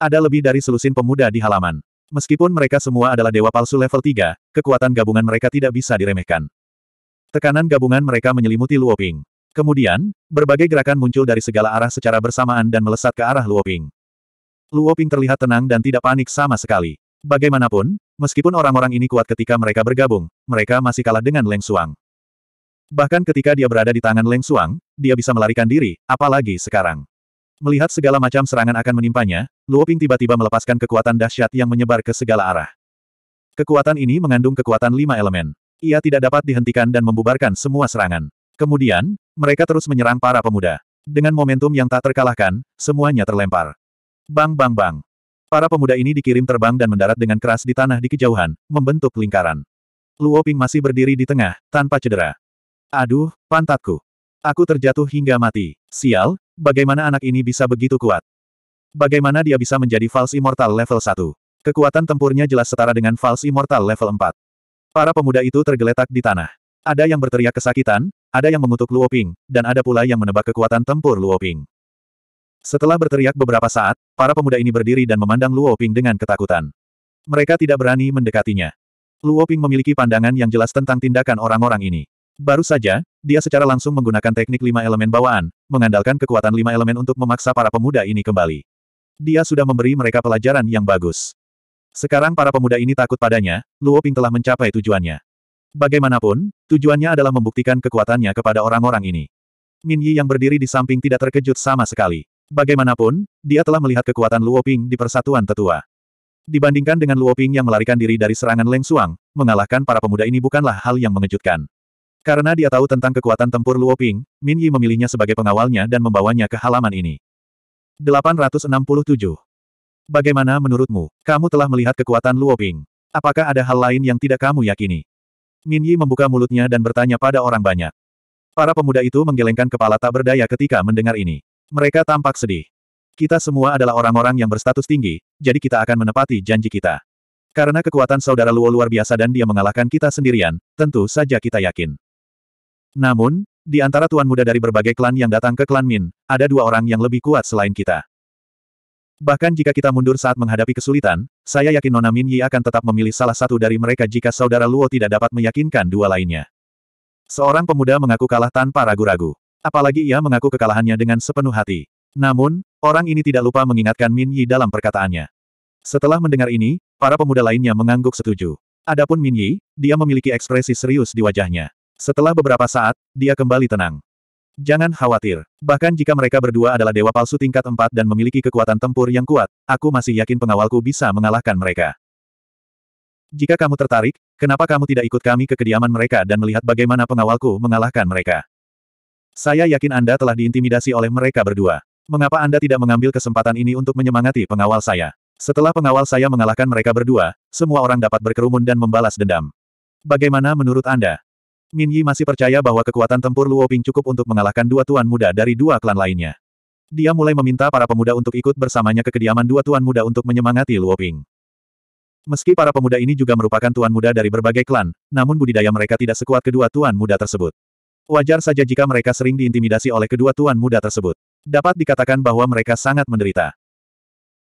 Ada lebih dari selusin pemuda di halaman. Meskipun mereka semua adalah dewa palsu level 3, kekuatan gabungan mereka tidak bisa diremehkan. Tekanan gabungan mereka menyelimuti Luoping. Kemudian, berbagai gerakan muncul dari segala arah secara bersamaan dan melesat ke arah Luoping. Luoping terlihat tenang dan tidak panik sama sekali. Bagaimanapun, meskipun orang-orang ini kuat ketika mereka bergabung, mereka masih kalah dengan Leng Suang. Bahkan ketika dia berada di tangan Leng Suang, dia bisa melarikan diri, apalagi sekarang. Melihat segala macam serangan akan menimpanya, Luo Ping tiba-tiba melepaskan kekuatan dahsyat yang menyebar ke segala arah. Kekuatan ini mengandung kekuatan lima elemen. Ia tidak dapat dihentikan dan membubarkan semua serangan. Kemudian, mereka terus menyerang para pemuda. Dengan momentum yang tak terkalahkan, semuanya terlempar. Bang bang bang. Para pemuda ini dikirim terbang dan mendarat dengan keras di tanah di kejauhan, membentuk lingkaran. Luo Ping masih berdiri di tengah, tanpa cedera. Aduh, pantatku. Aku terjatuh hingga mati. Sial, bagaimana anak ini bisa begitu kuat? Bagaimana dia bisa menjadi false immortal level 1? Kekuatan tempurnya jelas setara dengan false immortal level 4. Para pemuda itu tergeletak di tanah. Ada yang berteriak kesakitan, ada yang mengutuk Luoping, dan ada pula yang menebak kekuatan tempur Luoping. Setelah berteriak beberapa saat, para pemuda ini berdiri dan memandang Luoping dengan ketakutan. Mereka tidak berani mendekatinya. Luoping memiliki pandangan yang jelas tentang tindakan orang-orang ini. Baru saja, dia secara langsung menggunakan teknik lima elemen bawaan, mengandalkan kekuatan lima elemen untuk memaksa para pemuda ini kembali. Dia sudah memberi mereka pelajaran yang bagus. Sekarang para pemuda ini takut padanya, Luo Ping telah mencapai tujuannya. Bagaimanapun, tujuannya adalah membuktikan kekuatannya kepada orang-orang ini. Min Yi yang berdiri di samping tidak terkejut sama sekali. Bagaimanapun, dia telah melihat kekuatan Luo Ping di persatuan tetua. Dibandingkan dengan Luo Ping yang melarikan diri dari serangan Leng Suang, mengalahkan para pemuda ini bukanlah hal yang mengejutkan. Karena dia tahu tentang kekuatan tempur Luo Ping, Min Yi memilihnya sebagai pengawalnya dan membawanya ke halaman ini. 867. Bagaimana menurutmu? Kamu telah melihat kekuatan Luo Ping. Apakah ada hal lain yang tidak kamu yakini? Min Yi membuka mulutnya dan bertanya pada orang banyak. Para pemuda itu menggelengkan kepala tak berdaya ketika mendengar ini. Mereka tampak sedih. Kita semua adalah orang-orang yang berstatus tinggi, jadi kita akan menepati janji kita. Karena kekuatan saudara Luo luar biasa dan dia mengalahkan kita sendirian, tentu saja kita yakin. Namun, di antara tuan muda dari berbagai klan yang datang ke klan Min, ada dua orang yang lebih kuat selain kita. Bahkan jika kita mundur saat menghadapi kesulitan, saya yakin Nona Min Yi akan tetap memilih salah satu dari mereka jika saudara Luo tidak dapat meyakinkan dua lainnya. Seorang pemuda mengaku kalah tanpa ragu-ragu. Apalagi ia mengaku kekalahannya dengan sepenuh hati. Namun, orang ini tidak lupa mengingatkan Min Yi dalam perkataannya. Setelah mendengar ini, para pemuda lainnya mengangguk setuju. Adapun Min Yi, dia memiliki ekspresi serius di wajahnya. Setelah beberapa saat, dia kembali tenang. Jangan khawatir. Bahkan jika mereka berdua adalah dewa palsu tingkat empat dan memiliki kekuatan tempur yang kuat, aku masih yakin pengawalku bisa mengalahkan mereka. Jika kamu tertarik, kenapa kamu tidak ikut kami ke kediaman mereka dan melihat bagaimana pengawalku mengalahkan mereka? Saya yakin Anda telah diintimidasi oleh mereka berdua. Mengapa Anda tidak mengambil kesempatan ini untuk menyemangati pengawal saya? Setelah pengawal saya mengalahkan mereka berdua, semua orang dapat berkerumun dan membalas dendam. Bagaimana menurut Anda? Min Yi masih percaya bahwa kekuatan tempur Luo Ping cukup untuk mengalahkan dua tuan muda dari dua klan lainnya. Dia mulai meminta para pemuda untuk ikut bersamanya ke kediaman dua tuan muda untuk menyemangati Luo Ping. Meski para pemuda ini juga merupakan tuan muda dari berbagai klan, namun budidaya mereka tidak sekuat kedua tuan muda tersebut. Wajar saja jika mereka sering diintimidasi oleh kedua tuan muda tersebut. Dapat dikatakan bahwa mereka sangat menderita.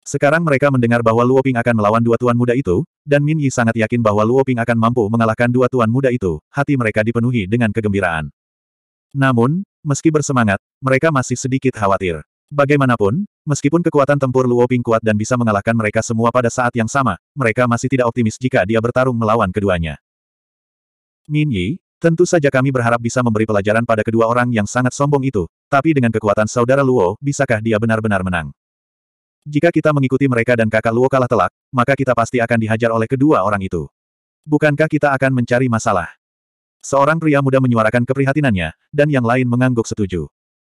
Sekarang mereka mendengar bahwa Luoping akan melawan dua tuan muda itu, dan Min Yi sangat yakin bahwa Luoping akan mampu mengalahkan dua tuan muda itu, hati mereka dipenuhi dengan kegembiraan. Namun, meski bersemangat, mereka masih sedikit khawatir. Bagaimanapun, meskipun kekuatan tempur Luoping kuat dan bisa mengalahkan mereka semua pada saat yang sama, mereka masih tidak optimis jika dia bertarung melawan keduanya. Min Yi, tentu saja kami berharap bisa memberi pelajaran pada kedua orang yang sangat sombong itu, tapi dengan kekuatan saudara Luo, bisakah dia benar-benar menang? Jika kita mengikuti mereka dan kakak Luo kalah telak, maka kita pasti akan dihajar oleh kedua orang itu. Bukankah kita akan mencari masalah? Seorang pria muda menyuarakan keprihatinannya, dan yang lain mengangguk setuju.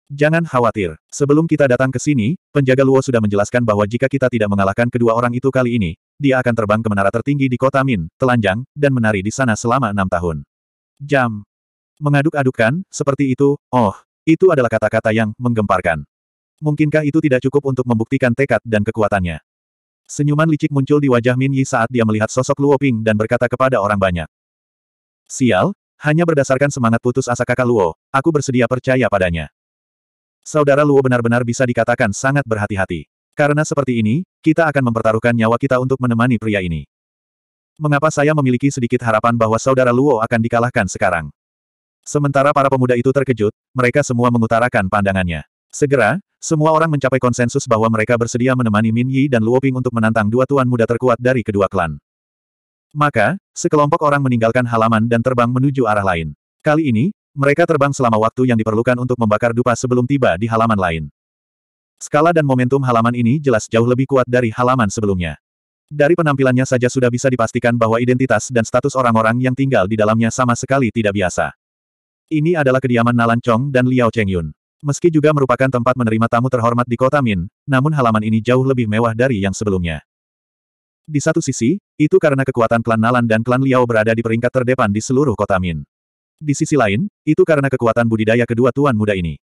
Jangan khawatir, sebelum kita datang ke sini, penjaga Luo sudah menjelaskan bahwa jika kita tidak mengalahkan kedua orang itu kali ini, dia akan terbang ke menara tertinggi di kota Min, telanjang, dan menari di sana selama enam tahun. Jam. Mengaduk-adukkan, seperti itu, oh, itu adalah kata-kata yang menggemparkan. Mungkinkah itu tidak cukup untuk membuktikan tekad dan kekuatannya? Senyuman licik muncul di wajah Min Yi saat dia melihat sosok Luo Ping dan berkata kepada orang banyak. Sial, hanya berdasarkan semangat putus asa kakak Luo, aku bersedia percaya padanya. Saudara Luo benar-benar bisa dikatakan sangat berhati-hati. Karena seperti ini, kita akan mempertaruhkan nyawa kita untuk menemani pria ini. Mengapa saya memiliki sedikit harapan bahwa saudara Luo akan dikalahkan sekarang? Sementara para pemuda itu terkejut, mereka semua mengutarakan pandangannya. Segera, semua orang mencapai konsensus bahwa mereka bersedia menemani Min Yi dan Luo Ping untuk menantang dua tuan muda terkuat dari kedua klan. Maka, sekelompok orang meninggalkan halaman dan terbang menuju arah lain. Kali ini, mereka terbang selama waktu yang diperlukan untuk membakar dupa sebelum tiba di halaman lain. Skala dan momentum halaman ini jelas jauh lebih kuat dari halaman sebelumnya. Dari penampilannya saja sudah bisa dipastikan bahwa identitas dan status orang-orang yang tinggal di dalamnya sama sekali tidak biasa. Ini adalah kediaman Nalan Chong dan Liao Chengyun. Meski juga merupakan tempat menerima tamu terhormat di kota Min, namun halaman ini jauh lebih mewah dari yang sebelumnya. Di satu sisi, itu karena kekuatan klan Nalan dan klan Liao berada di peringkat terdepan di seluruh kota Min. Di sisi lain, itu karena kekuatan budidaya kedua tuan muda ini.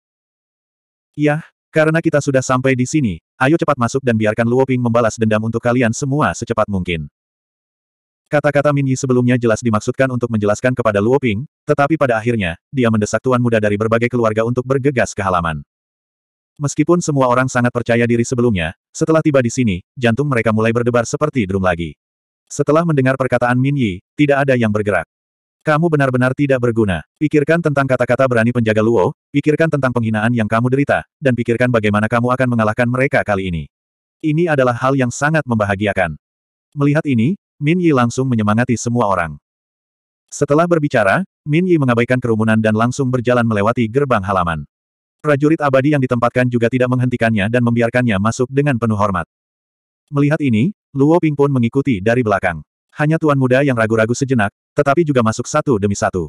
Yah, karena kita sudah sampai di sini, ayo cepat masuk dan biarkan Luo Ping membalas dendam untuk kalian semua secepat mungkin. Kata-kata Min Yi sebelumnya jelas dimaksudkan untuk menjelaskan kepada Luo Ping, tetapi pada akhirnya, dia mendesak tuan muda dari berbagai keluarga untuk bergegas ke halaman. Meskipun semua orang sangat percaya diri sebelumnya, setelah tiba di sini, jantung mereka mulai berdebar seperti drum lagi. Setelah mendengar perkataan Min Yi, tidak ada yang bergerak. Kamu benar-benar tidak berguna. Pikirkan tentang kata-kata berani penjaga Luo, pikirkan tentang penghinaan yang kamu derita, dan pikirkan bagaimana kamu akan mengalahkan mereka kali ini. Ini adalah hal yang sangat membahagiakan. Melihat ini, Min Yi langsung menyemangati semua orang. Setelah berbicara, Min Yi mengabaikan kerumunan dan langsung berjalan melewati gerbang halaman. Prajurit abadi yang ditempatkan juga tidak menghentikannya dan membiarkannya masuk dengan penuh hormat. Melihat ini, Luo Ping pun mengikuti dari belakang. Hanya tuan muda yang ragu-ragu sejenak, tetapi juga masuk satu demi satu.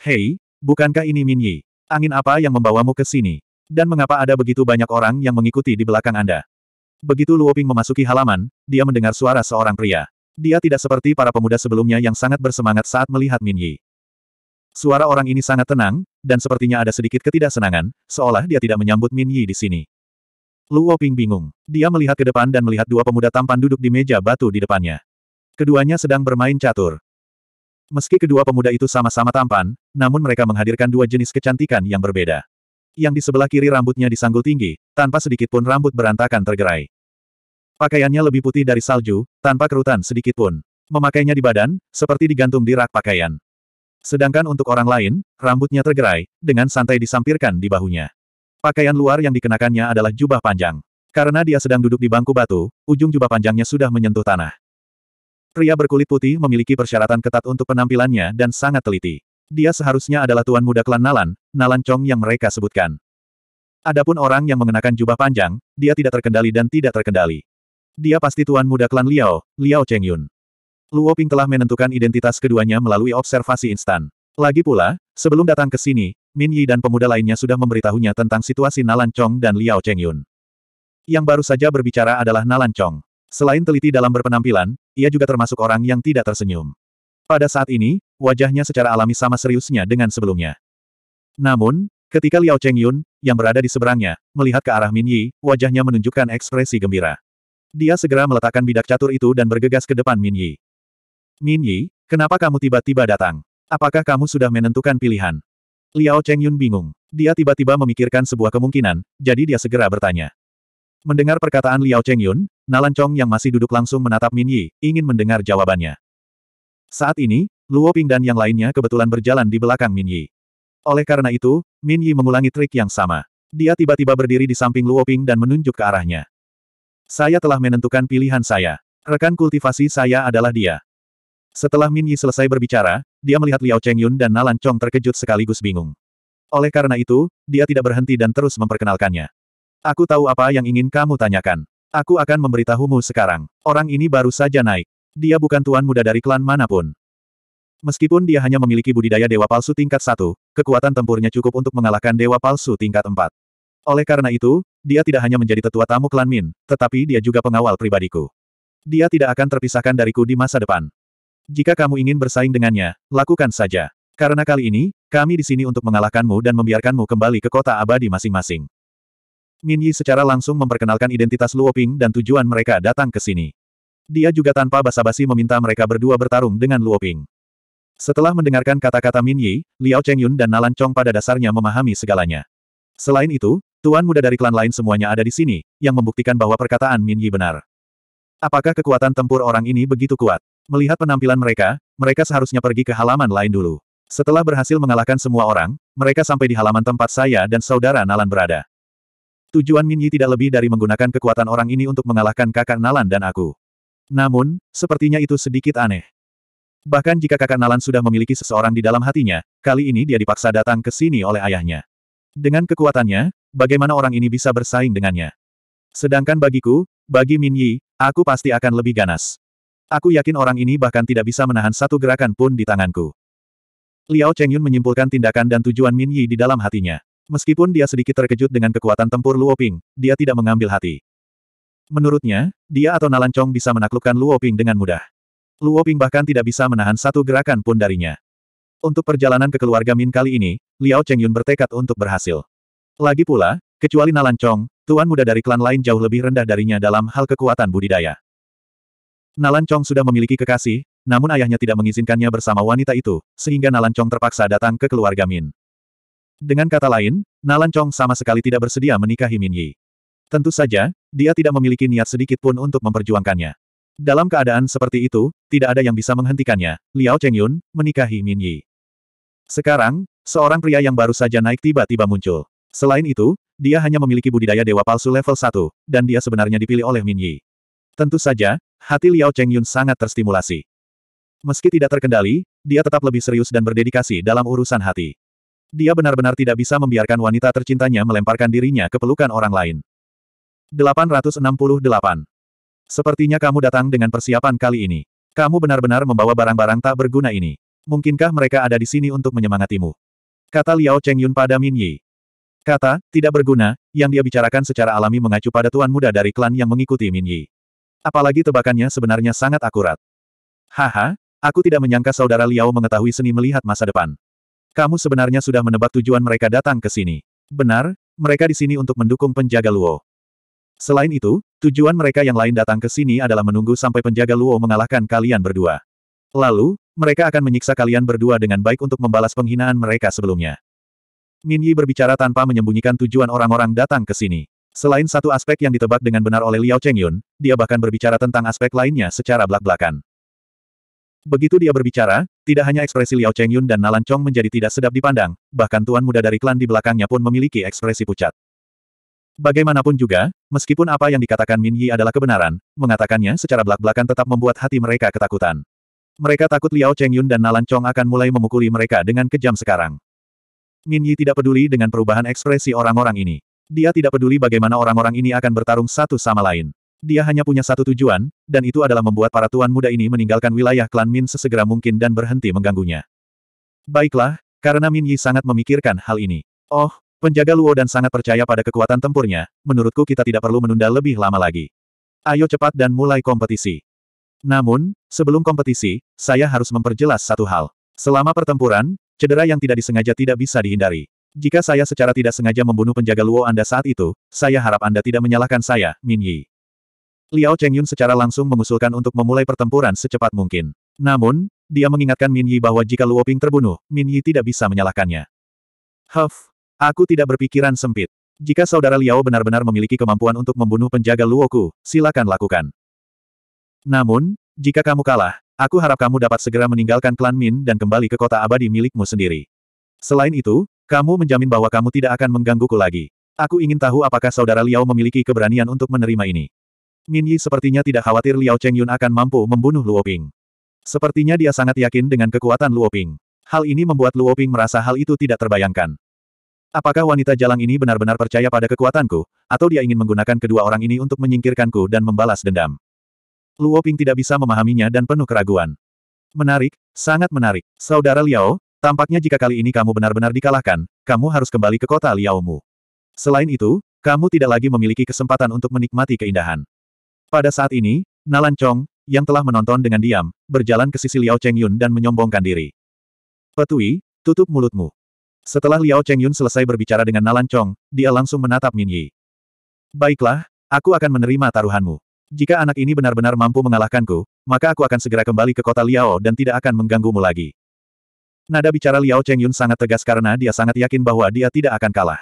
Hei, bukankah ini Min Yi? Angin apa yang membawamu ke sini? Dan mengapa ada begitu banyak orang yang mengikuti di belakang Anda? Begitu Luo Ping memasuki halaman, dia mendengar suara seorang pria. Dia tidak seperti para pemuda sebelumnya yang sangat bersemangat saat melihat Min Yi. Suara orang ini sangat tenang, dan sepertinya ada sedikit ketidaksenangan, seolah dia tidak menyambut Min Yi di sini. Luo Ping bingung. Dia melihat ke depan dan melihat dua pemuda tampan duduk di meja batu di depannya. Keduanya sedang bermain catur. Meski kedua pemuda itu sama-sama tampan, namun mereka menghadirkan dua jenis kecantikan yang berbeda. Yang di sebelah kiri rambutnya disanggul tinggi, tanpa sedikit pun rambut berantakan tergerai. Pakaiannya lebih putih dari salju, tanpa kerutan sedikit pun. Memakainya di badan, seperti digantung di rak pakaian. Sedangkan untuk orang lain, rambutnya tergerai, dengan santai disampirkan di bahunya. Pakaian luar yang dikenakannya adalah jubah panjang. Karena dia sedang duduk di bangku batu, ujung jubah panjangnya sudah menyentuh tanah. Pria berkulit putih memiliki persyaratan ketat untuk penampilannya dan sangat teliti. Dia seharusnya adalah tuan muda klan Nalan, Nalan Chong yang mereka sebutkan. Adapun orang yang mengenakan jubah panjang, dia tidak terkendali dan tidak terkendali. Dia pasti tuan muda klan Liao, Liao Chengyun. Luo Ping telah menentukan identitas keduanya melalui observasi instan. Lagi pula, sebelum datang ke sini, Min Yi dan pemuda lainnya sudah memberitahunya tentang situasi Nalan Chong dan Liao Chengyun. Yang baru saja berbicara adalah Nalan Chong. Selain teliti dalam berpenampilan, ia juga termasuk orang yang tidak tersenyum. Pada saat ini, wajahnya secara alami sama seriusnya dengan sebelumnya. Namun, ketika Liao Chengyun, yang berada di seberangnya, melihat ke arah Min Yi, wajahnya menunjukkan ekspresi gembira. Dia segera meletakkan bidak catur itu dan bergegas ke depan Min Yi. Min Yi, kenapa kamu tiba-tiba datang? Apakah kamu sudah menentukan pilihan? Liao Chengyun bingung. Dia tiba-tiba memikirkan sebuah kemungkinan, jadi dia segera bertanya. Mendengar perkataan Liao Chengyun, Nalan Chong yang masih duduk langsung menatap Min Yi, ingin mendengar jawabannya. Saat ini, Luo Ping dan yang lainnya kebetulan berjalan di belakang Min Yi. Oleh karena itu, Min Yi mengulangi trik yang sama. Dia tiba-tiba berdiri di samping Luo Ping dan menunjuk ke arahnya. Saya telah menentukan pilihan saya. Rekan kultivasi saya adalah dia. Setelah Min Yi selesai berbicara, dia melihat Liao Chengyun dan Nalan Chong terkejut sekaligus bingung. Oleh karena itu, dia tidak berhenti dan terus memperkenalkannya. Aku tahu apa yang ingin kamu tanyakan. Aku akan memberitahumu sekarang. Orang ini baru saja naik. Dia bukan tuan muda dari klan mana pun. Meskipun dia hanya memiliki budidaya dewa palsu tingkat satu, kekuatan tempurnya cukup untuk mengalahkan dewa palsu tingkat empat. Oleh karena itu, dia tidak hanya menjadi tetua tamu klan Min, tetapi dia juga pengawal pribadiku. Dia tidak akan terpisahkan dariku di masa depan. Jika kamu ingin bersaing dengannya, lakukan saja. Karena kali ini, kami di sini untuk mengalahkanmu dan membiarkanmu kembali ke kota abadi masing-masing. Min Yi secara langsung memperkenalkan identitas Luo Ping dan tujuan mereka datang ke sini. Dia juga tanpa basa-basi meminta mereka berdua bertarung dengan Luo Ping. Setelah mendengarkan kata-kata Min Yi, Liao Chengyun dan Nalan Chong pada dasarnya memahami segalanya. Selain itu, tuan muda dari klan lain semuanya ada di sini, yang membuktikan bahwa perkataan Min Yi benar. Apakah kekuatan tempur orang ini begitu kuat? Melihat penampilan mereka, mereka seharusnya pergi ke halaman lain dulu. Setelah berhasil mengalahkan semua orang, mereka sampai di halaman tempat saya dan saudara Nalan berada. Tujuan Min Yi tidak lebih dari menggunakan kekuatan orang ini untuk mengalahkan kakak Nalan dan aku. Namun, sepertinya itu sedikit aneh. Bahkan jika kakak Nalan sudah memiliki seseorang di dalam hatinya, kali ini dia dipaksa datang ke sini oleh ayahnya. Dengan kekuatannya, bagaimana orang ini bisa bersaing dengannya? Sedangkan bagiku, bagi Min Yi, aku pasti akan lebih ganas. Aku yakin orang ini bahkan tidak bisa menahan satu gerakan pun di tanganku. Liao Chengyun menyimpulkan tindakan dan tujuan Min Yi di dalam hatinya. Meskipun dia sedikit terkejut dengan kekuatan tempur Luo Ping, dia tidak mengambil hati. Menurutnya, dia atau Nalan Chong bisa menaklukkan Luo Ping dengan mudah. Luo Ping bahkan tidak bisa menahan satu gerakan pun darinya. Untuk perjalanan ke keluarga Min kali ini, Liao Chengyun bertekad untuk berhasil. Lagi pula, kecuali Nalan Chong, tuan muda dari klan lain jauh lebih rendah darinya dalam hal kekuatan budidaya. Nalan Chong sudah memiliki kekasih, namun ayahnya tidak mengizinkannya bersama wanita itu, sehingga Nalan Chong terpaksa datang ke keluarga Min. Dengan kata lain, Nalan Chong sama sekali tidak bersedia menikahi Min Yi. Tentu saja, dia tidak memiliki niat sedikit pun untuk memperjuangkannya. Dalam keadaan seperti itu, tidak ada yang bisa menghentikannya, Liao Chengyun, menikahi Min Yi. Sekarang, seorang pria yang baru saja naik tiba-tiba muncul. Selain itu, dia hanya memiliki budidaya dewa palsu level 1, dan dia sebenarnya dipilih oleh Min Yi. Tentu saja, hati Liao Chengyun sangat terstimulasi. Meski tidak terkendali, dia tetap lebih serius dan berdedikasi dalam urusan hati. Dia benar-benar tidak bisa membiarkan wanita tercintanya melemparkan dirinya ke pelukan orang lain. 868. Sepertinya kamu datang dengan persiapan kali ini. Kamu benar-benar membawa barang-barang tak berguna ini. Mungkinkah mereka ada di sini untuk menyemangatimu? Kata Liao Chengyun pada Min Yi. Kata, tidak berguna, yang dia bicarakan secara alami mengacu pada tuan muda dari klan yang mengikuti Min Yi. Apalagi tebakannya sebenarnya sangat akurat. Haha, aku tidak menyangka saudara Liao mengetahui seni melihat masa depan. Kamu sebenarnya sudah menebak tujuan mereka datang ke sini. Benar, mereka di sini untuk mendukung penjaga Luo. Selain itu, tujuan mereka yang lain datang ke sini adalah menunggu sampai penjaga Luo mengalahkan kalian berdua. Lalu, mereka akan menyiksa kalian berdua dengan baik untuk membalas penghinaan mereka sebelumnya. Min Yi berbicara tanpa menyembunyikan tujuan orang-orang datang ke sini. Selain satu aspek yang ditebak dengan benar oleh Liao Chengyun, dia bahkan berbicara tentang aspek lainnya secara belak-belakan. Begitu dia berbicara, tidak hanya ekspresi Liao Chengyun dan Nalan Chong menjadi tidak sedap dipandang, bahkan tuan muda dari klan di belakangnya pun memiliki ekspresi pucat. Bagaimanapun juga, meskipun apa yang dikatakan Min Yi adalah kebenaran, mengatakannya secara belak-belakan tetap membuat hati mereka ketakutan. Mereka takut Liao Chengyun dan Nalan Chong akan mulai memukuli mereka dengan kejam sekarang. Min Yi tidak peduli dengan perubahan ekspresi orang-orang ini. Dia tidak peduli bagaimana orang-orang ini akan bertarung satu sama lain. Dia hanya punya satu tujuan, dan itu adalah membuat para tuan muda ini meninggalkan wilayah klan Min sesegera mungkin dan berhenti mengganggunya. Baiklah, karena Min Yi sangat memikirkan hal ini. Oh, penjaga Luo dan sangat percaya pada kekuatan tempurnya, menurutku kita tidak perlu menunda lebih lama lagi. Ayo cepat dan mulai kompetisi. Namun, sebelum kompetisi, saya harus memperjelas satu hal. Selama pertempuran, cedera yang tidak disengaja tidak bisa dihindari. Jika saya secara tidak sengaja membunuh penjaga Luo Anda saat itu, saya harap Anda tidak menyalahkan saya, Min Yi. Liao Chengyun secara langsung mengusulkan untuk memulai pertempuran secepat mungkin. Namun, dia mengingatkan Min Yi bahwa jika Luo Ping terbunuh, Min Yi tidak bisa menyalahkannya. Huff, aku tidak berpikiran sempit. Jika saudara Liao benar-benar memiliki kemampuan untuk membunuh penjaga Luoku, silakan lakukan. Namun, jika kamu kalah, aku harap kamu dapat segera meninggalkan klan Min dan kembali ke kota abadi milikmu sendiri. Selain itu, kamu menjamin bahwa kamu tidak akan menggangguku lagi. Aku ingin tahu apakah saudara Liao memiliki keberanian untuk menerima ini. Min Yi sepertinya tidak khawatir Liao Chengyun akan mampu membunuh Luo Ping. Sepertinya dia sangat yakin dengan kekuatan Luo Ping. Hal ini membuat Luo Ping merasa hal itu tidak terbayangkan. Apakah wanita jalang ini benar-benar percaya pada kekuatanku, atau dia ingin menggunakan kedua orang ini untuk menyingkirkanku dan membalas dendam? Luo Ping tidak bisa memahaminya dan penuh keraguan. Menarik, sangat menarik. Saudara Liao, tampaknya jika kali ini kamu benar-benar dikalahkan, kamu harus kembali ke kota Liaomu. Selain itu, kamu tidak lagi memiliki kesempatan untuk menikmati keindahan. Pada saat ini, Nalan Chong, yang telah menonton dengan diam, berjalan ke sisi Liao Chengyun dan menyombongkan diri. Petui, tutup mulutmu. Setelah Liao Chengyun selesai berbicara dengan Nalan Chong, dia langsung menatap Min Yi. Baiklah, aku akan menerima taruhanmu. Jika anak ini benar-benar mampu mengalahkanku, maka aku akan segera kembali ke kota Liao dan tidak akan mengganggumu lagi. Nada bicara Liao Chengyun sangat tegas karena dia sangat yakin bahwa dia tidak akan kalah.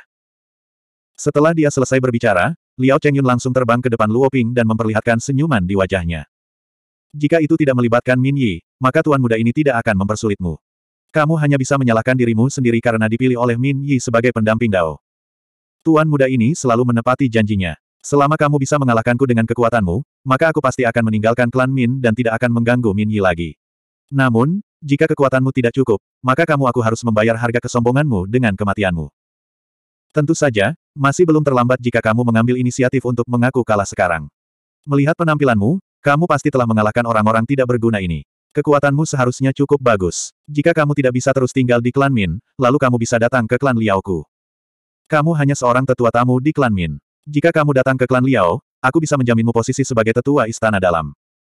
Setelah dia selesai berbicara, Liao Chengyun langsung terbang ke depan Luo Ping dan memperlihatkan senyuman di wajahnya. Jika itu tidak melibatkan Min Yi, maka tuan muda ini tidak akan mempersulitmu. Kamu hanya bisa menyalahkan dirimu sendiri karena dipilih oleh Min Yi sebagai pendamping Dao. Tuan muda ini selalu menepati janjinya. Selama kamu bisa mengalahkanku dengan kekuatanmu, maka aku pasti akan meninggalkan klan Min dan tidak akan mengganggu Min Yi lagi. Namun, jika kekuatanmu tidak cukup, maka kamu aku harus membayar harga kesombonganmu dengan kematianmu. Tentu saja, masih belum terlambat jika kamu mengambil inisiatif untuk mengaku kalah sekarang. Melihat penampilanmu, kamu pasti telah mengalahkan orang-orang tidak berguna ini. Kekuatanmu seharusnya cukup bagus. Jika kamu tidak bisa terus tinggal di klan Min, lalu kamu bisa datang ke klan Liaoku. Kamu hanya seorang tetua tamu di klan Min. Jika kamu datang ke klan Liao, aku bisa menjaminmu posisi sebagai tetua istana dalam.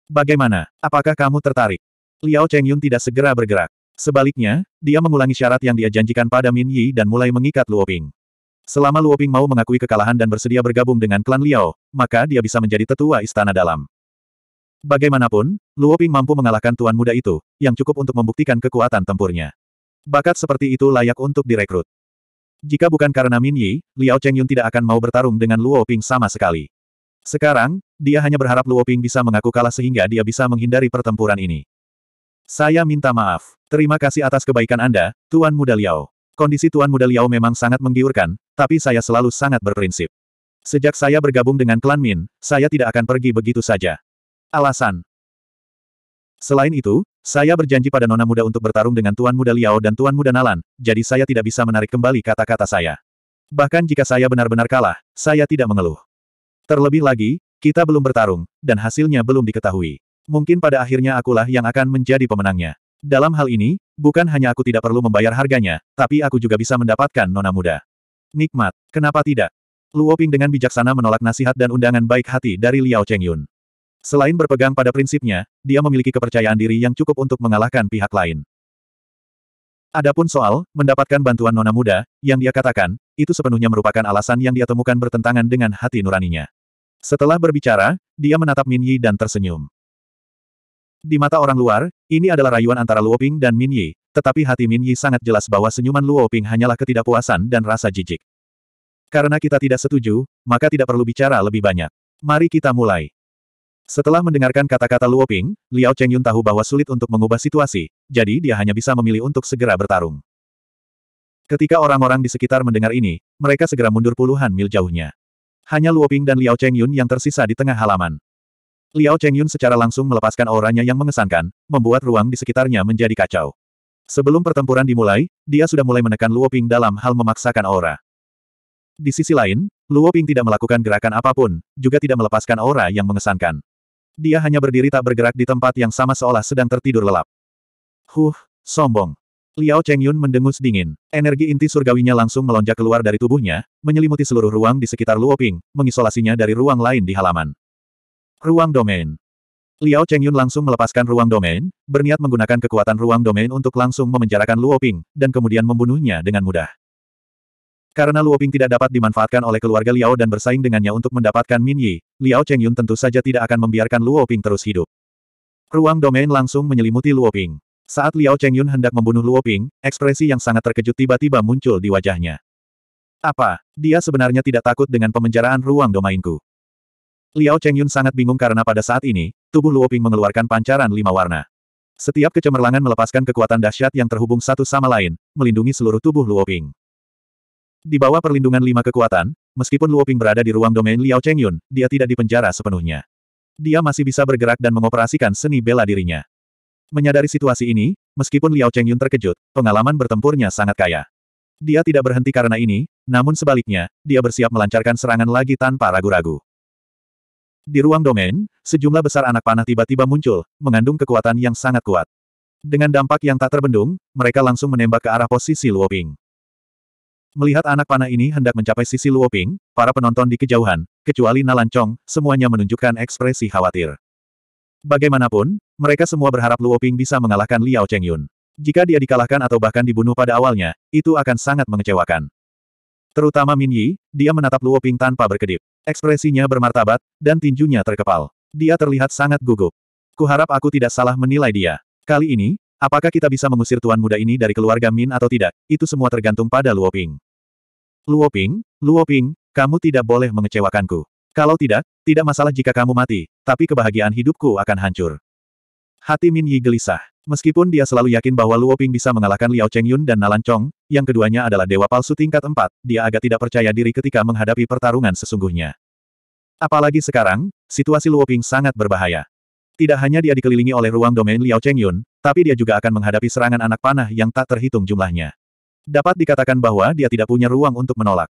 Bagaimana? Apakah kamu tertarik? Liao Chengyun tidak segera bergerak. Sebaliknya, dia mengulangi syarat yang dia janjikan pada Min Yi dan mulai mengikat Luo Ping. Selama Luo Ping mau mengakui kekalahan dan bersedia bergabung dengan klan Liao, maka dia bisa menjadi tetua istana dalam. Bagaimanapun, Luo Ping mampu mengalahkan tuan muda itu, yang cukup untuk membuktikan kekuatan tempurnya. Bakat seperti itu layak untuk direkrut. Jika bukan karena Min Yi, Liao Chengyun tidak akan mau bertarung dengan Luo Ping sama sekali. Sekarang, dia hanya berharap Luo Ping bisa mengaku kalah sehingga dia bisa menghindari pertempuran ini. Saya minta maaf. Terima kasih atas kebaikan Anda, Tuan Muda Liao. Kondisi Tuan Muda Liao memang sangat menggiurkan, tapi saya selalu sangat berprinsip. Sejak saya bergabung dengan klan Min, saya tidak akan pergi begitu saja. Alasan. Selain itu, saya berjanji pada Nona Muda untuk bertarung dengan Tuan Muda Liao dan Tuan Muda Nalan, jadi saya tidak bisa menarik kembali kata-kata saya. Bahkan jika saya benar-benar kalah, saya tidak mengeluh. Terlebih lagi, kita belum bertarung, dan hasilnya belum diketahui. Mungkin pada akhirnya akulah yang akan menjadi pemenangnya. Dalam hal ini, bukan hanya aku tidak perlu membayar harganya, tapi aku juga bisa mendapatkan nona muda. Nikmat, kenapa tidak? Luo Ping dengan bijaksana menolak nasihat dan undangan baik hati dari Liao Chengyun. Selain berpegang pada prinsipnya, dia memiliki kepercayaan diri yang cukup untuk mengalahkan pihak lain. Adapun soal mendapatkan bantuan nona muda, yang dia katakan, itu sepenuhnya merupakan alasan yang dia temukan bertentangan dengan hati nuraninya. Setelah berbicara, dia menatap Min Yi dan tersenyum. Di mata orang luar, ini adalah rayuan antara Luo Ping dan Min Yi, tetapi hati Min Yi sangat jelas bahwa senyuman Luo Ping hanyalah ketidakpuasan dan rasa jijik. Karena kita tidak setuju, maka tidak perlu bicara lebih banyak. Mari kita mulai. Setelah mendengarkan kata-kata Luo Ping, Liao Chengyun tahu bahwa sulit untuk mengubah situasi, jadi dia hanya bisa memilih untuk segera bertarung. Ketika orang-orang di sekitar mendengar ini, mereka segera mundur puluhan mil jauhnya. Hanya Luo Ping dan Liao Chengyun yang tersisa di tengah halaman. Liao Chengyun secara langsung melepaskan auranya yang mengesankan, membuat ruang di sekitarnya menjadi kacau. Sebelum pertempuran dimulai, dia sudah mulai menekan Luo Ping dalam hal memaksakan aura. Di sisi lain, Luo Ping tidak melakukan gerakan apa pun, juga tidak melepaskan aura yang mengesankan. Dia hanya berdiri tak bergerak di tempat yang sama seolah sedang tertidur lelap. Huh, sombong. Liao Chengyun mendengus dingin. Energi inti surgawinya langsung melonjak keluar dari tubuhnya, menyelimuti seluruh ruang di sekitar Luo Ping, mengisolasinya dari ruang lain di halaman. Ruang domain. Liao Chengyun langsung melepaskan ruang domain, berniat menggunakan kekuatan ruang domain untuk langsung memenjarakan Luo Ping, dan kemudian membunuhnya dengan mudah. Karena Luoping tidak dapat dimanfaatkan oleh keluarga Liao dan bersaing dengannya untuk mendapatkan Min Yi, Liao Chengyun tentu saja tidak akan membiarkan Luoping terus hidup. Ruang domain langsung menyelimuti Luoping. Saat Liao Chengyun hendak membunuh Luoping, ekspresi yang sangat terkejut tiba-tiba muncul di wajahnya. Apa, dia sebenarnya tidak takut dengan pemenjaraan ruang domainku? Liao Chengyun sangat bingung karena pada saat ini, tubuh Luoping mengeluarkan pancaran lima warna. Setiap kecemerlangan melepaskan kekuatan dahsyat yang terhubung satu sama lain, melindungi seluruh tubuh Luoping. Di bawah perlindungan lima kekuatan, meskipun Luoping berada di ruang domain Liao Chengyun, dia tidak dipenjara sepenuhnya. Dia masih bisa bergerak dan mengoperasikan seni bela dirinya. Menyadari situasi ini, meskipun Liao Chengyun terkejut, pengalaman bertempurnya sangat kaya. Dia tidak berhenti karena ini, namun sebaliknya, dia bersiap melancarkan serangan lagi tanpa ragu-ragu. Di ruang domain, sejumlah besar anak panah tiba-tiba muncul, mengandung kekuatan yang sangat kuat. Dengan dampak yang tak terbendung, mereka langsung menembak ke arah posisi Luoping. Melihat anak panah ini hendak mencapai sisi Luoping, para penonton di kejauhan, kecuali Nalan Chong, semuanya menunjukkan ekspresi khawatir. Bagaimanapun, mereka semua berharap Luoping bisa mengalahkan Liao Chengyun. Jika dia dikalahkan atau bahkan dibunuh pada awalnya, itu akan sangat mengecewakan. Terutama Min Yi, dia menatap Luoping tanpa berkedip. Ekspresinya bermartabat, dan tinjunya terkepal. Dia terlihat sangat gugup. Kuharap aku tidak salah menilai dia. Kali ini, Apakah kita bisa mengusir tuan muda ini dari keluarga Min atau tidak, itu semua tergantung pada Luoping. Luoping, Luoping, kamu tidak boleh mengecewakanku. Kalau tidak, tidak masalah jika kamu mati, tapi kebahagiaan hidupku akan hancur. Hati Min Yi gelisah. Meskipun dia selalu yakin bahwa Luoping bisa mengalahkan Liao Chengyun dan Nalan Chong, yang keduanya adalah dewa palsu tingkat empat, dia agak tidak percaya diri ketika menghadapi pertarungan sesungguhnya. Apalagi sekarang, situasi Luoping sangat berbahaya. Tidak hanya dia dikelilingi oleh ruang domain Liao Chengyun, tapi dia juga akan menghadapi serangan anak panah yang tak terhitung jumlahnya. Dapat dikatakan bahwa dia tidak punya ruang untuk menolak.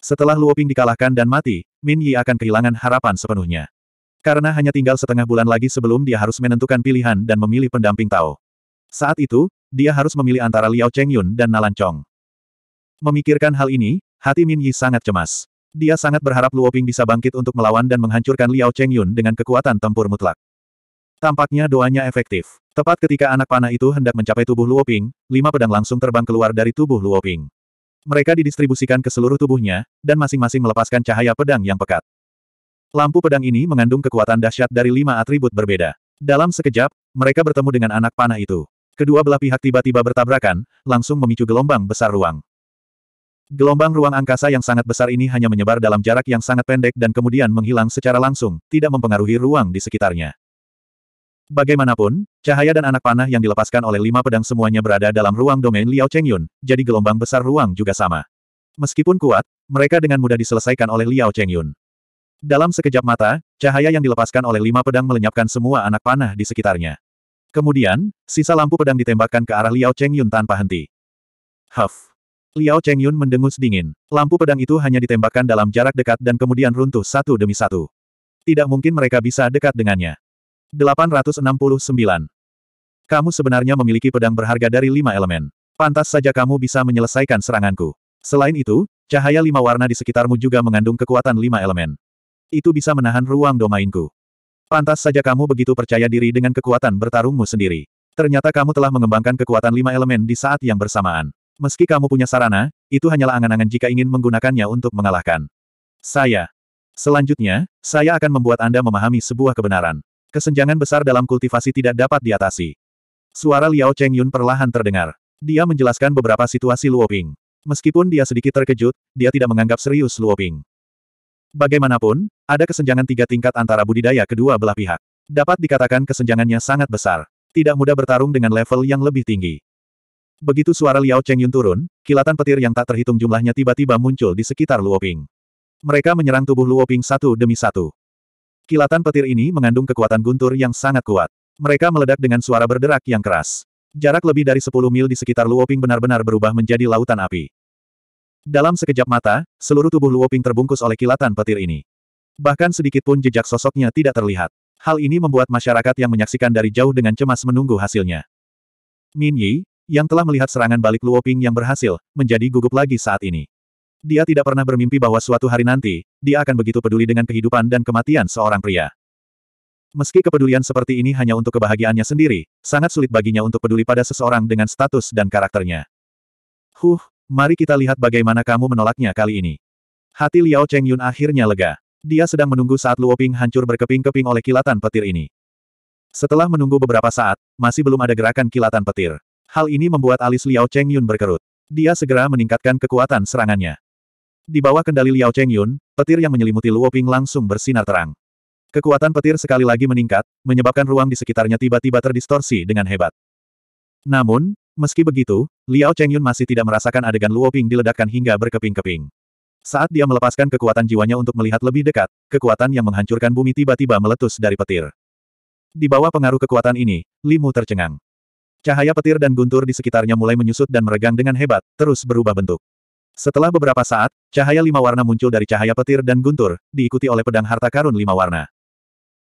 Setelah Luoping dikalahkan dan mati, Min Yi akan kehilangan harapan sepenuhnya. Karena hanya tinggal setengah bulan lagi sebelum dia harus menentukan pilihan dan memilih pendamping Tao. Saat itu, dia harus memilih antara Liao Chengyun dan Nalan Chong. Memikirkan hal ini, hati Min Yi sangat cemas. Dia sangat berharap Luoping bisa bangkit untuk melawan dan menghancurkan Liao Chengyun dengan kekuatan tempur mutlak. Tampaknya doanya efektif. Tepat ketika anak panah itu hendak mencapai tubuh Luoping, lima pedang langsung terbang keluar dari tubuh Luoping. Mereka didistribusikan ke seluruh tubuhnya, dan masing-masing melepaskan cahaya pedang yang pekat. Lampu pedang ini mengandung kekuatan dahsyat dari lima atribut berbeda. Dalam sekejap, mereka bertemu dengan anak panah itu. Kedua belah pihak tiba-tiba bertabrakan, langsung memicu gelombang besar ruang. Gelombang ruang angkasa yang sangat besar ini hanya menyebar dalam jarak yang sangat pendek dan kemudian menghilang secara langsung, tidak mempengaruhi ruang di sekitarnya. Bagaimanapun, cahaya dan anak panah yang dilepaskan oleh lima pedang semuanya berada dalam ruang domain Liao Chengyun, jadi gelombang besar ruang juga sama. Meskipun kuat, mereka dengan mudah diselesaikan oleh Liao Chengyun. Dalam sekejap mata, cahaya yang dilepaskan oleh lima pedang melenyapkan semua anak panah di sekitarnya. Kemudian, sisa lampu pedang ditembakkan ke arah Liao Chengyun tanpa henti. Huff. Liao Chengyun mendengus dingin. Lampu pedang itu hanya ditembakkan dalam jarak dekat dan kemudian runtuh satu demi satu. Tidak mungkin mereka bisa dekat dengannya. 869. Kamu sebenarnya memiliki pedang berharga dari lima elemen. Pantas saja kamu bisa menyelesaikan seranganku. Selain itu, cahaya lima warna di sekitarmu juga mengandung kekuatan lima elemen. Itu bisa menahan ruang domainku. Pantas saja kamu begitu percaya diri dengan kekuatan bertarungmu sendiri. Ternyata kamu telah mengembangkan kekuatan lima elemen di saat yang bersamaan. Meski kamu punya sarana, itu hanyalah angan-angan jika ingin menggunakannya untuk mengalahkan. Saya. Selanjutnya, saya akan membuat Anda memahami sebuah kebenaran. Kesenjangan besar dalam kultivasi tidak dapat diatasi. Suara Liao Chengyun perlahan terdengar. Dia menjelaskan beberapa situasi Luoping. Meskipun dia sedikit terkejut, dia tidak menganggap serius Luoping. Bagaimanapun, ada kesenjangan tiga tingkat antara budidaya kedua belah pihak. Dapat dikatakan kesenjangannya sangat besar. Tidak mudah bertarung dengan level yang lebih tinggi. Begitu suara Liao Chengyun turun, kilatan petir yang tak terhitung jumlahnya tiba-tiba muncul di sekitar Luoping. Mereka menyerang tubuh Luoping satu demi satu. Kilatan petir ini mengandung kekuatan guntur yang sangat kuat. Mereka meledak dengan suara berderak yang keras. Jarak lebih dari 10 mil di sekitar Luoping benar-benar berubah menjadi lautan api. Dalam sekejap mata, seluruh tubuh Luoping terbungkus oleh kilatan petir ini. Bahkan sedikit pun jejak sosoknya tidak terlihat. Hal ini membuat masyarakat yang menyaksikan dari jauh dengan cemas menunggu hasilnya. Min Yi, yang telah melihat serangan balik Luoping yang berhasil, menjadi gugup lagi saat ini. Dia tidak pernah bermimpi bahwa suatu hari nanti, dia akan begitu peduli dengan kehidupan dan kematian seorang pria. Meski kepedulian seperti ini hanya untuk kebahagiaannya sendiri, sangat sulit baginya untuk peduli pada seseorang dengan status dan karakternya. Huh, mari kita lihat bagaimana kamu menolaknya kali ini. Hati Liao Cheng Yun akhirnya lega. Dia sedang menunggu saat Luo Ping hancur berkeping-keping oleh kilatan petir ini. Setelah menunggu beberapa saat, masih belum ada gerakan kilatan petir. Hal ini membuat alis Liao Cheng Yun berkerut. Dia segera meningkatkan kekuatan serangannya. Di bawah kendali Liao Cheng Yun, petir yang menyelimuti Luo Ping langsung bersinar terang. Kekuatan petir sekali lagi meningkat, menyebabkan ruang di sekitarnya tiba-tiba terdistorsi dengan hebat. Namun, meski begitu, Liao Cheng Yun masih tidak merasakan adegan Luo Ping diledakkan hingga berkeping-keping. Saat dia melepaskan kekuatan jiwanya untuk melihat lebih dekat, kekuatan yang menghancurkan bumi tiba-tiba meletus dari petir. Di bawah pengaruh kekuatan ini, Limu tercengang. Cahaya petir dan guntur di sekitarnya mulai menyusut dan meregang dengan hebat, terus berubah bentuk. Setelah beberapa saat, cahaya lima warna muncul dari cahaya petir dan guntur, diikuti oleh pedang harta karun lima warna.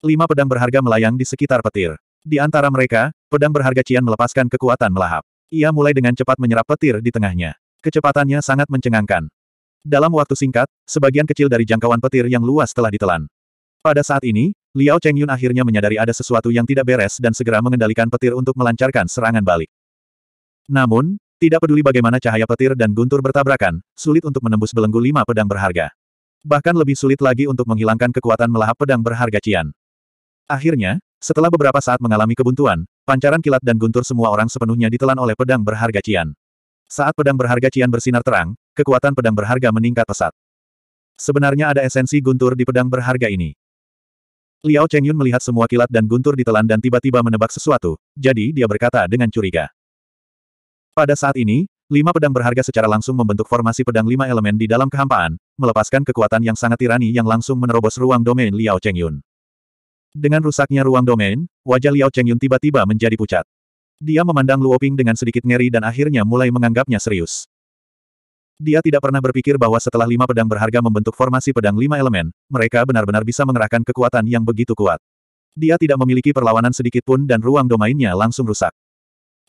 Lima pedang berharga melayang di sekitar petir. Di antara mereka, pedang berharga Cian melepaskan kekuatan melahap. Ia mulai dengan cepat menyerap petir di tengahnya. Kecepatannya sangat mencengangkan. Dalam waktu singkat, sebagian kecil dari jangkauan petir yang luas telah ditelan. Pada saat ini, Liao Chengyun akhirnya menyadari ada sesuatu yang tidak beres dan segera mengendalikan petir untuk melancarkan serangan balik. Namun, tidak peduli bagaimana cahaya petir dan guntur bertabrakan, sulit untuk menembus belenggu lima pedang berharga. Bahkan lebih sulit lagi untuk menghilangkan kekuatan melahap pedang berharga Cian. Akhirnya, setelah beberapa saat mengalami kebuntuan, pancaran kilat dan guntur semua orang sepenuhnya ditelan oleh pedang berharga Cian. Saat pedang berharga Cian bersinar terang, kekuatan pedang berharga meningkat pesat. Sebenarnya ada esensi guntur di pedang berharga ini. Liao Chengyun melihat semua kilat dan guntur ditelan dan tiba-tiba menebak sesuatu, jadi dia berkata dengan curiga. Pada saat ini, lima pedang berharga secara langsung membentuk formasi pedang lima elemen di dalam kehampaan, melepaskan kekuatan yang sangat tirani yang langsung menerobos ruang domain Liao Chengyun. Dengan rusaknya ruang domain, wajah Liao Chengyun tiba-tiba menjadi pucat. Dia memandang Luo Ping dengan sedikit ngeri dan akhirnya mulai menganggapnya serius. Dia tidak pernah berpikir bahwa setelah lima pedang berharga membentuk formasi pedang lima elemen, mereka benar-benar bisa mengerahkan kekuatan yang begitu kuat. Dia tidak memiliki perlawanan sedikit pun dan ruang domainnya langsung rusak.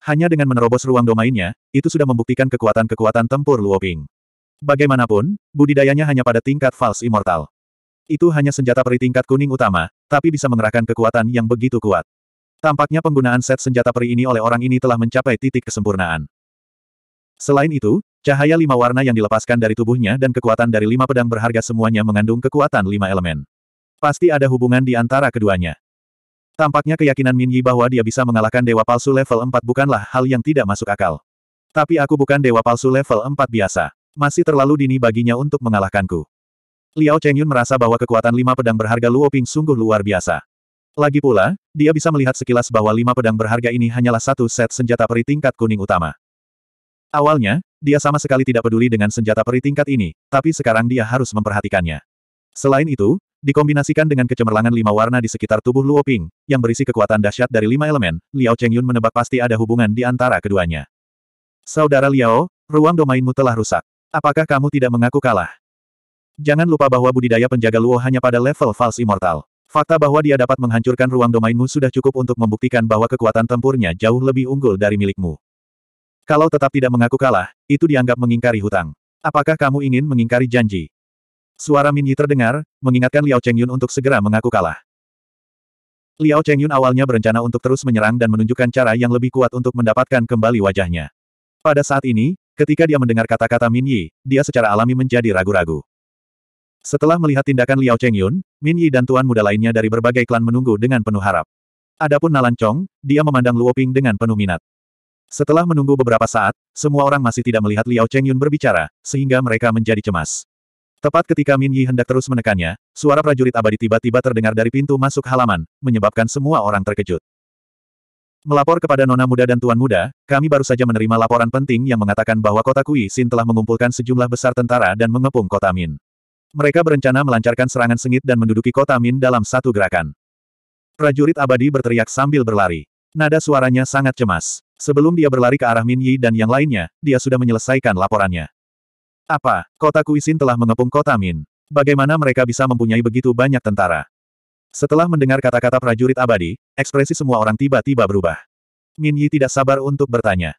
Hanya dengan menerobos ruang domainnya, itu sudah membuktikan kekuatan-kekuatan tempur Luoping. Bagaimanapun, budidayanya hanya pada tingkat false immortal. Itu hanya senjata peri tingkat kuning utama, tapi bisa mengerahkan kekuatan yang begitu kuat. Tampaknya penggunaan set senjata peri ini oleh orang ini telah mencapai titik kesempurnaan. Selain itu, Cahaya lima warna yang dilepaskan dari tubuhnya dan kekuatan dari lima pedang berharga semuanya mengandung kekuatan lima elemen. Pasti ada hubungan di antara keduanya. Tampaknya keyakinan Min Yi bahwa dia bisa mengalahkan dewa palsu level 4 bukanlah hal yang tidak masuk akal. Tapi aku bukan dewa palsu level 4 biasa. Masih terlalu dini baginya untuk mengalahkanku. Liao Chengyun merasa bahwa kekuatan lima pedang berharga Luo Ping sungguh luar biasa. Lagi pula, dia bisa melihat sekilas bahwa lima pedang berharga ini hanyalah satu set senjata peri tingkat kuning utama. Awalnya, dia sama sekali tidak peduli dengan senjata peri tingkat ini, tapi sekarang dia harus memperhatikannya. Selain itu, dikombinasikan dengan kecemerlangan lima warna di sekitar tubuh Luo Ping, yang berisi kekuatan dahsyat dari lima elemen, Liao Chengyun menebak pasti ada hubungan di antara keduanya. Saudara Liao, ruang domainmu telah rusak. Apakah kamu tidak mengaku kalah? Jangan lupa bahwa budidaya penjaga Luo hanya pada level false immortal. Fakta bahwa dia dapat menghancurkan ruang domainmu sudah cukup untuk membuktikan bahwa kekuatan tempurnya jauh lebih unggul dari milikmu. Kalau tetap tidak mengaku kalah, itu dianggap mengingkari hutang. Apakah kamu ingin mengingkari janji? Suara Min Yi terdengar, mengingatkan Liao Chengyun untuk segera mengaku kalah. Liao Chengyun awalnya berencana untuk terus menyerang dan menunjukkan cara yang lebih kuat untuk mendapatkan kembali wajahnya. Pada saat ini, ketika dia mendengar kata-kata Min Yi, dia secara alami menjadi ragu-ragu. Setelah melihat tindakan Liao Chengyun, Min Yi dan tuan muda lainnya dari berbagai klan menunggu dengan penuh harap. Adapun Nalan Chong, dia memandang Luo Ping dengan penuh minat. Setelah menunggu beberapa saat, semua orang masih tidak melihat Liao Chengyun berbicara, sehingga mereka menjadi cemas. Tepat ketika Min Yi hendak terus menekannya, suara prajurit abadi tiba-tiba terdengar dari pintu masuk halaman, menyebabkan semua orang terkejut. Melapor kepada Nona Muda dan Tuan Muda, kami baru saja menerima laporan penting yang mengatakan bahwa kota Kui Sin telah mengumpulkan sejumlah besar tentara dan mengepung kota Min. Mereka berencana melancarkan serangan sengit dan menduduki kota Min dalam satu gerakan. Prajurit abadi berteriak sambil berlari. Nada suaranya sangat cemas. Sebelum dia berlari ke arah Min Yi dan yang lainnya, dia sudah menyelesaikan laporannya. Apa, kota Kuisin telah mengepung kota Min? Bagaimana mereka bisa mempunyai begitu banyak tentara? Setelah mendengar kata-kata prajurit abadi, ekspresi semua orang tiba-tiba berubah. Min Yi tidak sabar untuk bertanya.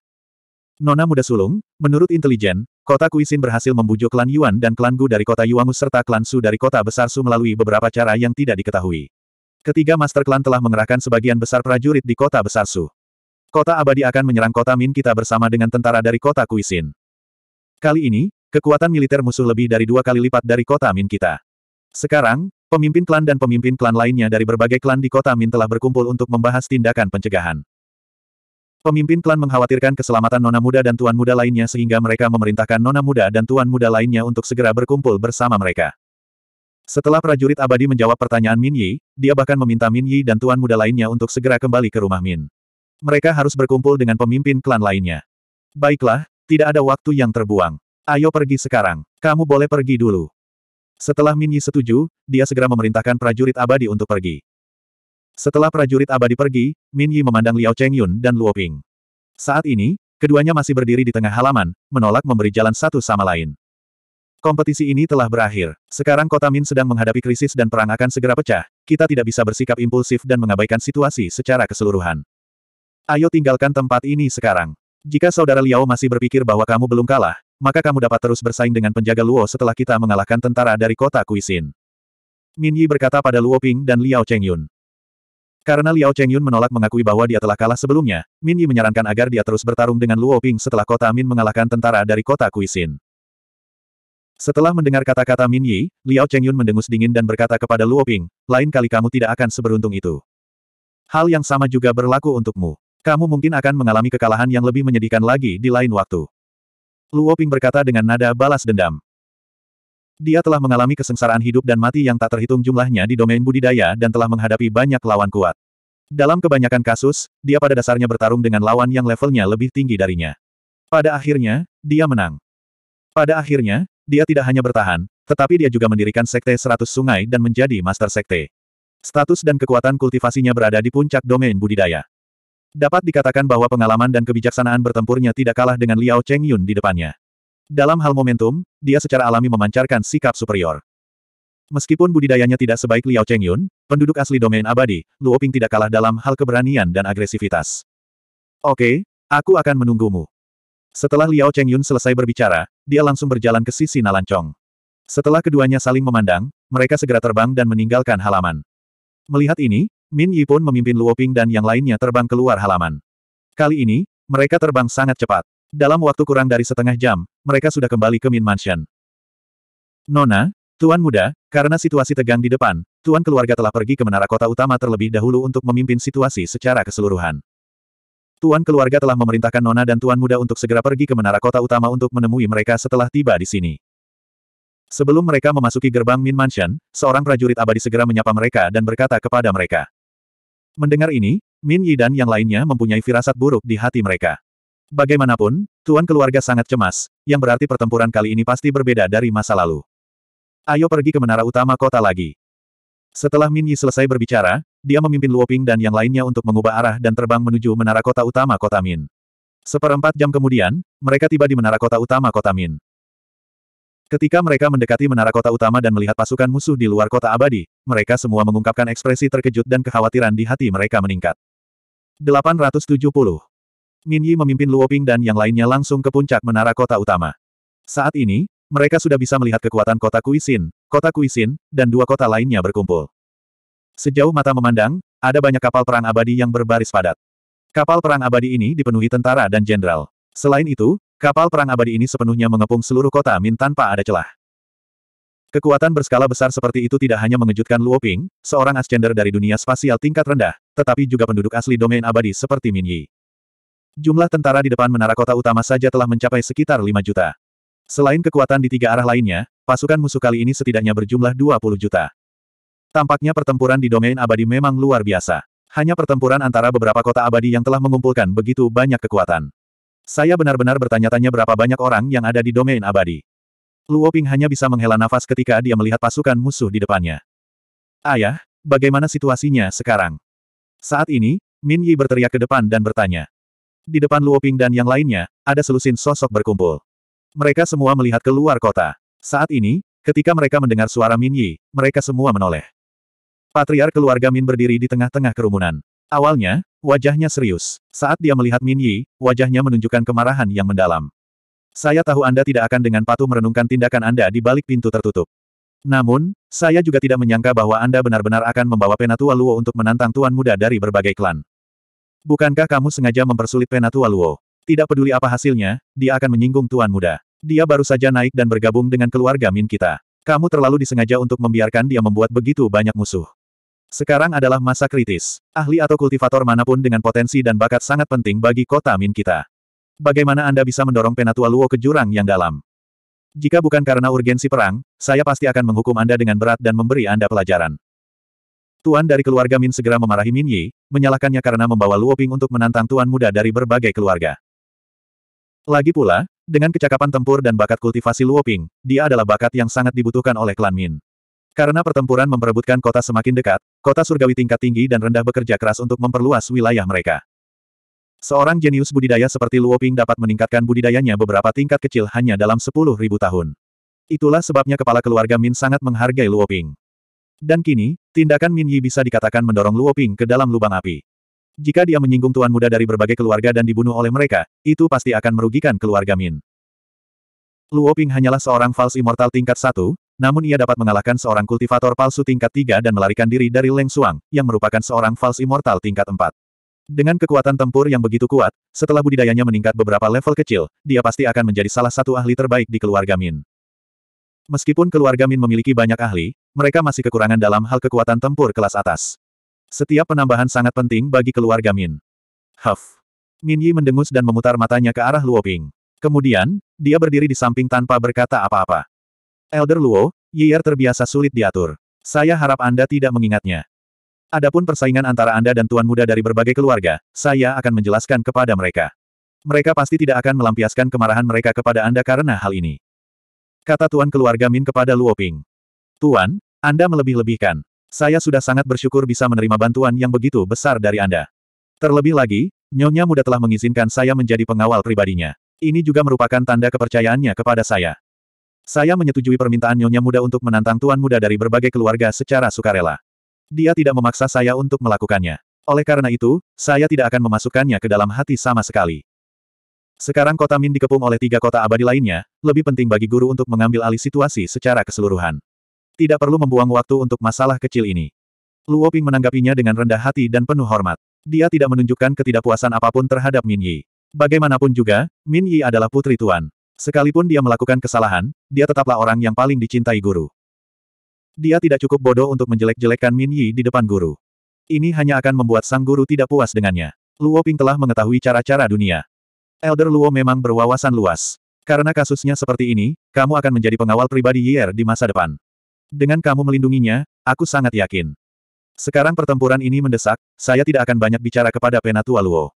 Nona muda sulung, menurut intelijen, kota Kuisin berhasil membujuk klan Yuan dan klan Gu dari kota Yuangus serta klan Su dari kota besar Su melalui beberapa cara yang tidak diketahui. Ketiga master klan telah mengerahkan sebagian besar prajurit di kota besar Su. Kota abadi akan menyerang kota Min kita bersama dengan tentara dari kota Kuisin. Kali ini, kekuatan militer musuh lebih dari dua kali lipat dari kota Min kita. Sekarang, pemimpin klan dan pemimpin klan lainnya dari berbagai klan di kota Min telah berkumpul untuk membahas tindakan pencegahan. Pemimpin klan mengkhawatirkan keselamatan nona muda dan tuan muda lainnya sehingga mereka memerintahkan nona muda dan tuan muda lainnya untuk segera berkumpul bersama mereka. Setelah prajurit abadi menjawab pertanyaan Min Yi, dia bahkan meminta Min Yi dan tuan muda lainnya untuk segera kembali ke rumah Min. Mereka harus berkumpul dengan pemimpin klan lainnya. Baiklah, tidak ada waktu yang terbuang. Ayo pergi sekarang. Kamu boleh pergi dulu. Setelah Min Yi setuju, dia segera memerintahkan prajurit abadi untuk pergi. Setelah prajurit abadi pergi, Min Yi memandang Liao Chengyun dan Luo Ping. Saat ini, keduanya masih berdiri di tengah halaman, menolak memberi jalan satu sama lain. Kompetisi ini telah berakhir. Sekarang kota Min sedang menghadapi krisis dan perang akan segera pecah. Kita tidak bisa bersikap impulsif dan mengabaikan situasi secara keseluruhan. Ayo tinggalkan tempat ini sekarang. Jika saudara Liao masih berpikir bahwa kamu belum kalah, maka kamu dapat terus bersaing dengan penjaga Luo setelah kita mengalahkan tentara dari kota Kuisin. Min Yi berkata pada Luo Ping dan Liao Chengyun. Karena Liao Chengyun menolak mengakui bahwa dia telah kalah sebelumnya, Min Yi menyarankan agar dia terus bertarung dengan Luo Ping setelah kota Min mengalahkan tentara dari kota Kuisin. Setelah mendengar kata-kata Min Yi, Liao Chengyun mendengus dingin dan berkata kepada Luo Ping, lain kali kamu tidak akan seberuntung itu. Hal yang sama juga berlaku untukmu. Kamu mungkin akan mengalami kekalahan yang lebih menyedihkan lagi di lain waktu. Luo Ping berkata dengan nada balas dendam. Dia telah mengalami kesengsaraan hidup dan mati yang tak terhitung jumlahnya di domain budidaya dan telah menghadapi banyak lawan kuat. Dalam kebanyakan kasus, dia pada dasarnya bertarung dengan lawan yang levelnya lebih tinggi darinya. Pada akhirnya, dia menang. Pada akhirnya, dia tidak hanya bertahan, tetapi dia juga mendirikan Sekte Seratus Sungai dan menjadi Master Sekte. Status dan kekuatan kultivasinya berada di puncak domain budidaya. Dapat dikatakan bahwa pengalaman dan kebijaksanaan bertempurnya tidak kalah dengan Liao Cheng Yun di depannya. Dalam hal momentum, dia secara alami memancarkan sikap superior. Meskipun budidayanya tidak sebaik Liao Chengyun, penduduk asli domain abadi, Luo Ping tidak kalah dalam hal keberanian dan agresivitas. Oke, aku akan menunggumu. Setelah Liao Chengyun selesai berbicara, dia langsung berjalan ke sisi Nalancong. Setelah keduanya saling memandang, mereka segera terbang dan meninggalkan halaman. Melihat ini, Min Yi pun memimpin Luo Ping dan yang lainnya terbang keluar halaman. Kali ini, mereka terbang sangat cepat. Dalam waktu kurang dari setengah jam, mereka sudah kembali ke Min Mansion. Nona, Tuan Muda, karena situasi tegang di depan, Tuan keluarga telah pergi ke menara kota utama terlebih dahulu untuk memimpin situasi secara keseluruhan. Tuan keluarga telah memerintahkan Nona dan Tuan Muda untuk segera pergi ke menara kota utama untuk menemui mereka setelah tiba di sini. Sebelum mereka memasuki gerbang Min Mansion, seorang prajurit abadi segera menyapa mereka dan berkata kepada mereka. Mendengar ini, Min Yi dan yang lainnya mempunyai firasat buruk di hati mereka. Bagaimanapun, tuan keluarga sangat cemas, yang berarti pertempuran kali ini pasti berbeda dari masa lalu. Ayo pergi ke menara utama kota lagi. Setelah Min Yi selesai berbicara, dia memimpin Luo Ping dan yang lainnya untuk mengubah arah dan terbang menuju menara kota utama kota Min. Seperempat jam kemudian, mereka tiba di menara kota utama kota Min. Ketika mereka mendekati menara kota utama dan melihat pasukan musuh di luar kota abadi, mereka semua mengungkapkan ekspresi terkejut dan kekhawatiran di hati mereka meningkat. 870 Min Yi memimpin Luo Ping dan yang lainnya langsung ke puncak menara kota utama. Saat ini, mereka sudah bisa melihat kekuatan kota Kuisin, kota Kuisin, dan dua kota lainnya berkumpul. Sejauh mata memandang, ada banyak kapal perang abadi yang berbaris padat. Kapal perang abadi ini dipenuhi tentara dan jenderal. Selain itu, kapal perang abadi ini sepenuhnya mengepung seluruh kota Min tanpa ada celah. Kekuatan berskala besar seperti itu tidak hanya mengejutkan Luo Ping, seorang ascender dari dunia spasial tingkat rendah, tetapi juga penduduk asli domain abadi seperti Min Yi. Jumlah tentara di depan menara kota utama saja telah mencapai sekitar 5 juta. Selain kekuatan di tiga arah lainnya, pasukan musuh kali ini setidaknya berjumlah 20 juta. Tampaknya pertempuran di domain abadi memang luar biasa. Hanya pertempuran antara beberapa kota abadi yang telah mengumpulkan begitu banyak kekuatan. Saya benar-benar bertanya-tanya berapa banyak orang yang ada di domain abadi. Luo Ping hanya bisa menghela nafas ketika dia melihat pasukan musuh di depannya. Ayah, bagaimana situasinya sekarang? Saat ini, Min Yi berteriak ke depan dan bertanya. Di depan Luo Ping dan yang lainnya, ada selusin sosok berkumpul. Mereka semua melihat keluar kota. Saat ini, ketika mereka mendengar suara Min Yi, mereka semua menoleh. Patriar keluarga Min berdiri di tengah-tengah kerumunan. Awalnya, wajahnya serius. Saat dia melihat Min Yi, wajahnya menunjukkan kemarahan yang mendalam. Saya tahu Anda tidak akan dengan patuh merenungkan tindakan Anda di balik pintu tertutup. Namun, saya juga tidak menyangka bahwa Anda benar-benar akan membawa Penatua Luo untuk menantang Tuan Muda dari berbagai klan. Bukankah kamu sengaja mempersulit Penatua Luo? Tidak peduli apa hasilnya, dia akan menyinggung Tuan Muda. Dia baru saja naik dan bergabung dengan keluarga Min kita. Kamu terlalu disengaja untuk membiarkan dia membuat begitu banyak musuh. Sekarang adalah masa kritis. Ahli atau kultivator mana pun dengan potensi dan bakat sangat penting bagi kota Min kita. Bagaimana Anda bisa mendorong Penatua Luo ke jurang yang dalam? Jika bukan karena urgensi perang, saya pasti akan menghukum Anda dengan berat dan memberi Anda pelajaran. Tuan dari keluarga Min segera memarahi Min Yi, menyalahkannya karena membawa Luo Ping untuk menantang tuan muda dari berbagai keluarga. Lagi pula, dengan kecakapan tempur dan bakat kultivasi Luo Ping, dia adalah bakat yang sangat dibutuhkan oleh klan Min. Karena pertempuran memperebutkan kota semakin dekat, kota surgawi tingkat tinggi dan rendah bekerja keras untuk memperluas wilayah mereka. Seorang jenius budidaya seperti Luo Ping dapat meningkatkan budidayanya beberapa tingkat kecil hanya dalam 10.000 tahun. Itulah sebabnya kepala keluarga Min sangat menghargai Luo Ping. Dan kini, tindakan Min Yi bisa dikatakan mendorong Luo Ping ke dalam lubang api. Jika dia menyinggung tuan muda dari berbagai keluarga dan dibunuh oleh mereka, itu pasti akan merugikan keluarga Min. Luo Ping hanyalah seorang false immortal tingkat satu, namun ia dapat mengalahkan seorang kultivator palsu tingkat tiga dan melarikan diri dari Leng Suang, yang merupakan seorang false immortal tingkat empat. Dengan kekuatan tempur yang begitu kuat, setelah budidayanya meningkat beberapa level kecil, dia pasti akan menjadi salah satu ahli terbaik di keluarga Min. Meskipun keluarga Min memiliki banyak ahli, mereka masih kekurangan dalam hal kekuatan tempur kelas atas. Setiap penambahan sangat penting bagi keluarga Min. Huff. Min Yi mendengus dan memutar matanya ke arah Luo Ping. Kemudian, dia berdiri di samping tanpa berkata apa-apa. Elder Luo, Yier terbiasa sulit diatur. Saya harap Anda tidak mengingatnya. Adapun persaingan antara Anda dan tuan muda dari berbagai keluarga, saya akan menjelaskan kepada mereka. Mereka pasti tidak akan melampiaskan kemarahan mereka kepada Anda karena hal ini. Kata Tuan keluarga Min kepada Luo Ping. Tuan, Anda melebih-lebihkan. Saya sudah sangat bersyukur bisa menerima bantuan yang begitu besar dari Anda. Terlebih lagi, Nyonya Muda telah mengizinkan saya menjadi pengawal pribadinya. Ini juga merupakan tanda kepercayaannya kepada saya. Saya menyetujui permintaan Nyonya Muda untuk menantang Tuan Muda dari berbagai keluarga secara sukarela. Dia tidak memaksa saya untuk melakukannya. Oleh karena itu, saya tidak akan memasukkannya ke dalam hati sama sekali. Sekarang kota Min dikepung oleh tiga kota abadi lainnya, lebih penting bagi guru untuk mengambil alih situasi secara keseluruhan. Tidak perlu membuang waktu untuk masalah kecil ini. Luo Ping menanggapinya dengan rendah hati dan penuh hormat. Dia tidak menunjukkan ketidakpuasan apa pun terhadap Min Yi. Bagaimanapun juga, Min Yi adalah putri tuan. Sekalipun dia melakukan kesalahan, dia tetaplah orang yang paling dicintai guru. Dia tidak cukup bodoh untuk menjelek-jelekan Min Yi di depan guru. Ini hanya akan membuat sang guru tidak puas dengannya. Luo Ping telah mengetahui cara-cara dunia. Elder Luo memang berwawasan luas. Karena kasusnya seperti ini, kamu akan menjadi pengawal pribadi Yer di masa depan. Dengan kamu melindunginya, aku sangat yakin. Sekarang pertempuran ini mendesak, saya tidak akan banyak bicara kepada Penatua Luo.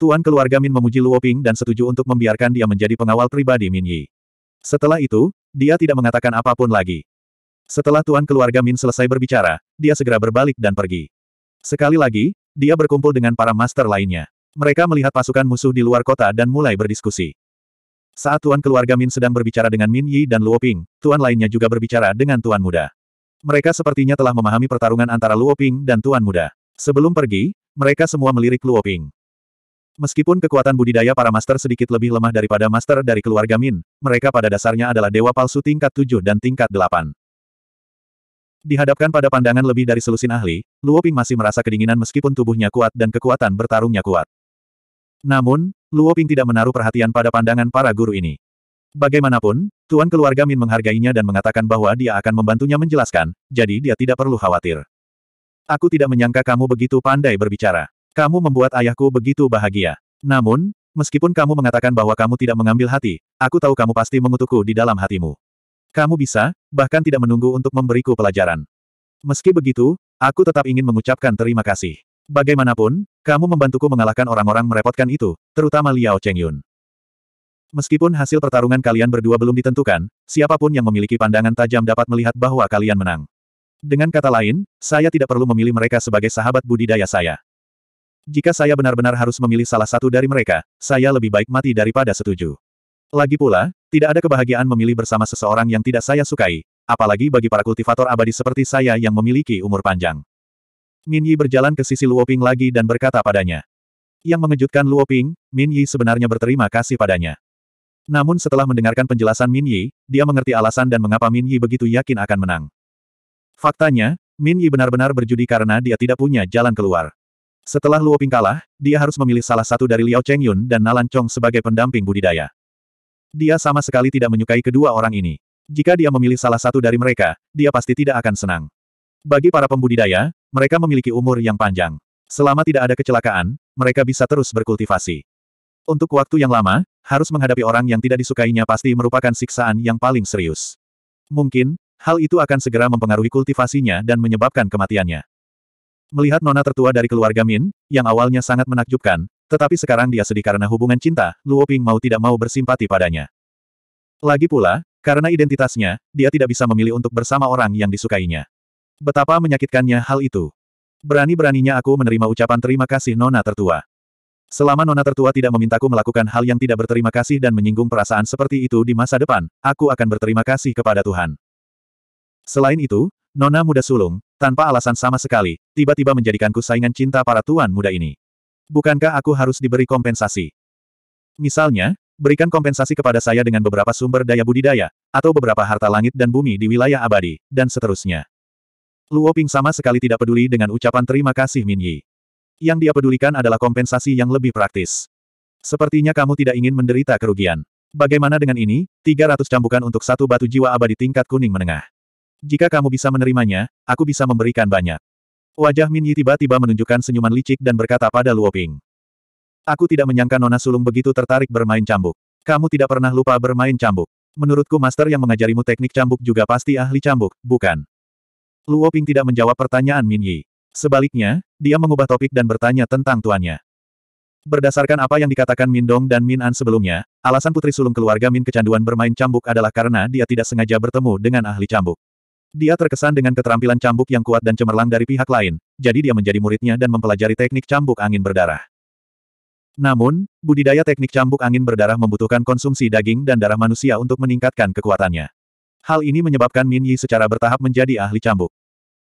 Tuan keluarga Min memuji Luo Ping dan setuju untuk membiarkan dia menjadi pengawal pribadi Min Yi. Setelah itu, dia tidak mengatakan apa pun lagi. Setelah tuan keluarga Min selesai berbicara, dia segera berbalik dan pergi. Sekali lagi, dia berkumpul dengan para master lainnya. Mereka melihat pasukan musuh di luar kota dan mulai berdiskusi. Saat Tuan keluarga Min sedang berbicara dengan Min Yi dan Luo Ping, Tuan lainnya juga berbicara dengan Tuan Muda. Mereka sepertinya telah memahami pertarungan antara Luo Ping dan Tuan Muda. Sebelum pergi, mereka semua melirik Luo Ping. Meskipun kekuatan budidaya para master sedikit lebih lemah daripada master dari keluarga Min, mereka pada dasarnya adalah dewa palsu tingkat 7 dan tingkat 8. Dihadapkan pada pandangan lebih dari selusin ahli, Luo Ping masih merasa kedinginan meskipun tubuhnya kuat dan kekuatan bertarungnya kuat. Namun, Luo Ping tidak menaruh perhatian pada pandangan para guru ini. Bagaimanapun, tuan keluarga Min menghargainya dan mengatakan bahwa dia akan membantunya menjelaskan, jadi dia tidak perlu khawatir. Aku tidak menyangka kamu begitu pandai berbicara. Kamu membuat ayahku begitu bahagia. Namun, meskipun kamu mengatakan bahwa kamu tidak mengambil hati, aku tahu kamu pasti mengutukku di dalam hatimu. Kamu bisa, bahkan tidak menunggu untuk memberiku pelajaran. Meski begitu, aku tetap ingin mengucapkan terima kasih. Bagaimanapun, kamu membantuku mengalahkan orang-orang merepotkan itu, terutama Liao Chengyun. Meskipun hasil pertarungan kalian berdua belum ditentukan, siapa pun yang memiliki pandangan tajam dapat melihat bahwa kalian menang. Dengan kata lain, saya tidak perlu memilih mereka sebagai sahabat budidaya saya. Jika saya benar-benar harus memilih salah satu dari mereka, saya lebih baik mati daripada setuju. Lagi pula, tidak ada kebahagiaan memilih bersama seseorang yang tidak saya sukai, apalagi bagi para kultivator abadi seperti saya yang memiliki umur panjang. Min Yi berjalan ke sisi Luo Ping lagi dan berkata padanya. Yang mengejutkan Luo Ping, Min Yi sebenarnya berterima kasih padanya. Namun setelah mendengarkan penjelasan Min Yi, dia mengerti alasan dan mengapa Min Yi begitu yakin akan menang. Faktanya, Min Yi benar-benar berjudi karena dia tidak punya jalan keluar. Setelah Luo Ping kalah, dia harus memilih salah satu dari Liao Cheng Yun dan Nalan Chong sebagai pendamping budidaya. Dia sama sekali tidak menyukai kedua orang ini. Jika dia memilih salah satu dari mereka, dia pasti tidak akan senang. Bagi para pembudidaya, mereka memiliki umur yang panjang. Selama tidak ada kecelakaan, mereka bisa terus berkultivasi. Untuk waktu yang lama, harus menghadapi orang yang tidak disukainya pasti merupakan siksaan yang paling serius. Mungkin, hal itu akan segera mempengaruhi kultivasinya dan menyebabkan kematiannya. Melihat nona tertua dari keluarga Min, yang awalnya sangat menakjubkan, tetapi sekarang dia sedih karena hubungan cinta, Luo Ping mau tidak mau bersimpati padanya. Lagi pula, karena identitasnya, dia tidak bisa memilih untuk bersama orang yang disukainya. Betapa menyakitkannya hal itu. Berani-beraninya aku menerima ucapan terima kasih nona tertua. Selama nona tertua tidak memintaku melakukan hal yang tidak berterima kasih dan menyinggung perasaan seperti itu di masa depan, aku akan berterima kasih kepada Tuhan. Selain itu, nona muda sulung, tanpa alasan sama sekali, tiba-tiba menjadikanku saingan cinta para tuan muda ini. Bukankah aku harus diberi kompensasi? Misalnya, berikan kompensasi kepada saya dengan beberapa sumber daya budidaya, atau beberapa harta langit dan bumi di wilayah abadi, dan seterusnya. Luo Ping sama sekali tidak peduli dengan ucapan terima kasih Min Yi. Yang dia pedulikan adalah kompensasi yang lebih praktis. Sepertinya kamu tidak ingin menderita kerugian. Bagaimana dengan ini, 300 cambukan untuk satu batu jiwa abadi tingkat kuning menengah. Jika kamu bisa menerimanya, aku bisa memberikan banyak. Wajah Min Yi tiba-tiba menunjukkan senyuman licik dan berkata pada Luo Ping. Aku tidak menyangka Nona Sulung begitu tertarik bermain cambuk. Kamu tidak pernah lupa bermain cambuk. Menurutku master yang mengajarimu teknik cambuk juga pasti ahli cambuk, bukan? Luo Ping tidak menjawab pertanyaan Min Yi. Sebaliknya, dia mengubah topik dan bertanya tentang tuannya. Berdasarkan apa yang dikatakan Min Dong dan Min An sebelumnya, alasan putri sulung keluarga Min kecanduan bermain cambuk adalah karena dia tidak sengaja bertemu dengan ahli cambuk. Dia terkesan dengan keterampilan cambuk yang kuat dan cemerlang dari pihak lain, jadi dia menjadi muridnya dan mempelajari teknik cambuk angin berdarah. Namun, budidaya teknik cambuk angin berdarah membutuhkan konsumsi daging dan darah manusia untuk meningkatkan kekuatannya. Hal ini menyebabkan Min Yi secara bertahap menjadi ahli cambuk.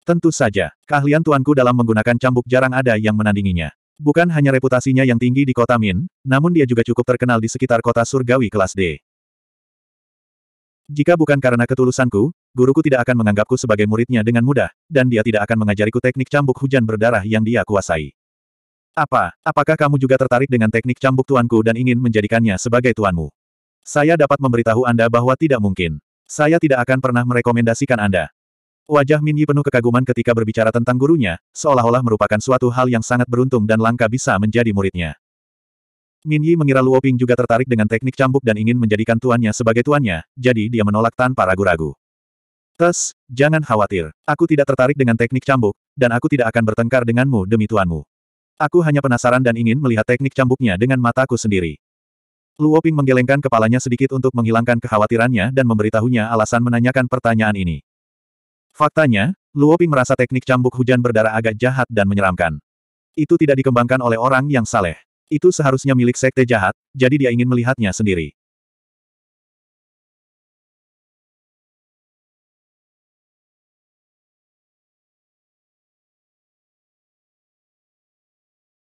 Tentu saja, keahlian tuanku dalam menggunakan cambuk jarang ada yang menandinginya. Bukan hanya reputasinya yang tinggi di kota Min, namun dia juga cukup terkenal di sekitar kota surgawi kelas D. Jika bukan karena ketulusanku, guruku tidak akan menganggapku sebagai muridnya dengan mudah, dan dia tidak akan mengajariku teknik cambuk hujan berdarah yang dia kuasai. Apa, apakah kamu juga tertarik dengan teknik cambuk tuanku dan ingin menjadikannya sebagai tuanmu? Saya dapat memberitahu Anda bahwa tidak mungkin. Saya tidak akan pernah merekomendasikan Anda. Wajah Min Yi penuh kekaguman ketika berbicara tentang gurunya, seolah-olah merupakan suatu hal yang sangat beruntung dan langka bisa menjadi muridnya. Min Yi mengira Luo Ping juga tertarik dengan teknik cambuk dan ingin menjadikan tuannya sebagai tuannya, jadi dia menolak tanpa ragu-ragu. Tes, jangan khawatir. Aku tidak tertarik dengan teknik cambuk, dan aku tidak akan bertengkar denganmu demi tuanmu. Aku hanya penasaran dan ingin melihat teknik cambuknya dengan mataku sendiri. Luo Ping menggelengkan kepalanya sedikit untuk menghilangkan kekhawatirannya dan memberitahunya alasan menanyakan pertanyaan ini. Faktanya, Luo Ping merasa teknik cambuk hujan berdarah agak jahat dan menyeramkan. Itu tidak dikembangkan oleh orang yang saleh. Itu seharusnya milik sekte jahat, jadi dia ingin melihatnya sendiri.